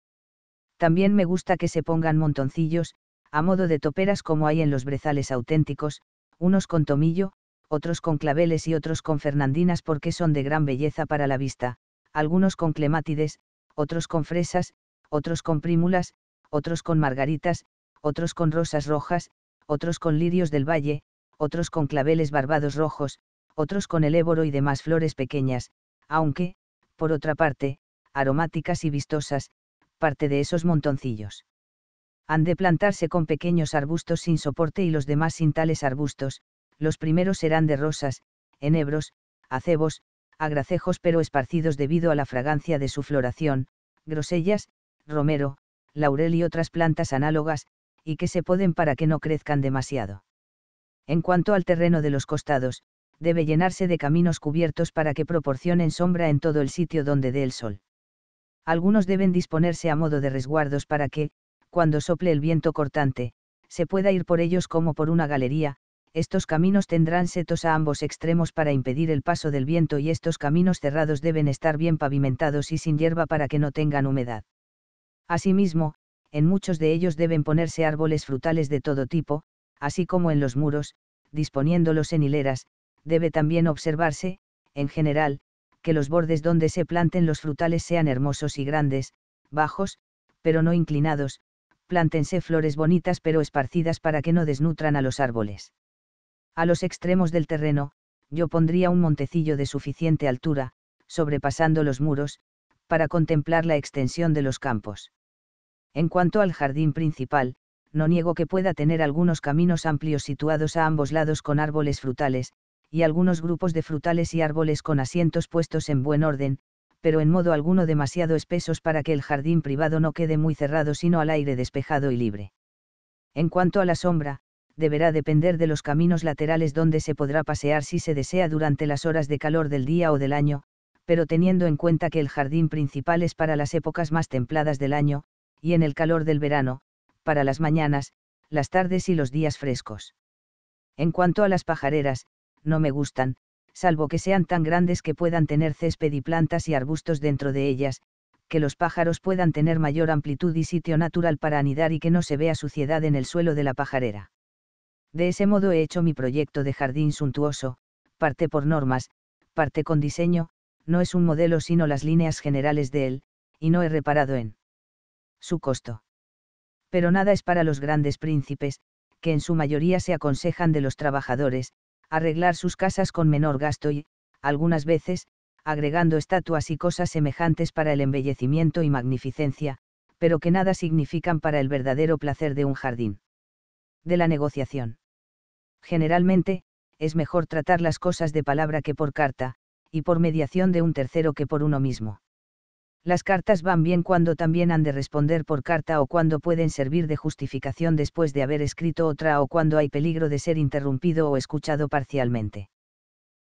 También me gusta que se pongan montoncillos, a modo de toperas como hay en los brezales auténticos, unos con tomillo, otros con claveles y otros con fernandinas porque son de gran belleza para la vista, algunos con clemátides, otros con fresas, otros con prímulas, otros con margaritas, otros con rosas rojas, otros con lirios del valle, otros con claveles barbados rojos, otros con el éboro y demás flores pequeñas, aunque, por otra parte, aromáticas y vistosas, parte de esos montoncillos. Han de plantarse con pequeños arbustos sin soporte y los demás sin tales arbustos, los primeros serán de rosas, enebros, acebos, agracejos pero esparcidos debido a la fragancia de su floración, grosellas, romero, laurel y otras plantas análogas, y que se poden para que no crezcan demasiado. En cuanto al terreno de los costados, debe llenarse de caminos cubiertos para que proporcionen sombra en todo el sitio donde dé el sol. Algunos deben disponerse a modo de resguardos para que, cuando sople el viento cortante, se pueda ir por ellos como por una galería, estos caminos tendrán setos a ambos extremos para impedir el paso del viento y estos caminos cerrados deben estar bien pavimentados y sin hierba para que no tengan humedad. Asimismo, en muchos de ellos deben ponerse árboles frutales de todo tipo, así como en los muros, disponiéndolos en hileras, debe también observarse, en general, que los bordes donde se planten los frutales sean hermosos y grandes, bajos, pero no inclinados, plántense flores bonitas pero esparcidas para que no desnutran a los árboles. A los extremos del terreno, yo pondría un montecillo de suficiente altura, sobrepasando los muros, para contemplar la extensión de los campos. En cuanto al jardín principal, no niego que pueda tener algunos caminos amplios situados a ambos lados con árboles frutales, y algunos grupos de frutales y árboles con asientos puestos en buen orden, pero en modo alguno demasiado espesos para que el jardín privado no quede muy cerrado sino al aire despejado y libre. En cuanto a la sombra, deberá depender de los caminos laterales donde se podrá pasear si se desea durante las horas de calor del día o del año, pero teniendo en cuenta que el jardín principal es para las épocas más templadas del año, y en el calor del verano, para las mañanas, las tardes y los días frescos. En cuanto a las pajareras, no me gustan, salvo que sean tan grandes que puedan tener césped y plantas y arbustos dentro de ellas, que los pájaros puedan tener mayor amplitud y sitio natural para anidar y que no se vea suciedad en el suelo de la pajarera. De ese modo he hecho mi proyecto de jardín suntuoso, parte por normas, parte con diseño, no es un modelo sino las líneas generales de él, y no he reparado en su costo. Pero nada es para los grandes príncipes, que en su mayoría se aconsejan de los trabajadores, arreglar sus casas con menor gasto y, algunas veces, agregando estatuas y cosas semejantes para el embellecimiento y magnificencia, pero que nada significan para el verdadero placer de un jardín. De la negociación. Generalmente, es mejor tratar las cosas de palabra que por carta, y por mediación de un tercero que por uno mismo. Las cartas van bien cuando también han de responder por carta o cuando pueden servir de justificación después de haber escrito otra o cuando hay peligro de ser interrumpido o escuchado parcialmente.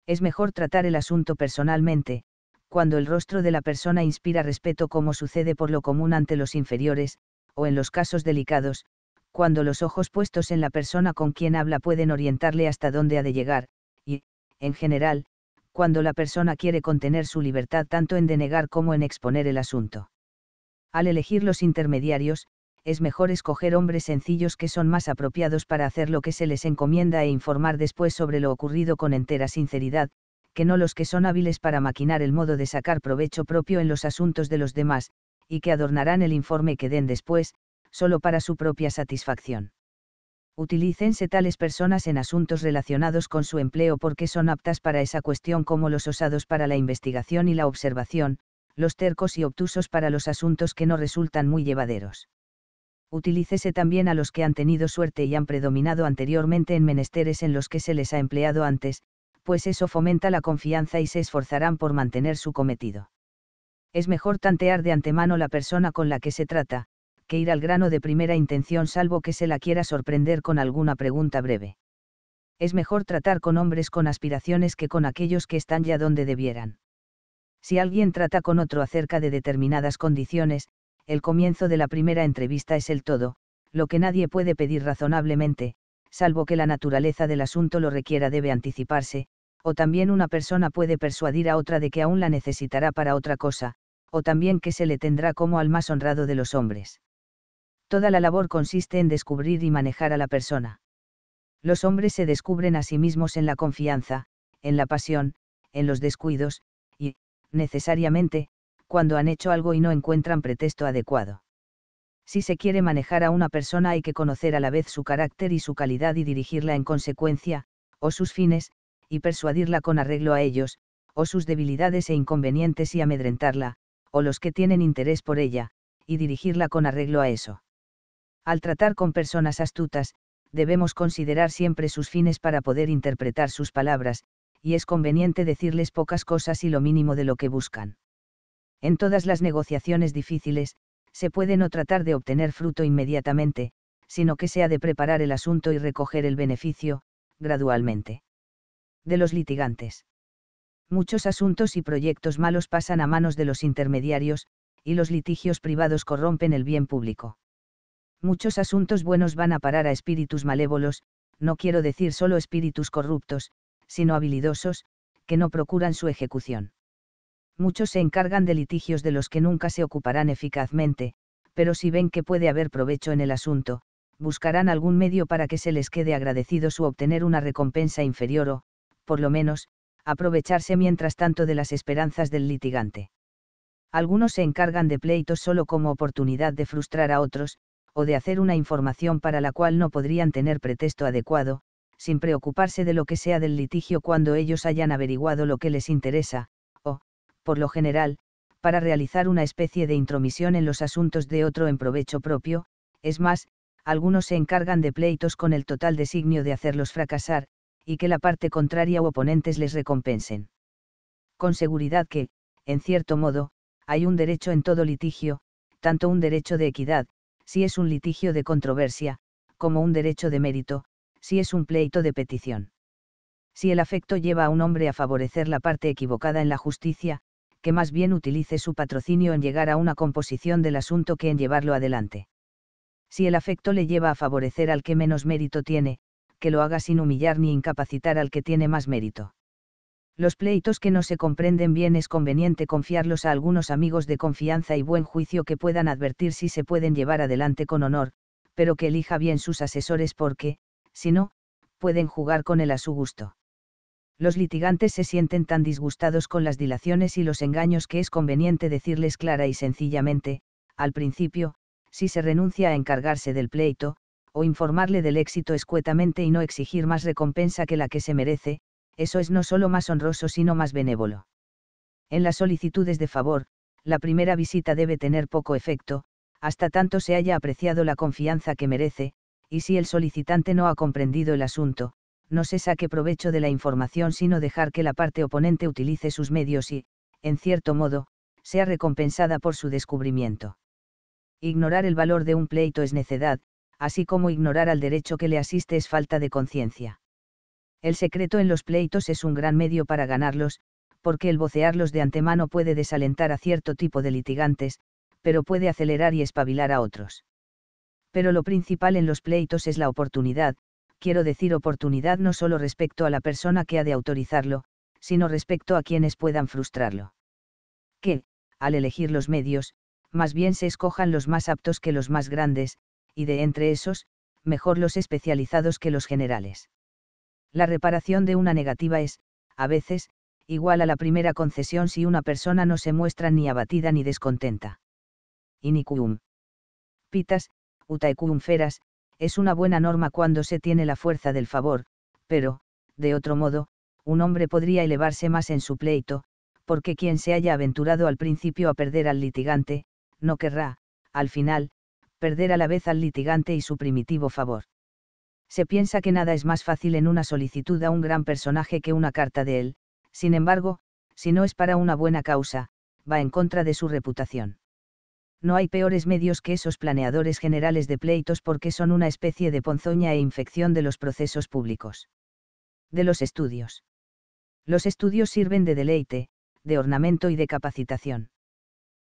Es mejor tratar el asunto personalmente, cuando el rostro de la persona inspira respeto como sucede por lo común ante los inferiores, o en los casos delicados, cuando los ojos puestos en la persona con quien habla pueden orientarle hasta dónde ha de llegar, y, en general, cuando la persona quiere contener su libertad tanto en denegar como en exponer el asunto. Al elegir los intermediarios, es mejor escoger hombres sencillos que son más apropiados para hacer lo que se les encomienda e informar después sobre lo ocurrido con entera sinceridad, que no los que son hábiles para maquinar el modo de sacar provecho propio en los asuntos de los demás, y que adornarán el informe que den después, solo para su propia satisfacción. Utilícense tales personas en asuntos relacionados con su empleo porque son aptas para esa cuestión como los osados para la investigación y la observación, los tercos y obtusos para los asuntos que no resultan muy llevaderos. Utilícese también a los que han tenido suerte y han predominado anteriormente en menesteres en los que se les ha empleado antes, pues eso fomenta la confianza y se esforzarán por mantener su cometido. Es mejor tantear de antemano la persona con la que se trata, que ir al grano de primera intención salvo que se la quiera sorprender con alguna pregunta breve. Es mejor tratar con hombres con aspiraciones que con aquellos que están ya donde debieran. Si alguien trata con otro acerca de determinadas condiciones, el comienzo de la primera entrevista es el todo, lo que nadie puede pedir razonablemente, salvo que la naturaleza del asunto lo requiera debe anticiparse, o también una persona puede persuadir a otra de que aún la necesitará para otra cosa, o también que se le tendrá como al más honrado de los hombres. Toda la labor consiste en descubrir y manejar a la persona. Los hombres se descubren a sí mismos en la confianza, en la pasión, en los descuidos, y, necesariamente, cuando han hecho algo y no encuentran pretexto adecuado. Si se quiere manejar a una persona hay que conocer a la vez su carácter y su calidad y dirigirla en consecuencia, o sus fines, y persuadirla con arreglo a ellos, o sus debilidades e inconvenientes y amedrentarla, o los que tienen interés por ella, y dirigirla con arreglo a eso. Al tratar con personas astutas, debemos considerar siempre sus fines para poder interpretar sus palabras, y es conveniente decirles pocas cosas y lo mínimo de lo que buscan. En todas las negociaciones difíciles, se puede no tratar de obtener fruto inmediatamente, sino que se ha de preparar el asunto y recoger el beneficio, gradualmente. De los litigantes. Muchos asuntos y proyectos malos pasan a manos de los intermediarios, y los litigios privados corrompen el bien público muchos asuntos buenos van a parar a espíritus malévolos, no quiero decir solo espíritus corruptos, sino habilidosos, que no procuran su ejecución. Muchos se encargan de litigios de los que nunca se ocuparán eficazmente, pero si ven que puede haber provecho en el asunto, buscarán algún medio para que se les quede agradecido su obtener una recompensa inferior o, por lo menos, aprovecharse mientras tanto de las esperanzas del litigante. Algunos se encargan de pleitos solo como oportunidad de frustrar a otros, o de hacer una información para la cual no podrían tener pretexto adecuado, sin preocuparse de lo que sea del litigio cuando ellos hayan averiguado lo que les interesa, o, por lo general, para realizar una especie de intromisión en los asuntos de otro en provecho propio, es más, algunos se encargan de pleitos con el total designio de hacerlos fracasar, y que la parte contraria u oponentes les recompensen. Con seguridad que, en cierto modo, hay un derecho en todo litigio, tanto un derecho de equidad, si es un litigio de controversia, como un derecho de mérito, si es un pleito de petición. Si el afecto lleva a un hombre a favorecer la parte equivocada en la justicia, que más bien utilice su patrocinio en llegar a una composición del asunto que en llevarlo adelante. Si el afecto le lleva a favorecer al que menos mérito tiene, que lo haga sin humillar ni incapacitar al que tiene más mérito. Los pleitos que no se comprenden bien es conveniente confiarlos a algunos amigos de confianza y buen juicio que puedan advertir si se pueden llevar adelante con honor, pero que elija bien sus asesores porque, si no, pueden jugar con él a su gusto. Los litigantes se sienten tan disgustados con las dilaciones y los engaños que es conveniente decirles clara y sencillamente, al principio, si se renuncia a encargarse del pleito, o informarle del éxito escuetamente y no exigir más recompensa que la que se merece, eso es no solo más honroso sino más benévolo. En las solicitudes de favor, la primera visita debe tener poco efecto, hasta tanto se haya apreciado la confianza que merece, y si el solicitante no ha comprendido el asunto, no se saque provecho de la información sino dejar que la parte oponente utilice sus medios y, en cierto modo, sea recompensada por su descubrimiento. Ignorar el valor de un pleito es necedad, así como ignorar al derecho que le asiste es falta de conciencia. El secreto en los pleitos es un gran medio para ganarlos, porque el vocearlos de antemano puede desalentar a cierto tipo de litigantes, pero puede acelerar y espabilar a otros. Pero lo principal en los pleitos es la oportunidad, quiero decir oportunidad no solo respecto a la persona que ha de autorizarlo, sino respecto a quienes puedan frustrarlo. Que, al elegir los medios, más bien se escojan los más aptos que los más grandes, y de entre esos, mejor los especializados que los generales. La reparación de una negativa es, a veces, igual a la primera concesión si una persona no se muestra ni abatida ni descontenta. Inicuum. Pitas, utaecum feras, es una buena norma cuando se tiene la fuerza del favor, pero, de otro modo, un hombre podría elevarse más en su pleito, porque quien se haya aventurado al principio a perder al litigante, no querrá, al final, perder a la vez al litigante y su primitivo favor. Se piensa que nada es más fácil en una solicitud a un gran personaje que una carta de él, sin embargo, si no es para una buena causa, va en contra de su reputación no hay peores medios que esos planeadores generales de pleitos porque son una especie de ponzoña e infección de los procesos públicos. De los estudios. Los estudios sirven de deleite, de ornamento y de capacitación.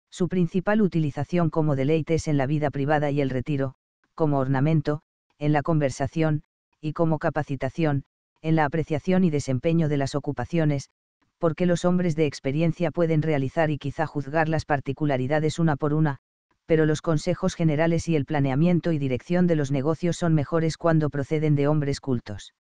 Su principal utilización como deleite es en la vida privada y el retiro, como ornamento, en la conversación, y como capacitación, en la apreciación y desempeño de las ocupaciones, porque los hombres de experiencia pueden realizar y quizá juzgar las particularidades una por una, pero los consejos generales y el planeamiento y dirección de los negocios son mejores cuando proceden de hombres cultos.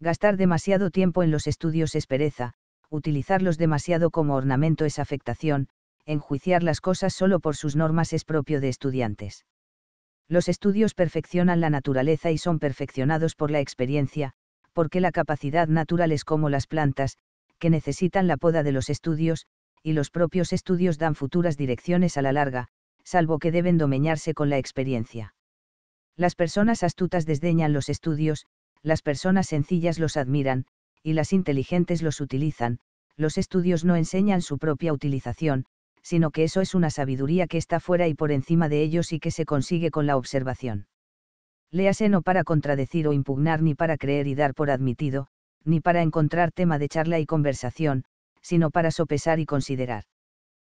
Gastar demasiado tiempo en los estudios es pereza, utilizarlos demasiado como ornamento es afectación, enjuiciar las cosas solo por sus normas es propio de estudiantes. Los estudios perfeccionan la naturaleza y son perfeccionados por la experiencia, porque la capacidad natural es como las plantas, que necesitan la poda de los estudios, y los propios estudios dan futuras direcciones a la larga, salvo que deben domeñarse con la experiencia. Las personas astutas desdeñan los estudios, las personas sencillas los admiran, y las inteligentes los utilizan, los estudios no enseñan su propia utilización, sino que eso es una sabiduría que está fuera y por encima de ellos y que se consigue con la observación. Léase no para contradecir o impugnar ni para creer y dar por admitido, ni para encontrar tema de charla y conversación, sino para sopesar y considerar.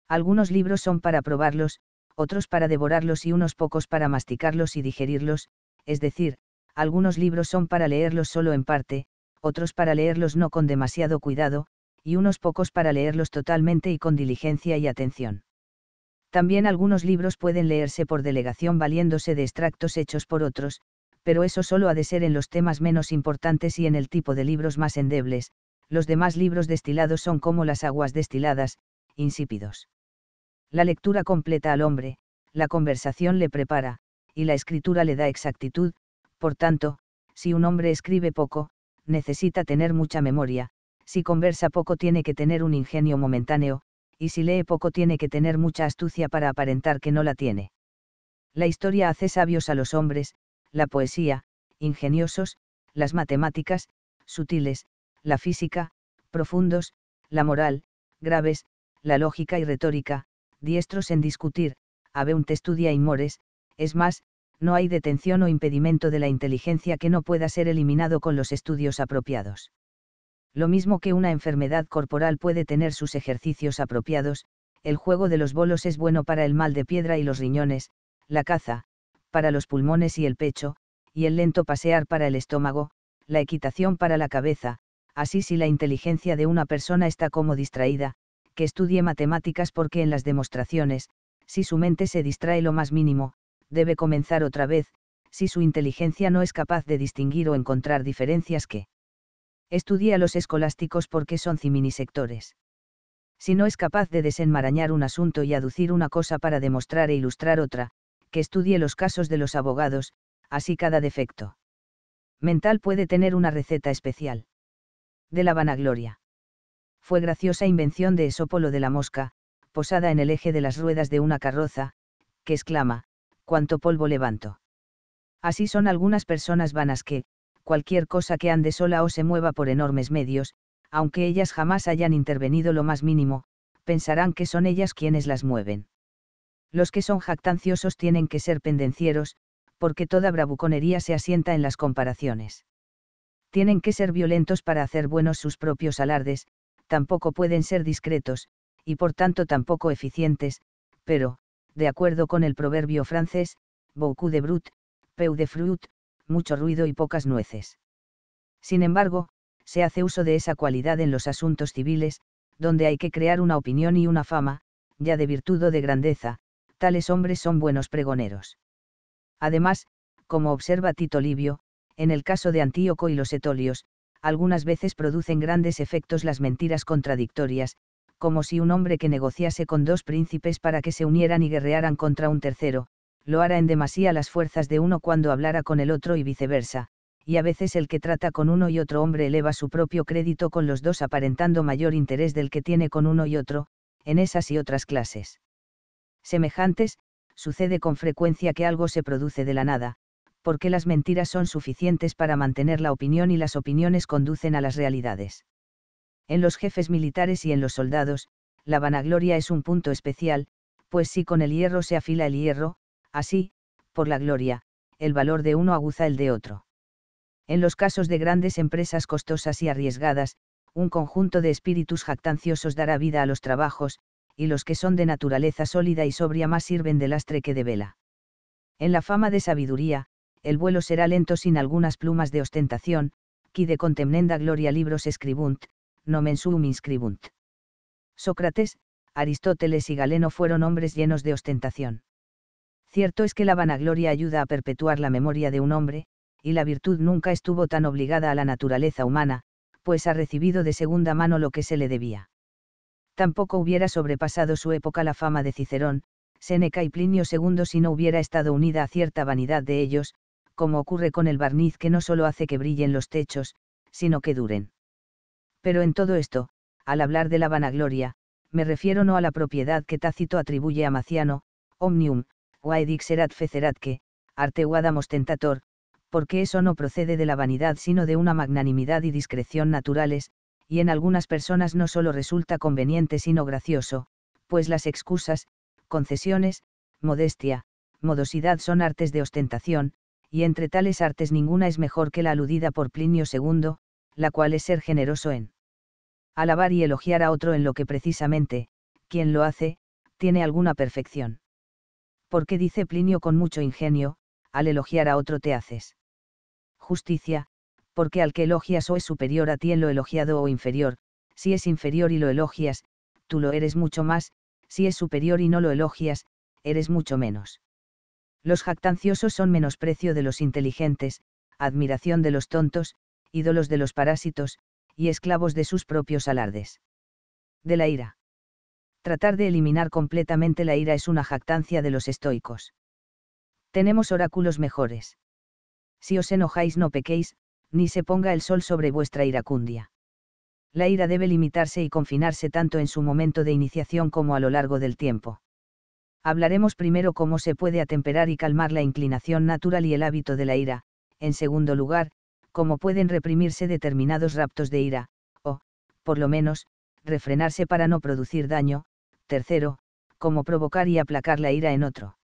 Algunos libros son para probarlos, otros para devorarlos y unos pocos para masticarlos y digerirlos, es decir, algunos libros son para leerlos solo en parte, otros para leerlos no con demasiado cuidado, y unos pocos para leerlos totalmente y con diligencia y atención. También algunos libros pueden leerse por delegación valiéndose de extractos hechos por otros, pero eso solo ha de ser en los temas menos importantes y en el tipo de libros más endebles, los demás libros destilados son como las aguas destiladas, insípidos. La lectura completa al hombre, la conversación le prepara, y la escritura le da exactitud, por tanto, si un hombre escribe poco, necesita tener mucha memoria, si conversa poco tiene que tener un ingenio momentáneo, y si lee poco tiene que tener mucha astucia para aparentar que no la tiene. La historia hace sabios a los hombres, la poesía, ingeniosos, las matemáticas, sutiles, la física, profundos, la moral, graves, la lógica y retórica, diestros en discutir, habeunt estudia y mores, es más, no hay detención o impedimento de la inteligencia que no pueda ser eliminado con los estudios apropiados. Lo mismo que una enfermedad corporal puede tener sus ejercicios apropiados, el juego de los bolos es bueno para el mal de piedra y los riñones, la caza, para los pulmones y el pecho, y el lento pasear para el estómago, la equitación para la cabeza, así si la inteligencia de una persona está como distraída, que estudie matemáticas porque en las demostraciones, si su mente se distrae lo más mínimo, debe comenzar otra vez, si su inteligencia no es capaz de distinguir o encontrar diferencias que estudie a los escolásticos porque son ciminisectores. Si no es capaz de desenmarañar un asunto y aducir una cosa para demostrar e ilustrar otra, que estudie los casos de los abogados, así cada defecto mental puede tener una receta especial. De la vanagloria. Fue graciosa invención de Esópolo de la mosca, posada en el eje de las ruedas de una carroza, que exclama, cuánto polvo levanto. Así son algunas personas vanas que, cualquier cosa que ande sola o se mueva por enormes medios, aunque ellas jamás hayan intervenido lo más mínimo, pensarán que son ellas quienes las mueven. Los que son jactanciosos tienen que ser pendencieros, porque toda bravuconería se asienta en las comparaciones. Tienen que ser violentos para hacer buenos sus propios alardes, tampoco pueden ser discretos, y por tanto tampoco eficientes, pero, de acuerdo con el proverbio francés, beaucoup de brut, peu de fruit, mucho ruido y pocas nueces. Sin embargo, se hace uso de esa cualidad en los asuntos civiles, donde hay que crear una opinión y una fama, ya de virtud o de grandeza, tales hombres son buenos pregoneros. Además, como observa Tito Livio, en el caso de Antíoco y los etolios, algunas veces producen grandes efectos las mentiras contradictorias, como si un hombre que negociase con dos príncipes para que se unieran y guerrearan contra un tercero, lo hará en demasía las fuerzas de uno cuando hablara con el otro y viceversa, y a veces el que trata con uno y otro hombre eleva su propio crédito con los dos aparentando mayor interés del que tiene con uno y otro, en esas y otras clases. Semejantes, sucede con frecuencia que algo se produce de la nada, porque las mentiras son suficientes para mantener la opinión y las opiniones conducen a las realidades. En los jefes militares y en los soldados, la vanagloria es un punto especial, pues si con el hierro se afila el hierro, así, por la gloria, el valor de uno aguza el de otro. En los casos de grandes empresas costosas y arriesgadas, un conjunto de espíritus jactanciosos dará vida a los trabajos, y los que son de naturaleza sólida y sobria más sirven de lastre que de vela. En la fama de sabiduría, el vuelo será lento sin algunas plumas de ostentación, qui de contemnenda gloria libros escribunt, nomen sum inscribunt. Sócrates, Aristóteles y Galeno fueron hombres llenos de ostentación. Cierto es que la vanagloria ayuda a perpetuar la memoria de un hombre, y la virtud nunca estuvo tan obligada a la naturaleza humana, pues ha recibido de segunda mano lo que se le debía tampoco hubiera sobrepasado su época la fama de Cicerón, Séneca y Plinio II si no hubiera estado unida a cierta vanidad de ellos, como ocurre con el barniz que no solo hace que brillen los techos, sino que duren. Pero en todo esto, al hablar de la vanagloria, me refiero no a la propiedad que Tácito atribuye a Maciano, omnium, waedix erat feceratque, arte uadam ostentator, porque eso no procede de la vanidad sino de una magnanimidad y discreción naturales, y en algunas personas no solo resulta conveniente sino gracioso, pues las excusas, concesiones, modestia, modosidad son artes de ostentación, y entre tales artes ninguna es mejor que la aludida por Plinio II, la cual es ser generoso en alabar y elogiar a otro en lo que precisamente, quien lo hace, tiene alguna perfección. Porque dice Plinio con mucho ingenio, al elogiar a otro te haces justicia, porque al que elogias o es superior a ti en lo elogiado o inferior, si es inferior y lo elogias, tú lo eres mucho más, si es superior y no lo elogias, eres mucho menos. Los jactanciosos son menosprecio de los inteligentes, admiración de los tontos, ídolos de los parásitos, y esclavos de sus propios alardes. De la ira. Tratar de eliminar completamente la ira es una jactancia de los estoicos. Tenemos oráculos mejores. Si os enojáis no pequéis, ni se ponga el sol sobre vuestra iracundia. La ira debe limitarse y confinarse tanto en su momento de iniciación como a lo largo del tiempo. Hablaremos primero cómo se puede atemperar y calmar la inclinación natural y el hábito de la ira, en segundo lugar, cómo pueden reprimirse determinados raptos de ira, o, por lo menos, refrenarse para no producir daño, tercero, cómo provocar y aplacar la ira en otro.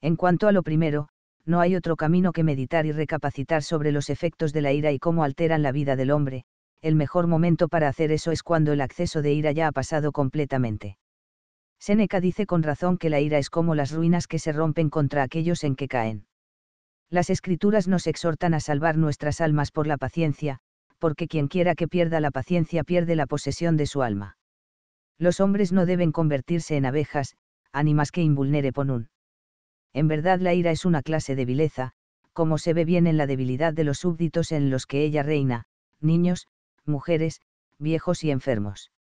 En cuanto a lo primero, no hay otro camino que meditar y recapacitar sobre los efectos de la ira y cómo alteran la vida del hombre, el mejor momento para hacer eso es cuando el acceso de ira ya ha pasado completamente. Séneca dice con razón que la ira es como las ruinas que se rompen contra aquellos en que caen. Las escrituras nos exhortan a salvar nuestras almas por la paciencia, porque quien quiera que pierda la paciencia pierde la posesión de su alma. Los hombres no deben convertirse en abejas, ánimas que invulnere ponun. En verdad la ira es una clase de vileza, como se ve bien en la debilidad de los súbditos en los que ella reina, niños, mujeres, viejos y enfermos.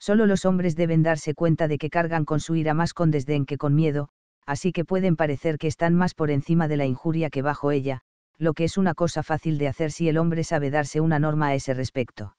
Solo los hombres deben darse cuenta de que cargan con su ira más con desdén que con miedo, así que pueden parecer que están más por encima de la injuria que bajo ella, lo que es una cosa fácil de hacer si el hombre sabe darse una norma a ese respecto.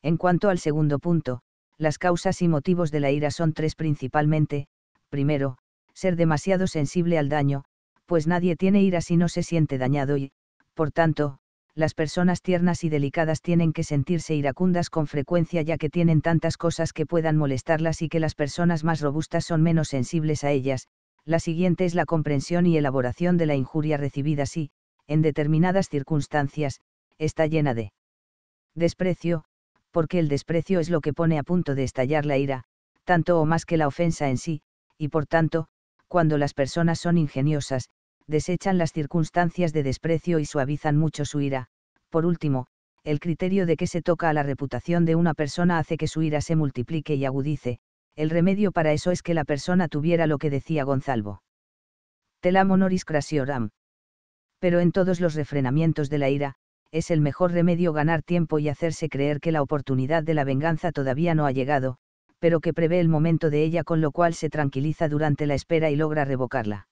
En cuanto al segundo punto, las causas y motivos de la ira son tres principalmente, primero, ser demasiado sensible al daño, pues nadie tiene ira si no se siente dañado y, por tanto, las personas tiernas y delicadas tienen que sentirse iracundas con frecuencia ya que tienen tantas cosas que puedan molestarlas y que las personas más robustas son menos sensibles a ellas. La siguiente es la comprensión y elaboración de la injuria recibida si, en determinadas circunstancias, está llena de desprecio, porque el desprecio es lo que pone a punto de estallar la ira, tanto o más que la ofensa en sí, y por tanto, cuando las personas son ingeniosas, desechan las circunstancias de desprecio y suavizan mucho su ira. Por último, el criterio de que se toca a la reputación de una persona hace que su ira se multiplique y agudice, el remedio para eso es que la persona tuviera lo que decía Gonzalvo. Telam honoris crasioram. Pero en todos los refrenamientos de la ira, es el mejor remedio ganar tiempo y hacerse creer que la oportunidad de la venganza todavía no ha llegado, pero que prevé el momento de ella con lo cual se tranquiliza durante la espera y logra revocarla.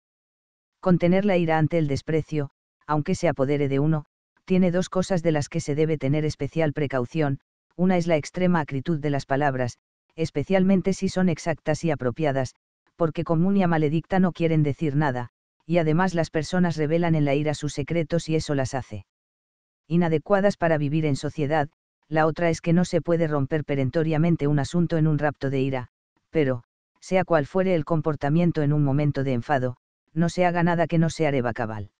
Contener la ira ante el desprecio, aunque se apodere de uno, tiene dos cosas de las que se debe tener especial precaución, una es la extrema acritud de las palabras, especialmente si son exactas y apropiadas, porque común y maledicta no quieren decir nada, y además las personas revelan en la ira sus secretos y eso las hace inadecuadas para vivir en sociedad, la otra es que no se puede romper perentoriamente un asunto en un rapto de ira, pero, sea cual fuere el comportamiento en un momento de enfado, no se haga nada que no sea areva cabal.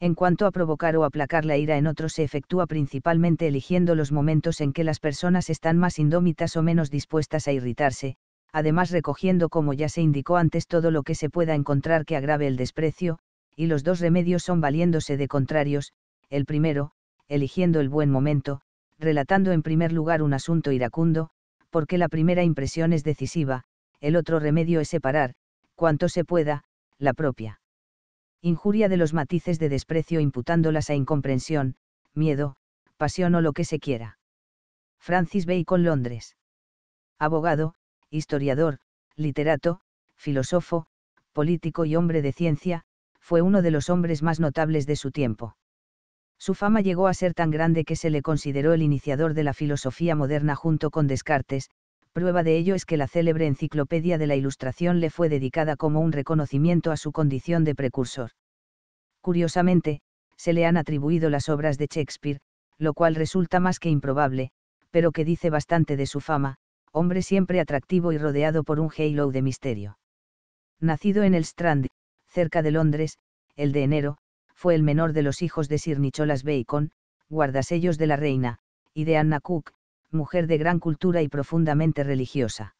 En cuanto a provocar o aplacar la ira en otros se efectúa principalmente eligiendo los momentos en que las personas están más indómitas o menos dispuestas a irritarse, además recogiendo como ya se indicó antes todo lo que se pueda encontrar que agrave el desprecio, y los dos remedios son valiéndose de contrarios, el primero, eligiendo el buen momento, relatando en primer lugar un asunto iracundo, porque la primera impresión es decisiva, el otro remedio es separar, cuanto se pueda, la propia. Injuria de los matices de desprecio imputándolas a incomprensión, miedo, pasión o lo que se quiera. Francis Bacon Londres. Abogado, historiador, literato, filósofo, político y hombre de ciencia, fue uno de los hombres más notables de su tiempo. Su fama llegó a ser tan grande que se le consideró el iniciador de la filosofía moderna junto con Descartes, prueba de ello es que la célebre Enciclopedia de la Ilustración le fue dedicada como un reconocimiento a su condición de precursor. Curiosamente, se le han atribuido las obras de Shakespeare, lo cual resulta más que improbable, pero que dice bastante de su fama, hombre siempre atractivo y rodeado por un halo de misterio. Nacido en el Strand, cerca de Londres, el de enero, fue el menor de los hijos de Sir Nicholas Bacon, guardasellos de la reina, y de Anna Cook, mujer de gran cultura y profundamente religiosa.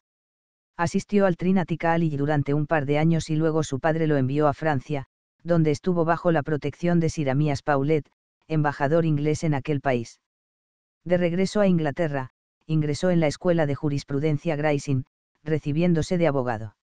Asistió al Trinity College durante un par de años y luego su padre lo envió a Francia, donde estuvo bajo la protección de Sir Amias Paulet, embajador inglés en aquel país. De regreso a Inglaterra, ingresó en la Escuela de Jurisprudencia Grayson, recibiéndose de abogado.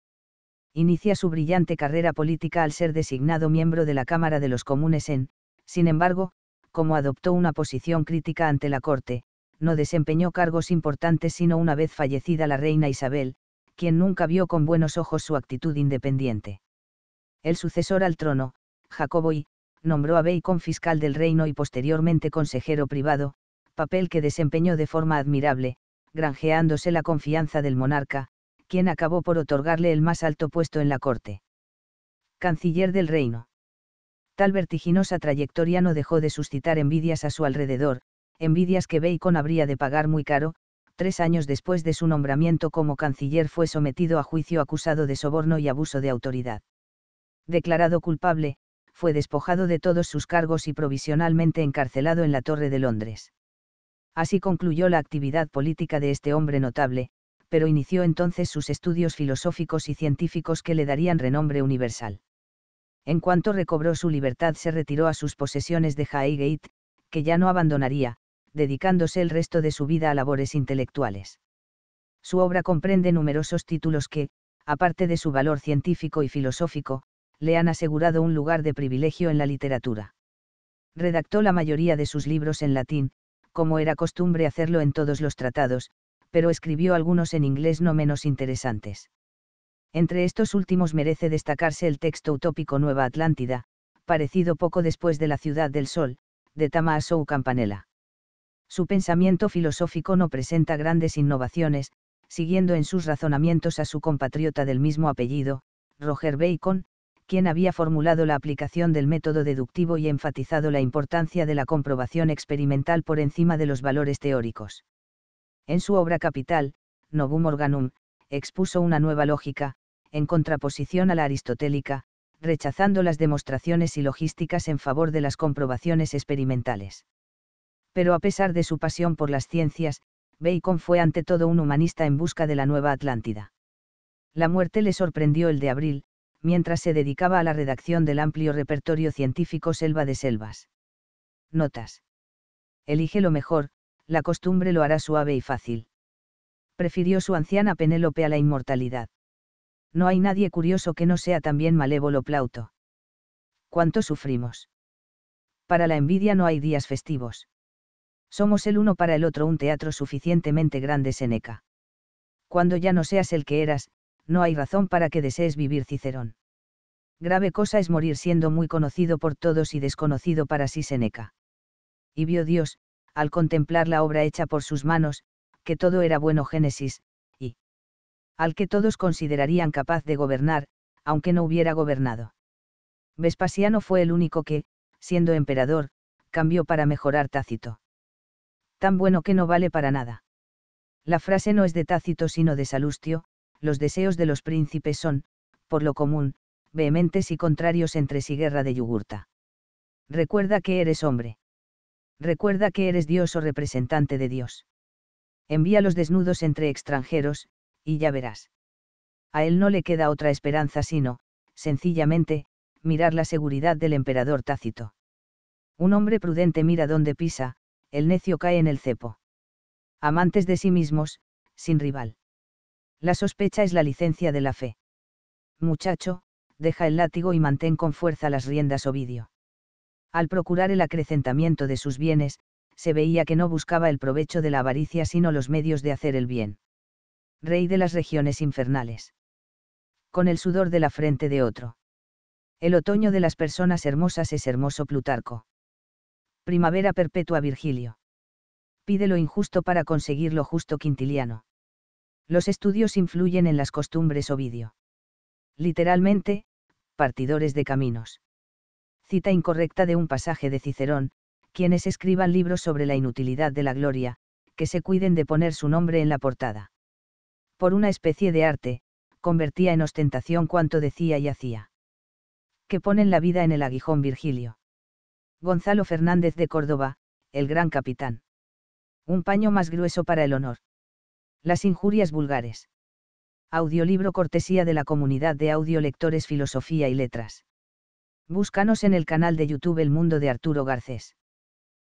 Inicia su brillante carrera política al ser designado miembro de la Cámara de los Comunes en, sin embargo, como adoptó una posición crítica ante la Corte, no desempeñó cargos importantes sino una vez fallecida la reina Isabel, quien nunca vio con buenos ojos su actitud independiente. El sucesor al trono, Jacobo I, nombró a Bacon fiscal del reino y posteriormente consejero privado, papel que desempeñó de forma admirable, granjeándose la confianza del monarca, quien acabó por otorgarle el más alto puesto en la corte. Canciller del reino. Tal vertiginosa trayectoria no dejó de suscitar envidias a su alrededor, envidias que Bacon habría de pagar muy caro, tres años después de su nombramiento como canciller fue sometido a juicio acusado de soborno y abuso de autoridad. Declarado culpable, fue despojado de todos sus cargos y provisionalmente encarcelado en la Torre de Londres. Así concluyó la actividad política de este hombre notable, pero inició entonces sus estudios filosóficos y científicos que le darían renombre universal. En cuanto recobró su libertad se retiró a sus posesiones de Highgate, que ya no abandonaría, dedicándose el resto de su vida a labores intelectuales. Su obra comprende numerosos títulos que, aparte de su valor científico y filosófico, le han asegurado un lugar de privilegio en la literatura. Redactó la mayoría de sus libros en latín, como era costumbre hacerlo en todos los tratados, pero escribió algunos en inglés no menos interesantes. Entre estos últimos merece destacarse el texto utópico Nueva Atlántida, parecido poco después de La Ciudad del Sol, de Tommaso Campanella. Su pensamiento filosófico no presenta grandes innovaciones, siguiendo en sus razonamientos a su compatriota del mismo apellido, Roger Bacon, quien había formulado la aplicación del método deductivo y enfatizado la importancia de la comprobación experimental por encima de los valores teóricos. En su obra capital, Novum Organum, expuso una nueva lógica, en contraposición a la aristotélica, rechazando las demostraciones logísticas en favor de las comprobaciones experimentales. Pero a pesar de su pasión por las ciencias, Bacon fue ante todo un humanista en busca de la nueva Atlántida. La muerte le sorprendió el de abril, mientras se dedicaba a la redacción del amplio repertorio científico Selva de Selvas. Notas. Elige lo mejor, la costumbre lo hará suave y fácil. Prefirió su anciana Penélope a la inmortalidad. No hay nadie curioso que no sea también malévolo Plauto. ¿Cuánto sufrimos? Para la envidia no hay días festivos. Somos el uno para el otro un teatro suficientemente grande Seneca. Cuando ya no seas el que eras, no hay razón para que desees vivir Cicerón. Grave cosa es morir siendo muy conocido por todos y desconocido para sí Seneca. Y vio Dios, al contemplar la obra hecha por sus manos, que todo era bueno Génesis, y al que todos considerarían capaz de gobernar, aunque no hubiera gobernado. Vespasiano fue el único que, siendo emperador, cambió para mejorar Tácito tan bueno que no vale para nada. La frase no es de Tácito sino de Salustio, los deseos de los príncipes son, por lo común, vehementes y contrarios entre sí guerra de yugurta. Recuerda que eres hombre. Recuerda que eres Dios o representante de Dios. Envía los desnudos entre extranjeros, y ya verás. A él no le queda otra esperanza sino, sencillamente, mirar la seguridad del emperador Tácito. Un hombre prudente mira dónde pisa, el necio cae en el cepo. Amantes de sí mismos, sin rival. La sospecha es la licencia de la fe. Muchacho, deja el látigo y mantén con fuerza las riendas Ovidio. Al procurar el acrecentamiento de sus bienes, se veía que no buscaba el provecho de la avaricia sino los medios de hacer el bien. Rey de las regiones infernales. Con el sudor de la frente de otro. El otoño de las personas hermosas es hermoso Plutarco. Primavera perpetua Virgilio. Pide lo injusto para conseguir lo justo Quintiliano. Los estudios influyen en las costumbres Ovidio. Literalmente, partidores de caminos. Cita incorrecta de un pasaje de Cicerón, quienes escriban libros sobre la inutilidad de la gloria, que se cuiden de poner su nombre en la portada. Por una especie de arte, convertía en ostentación cuanto decía y hacía. Que ponen la vida en el aguijón Virgilio. Gonzalo Fernández de Córdoba, el gran capitán. Un paño más grueso para el honor. Las injurias vulgares. Audiolibro cortesía de la comunidad de audiolectores Filosofía y Letras. Búscanos en el canal de YouTube El Mundo de Arturo Garcés.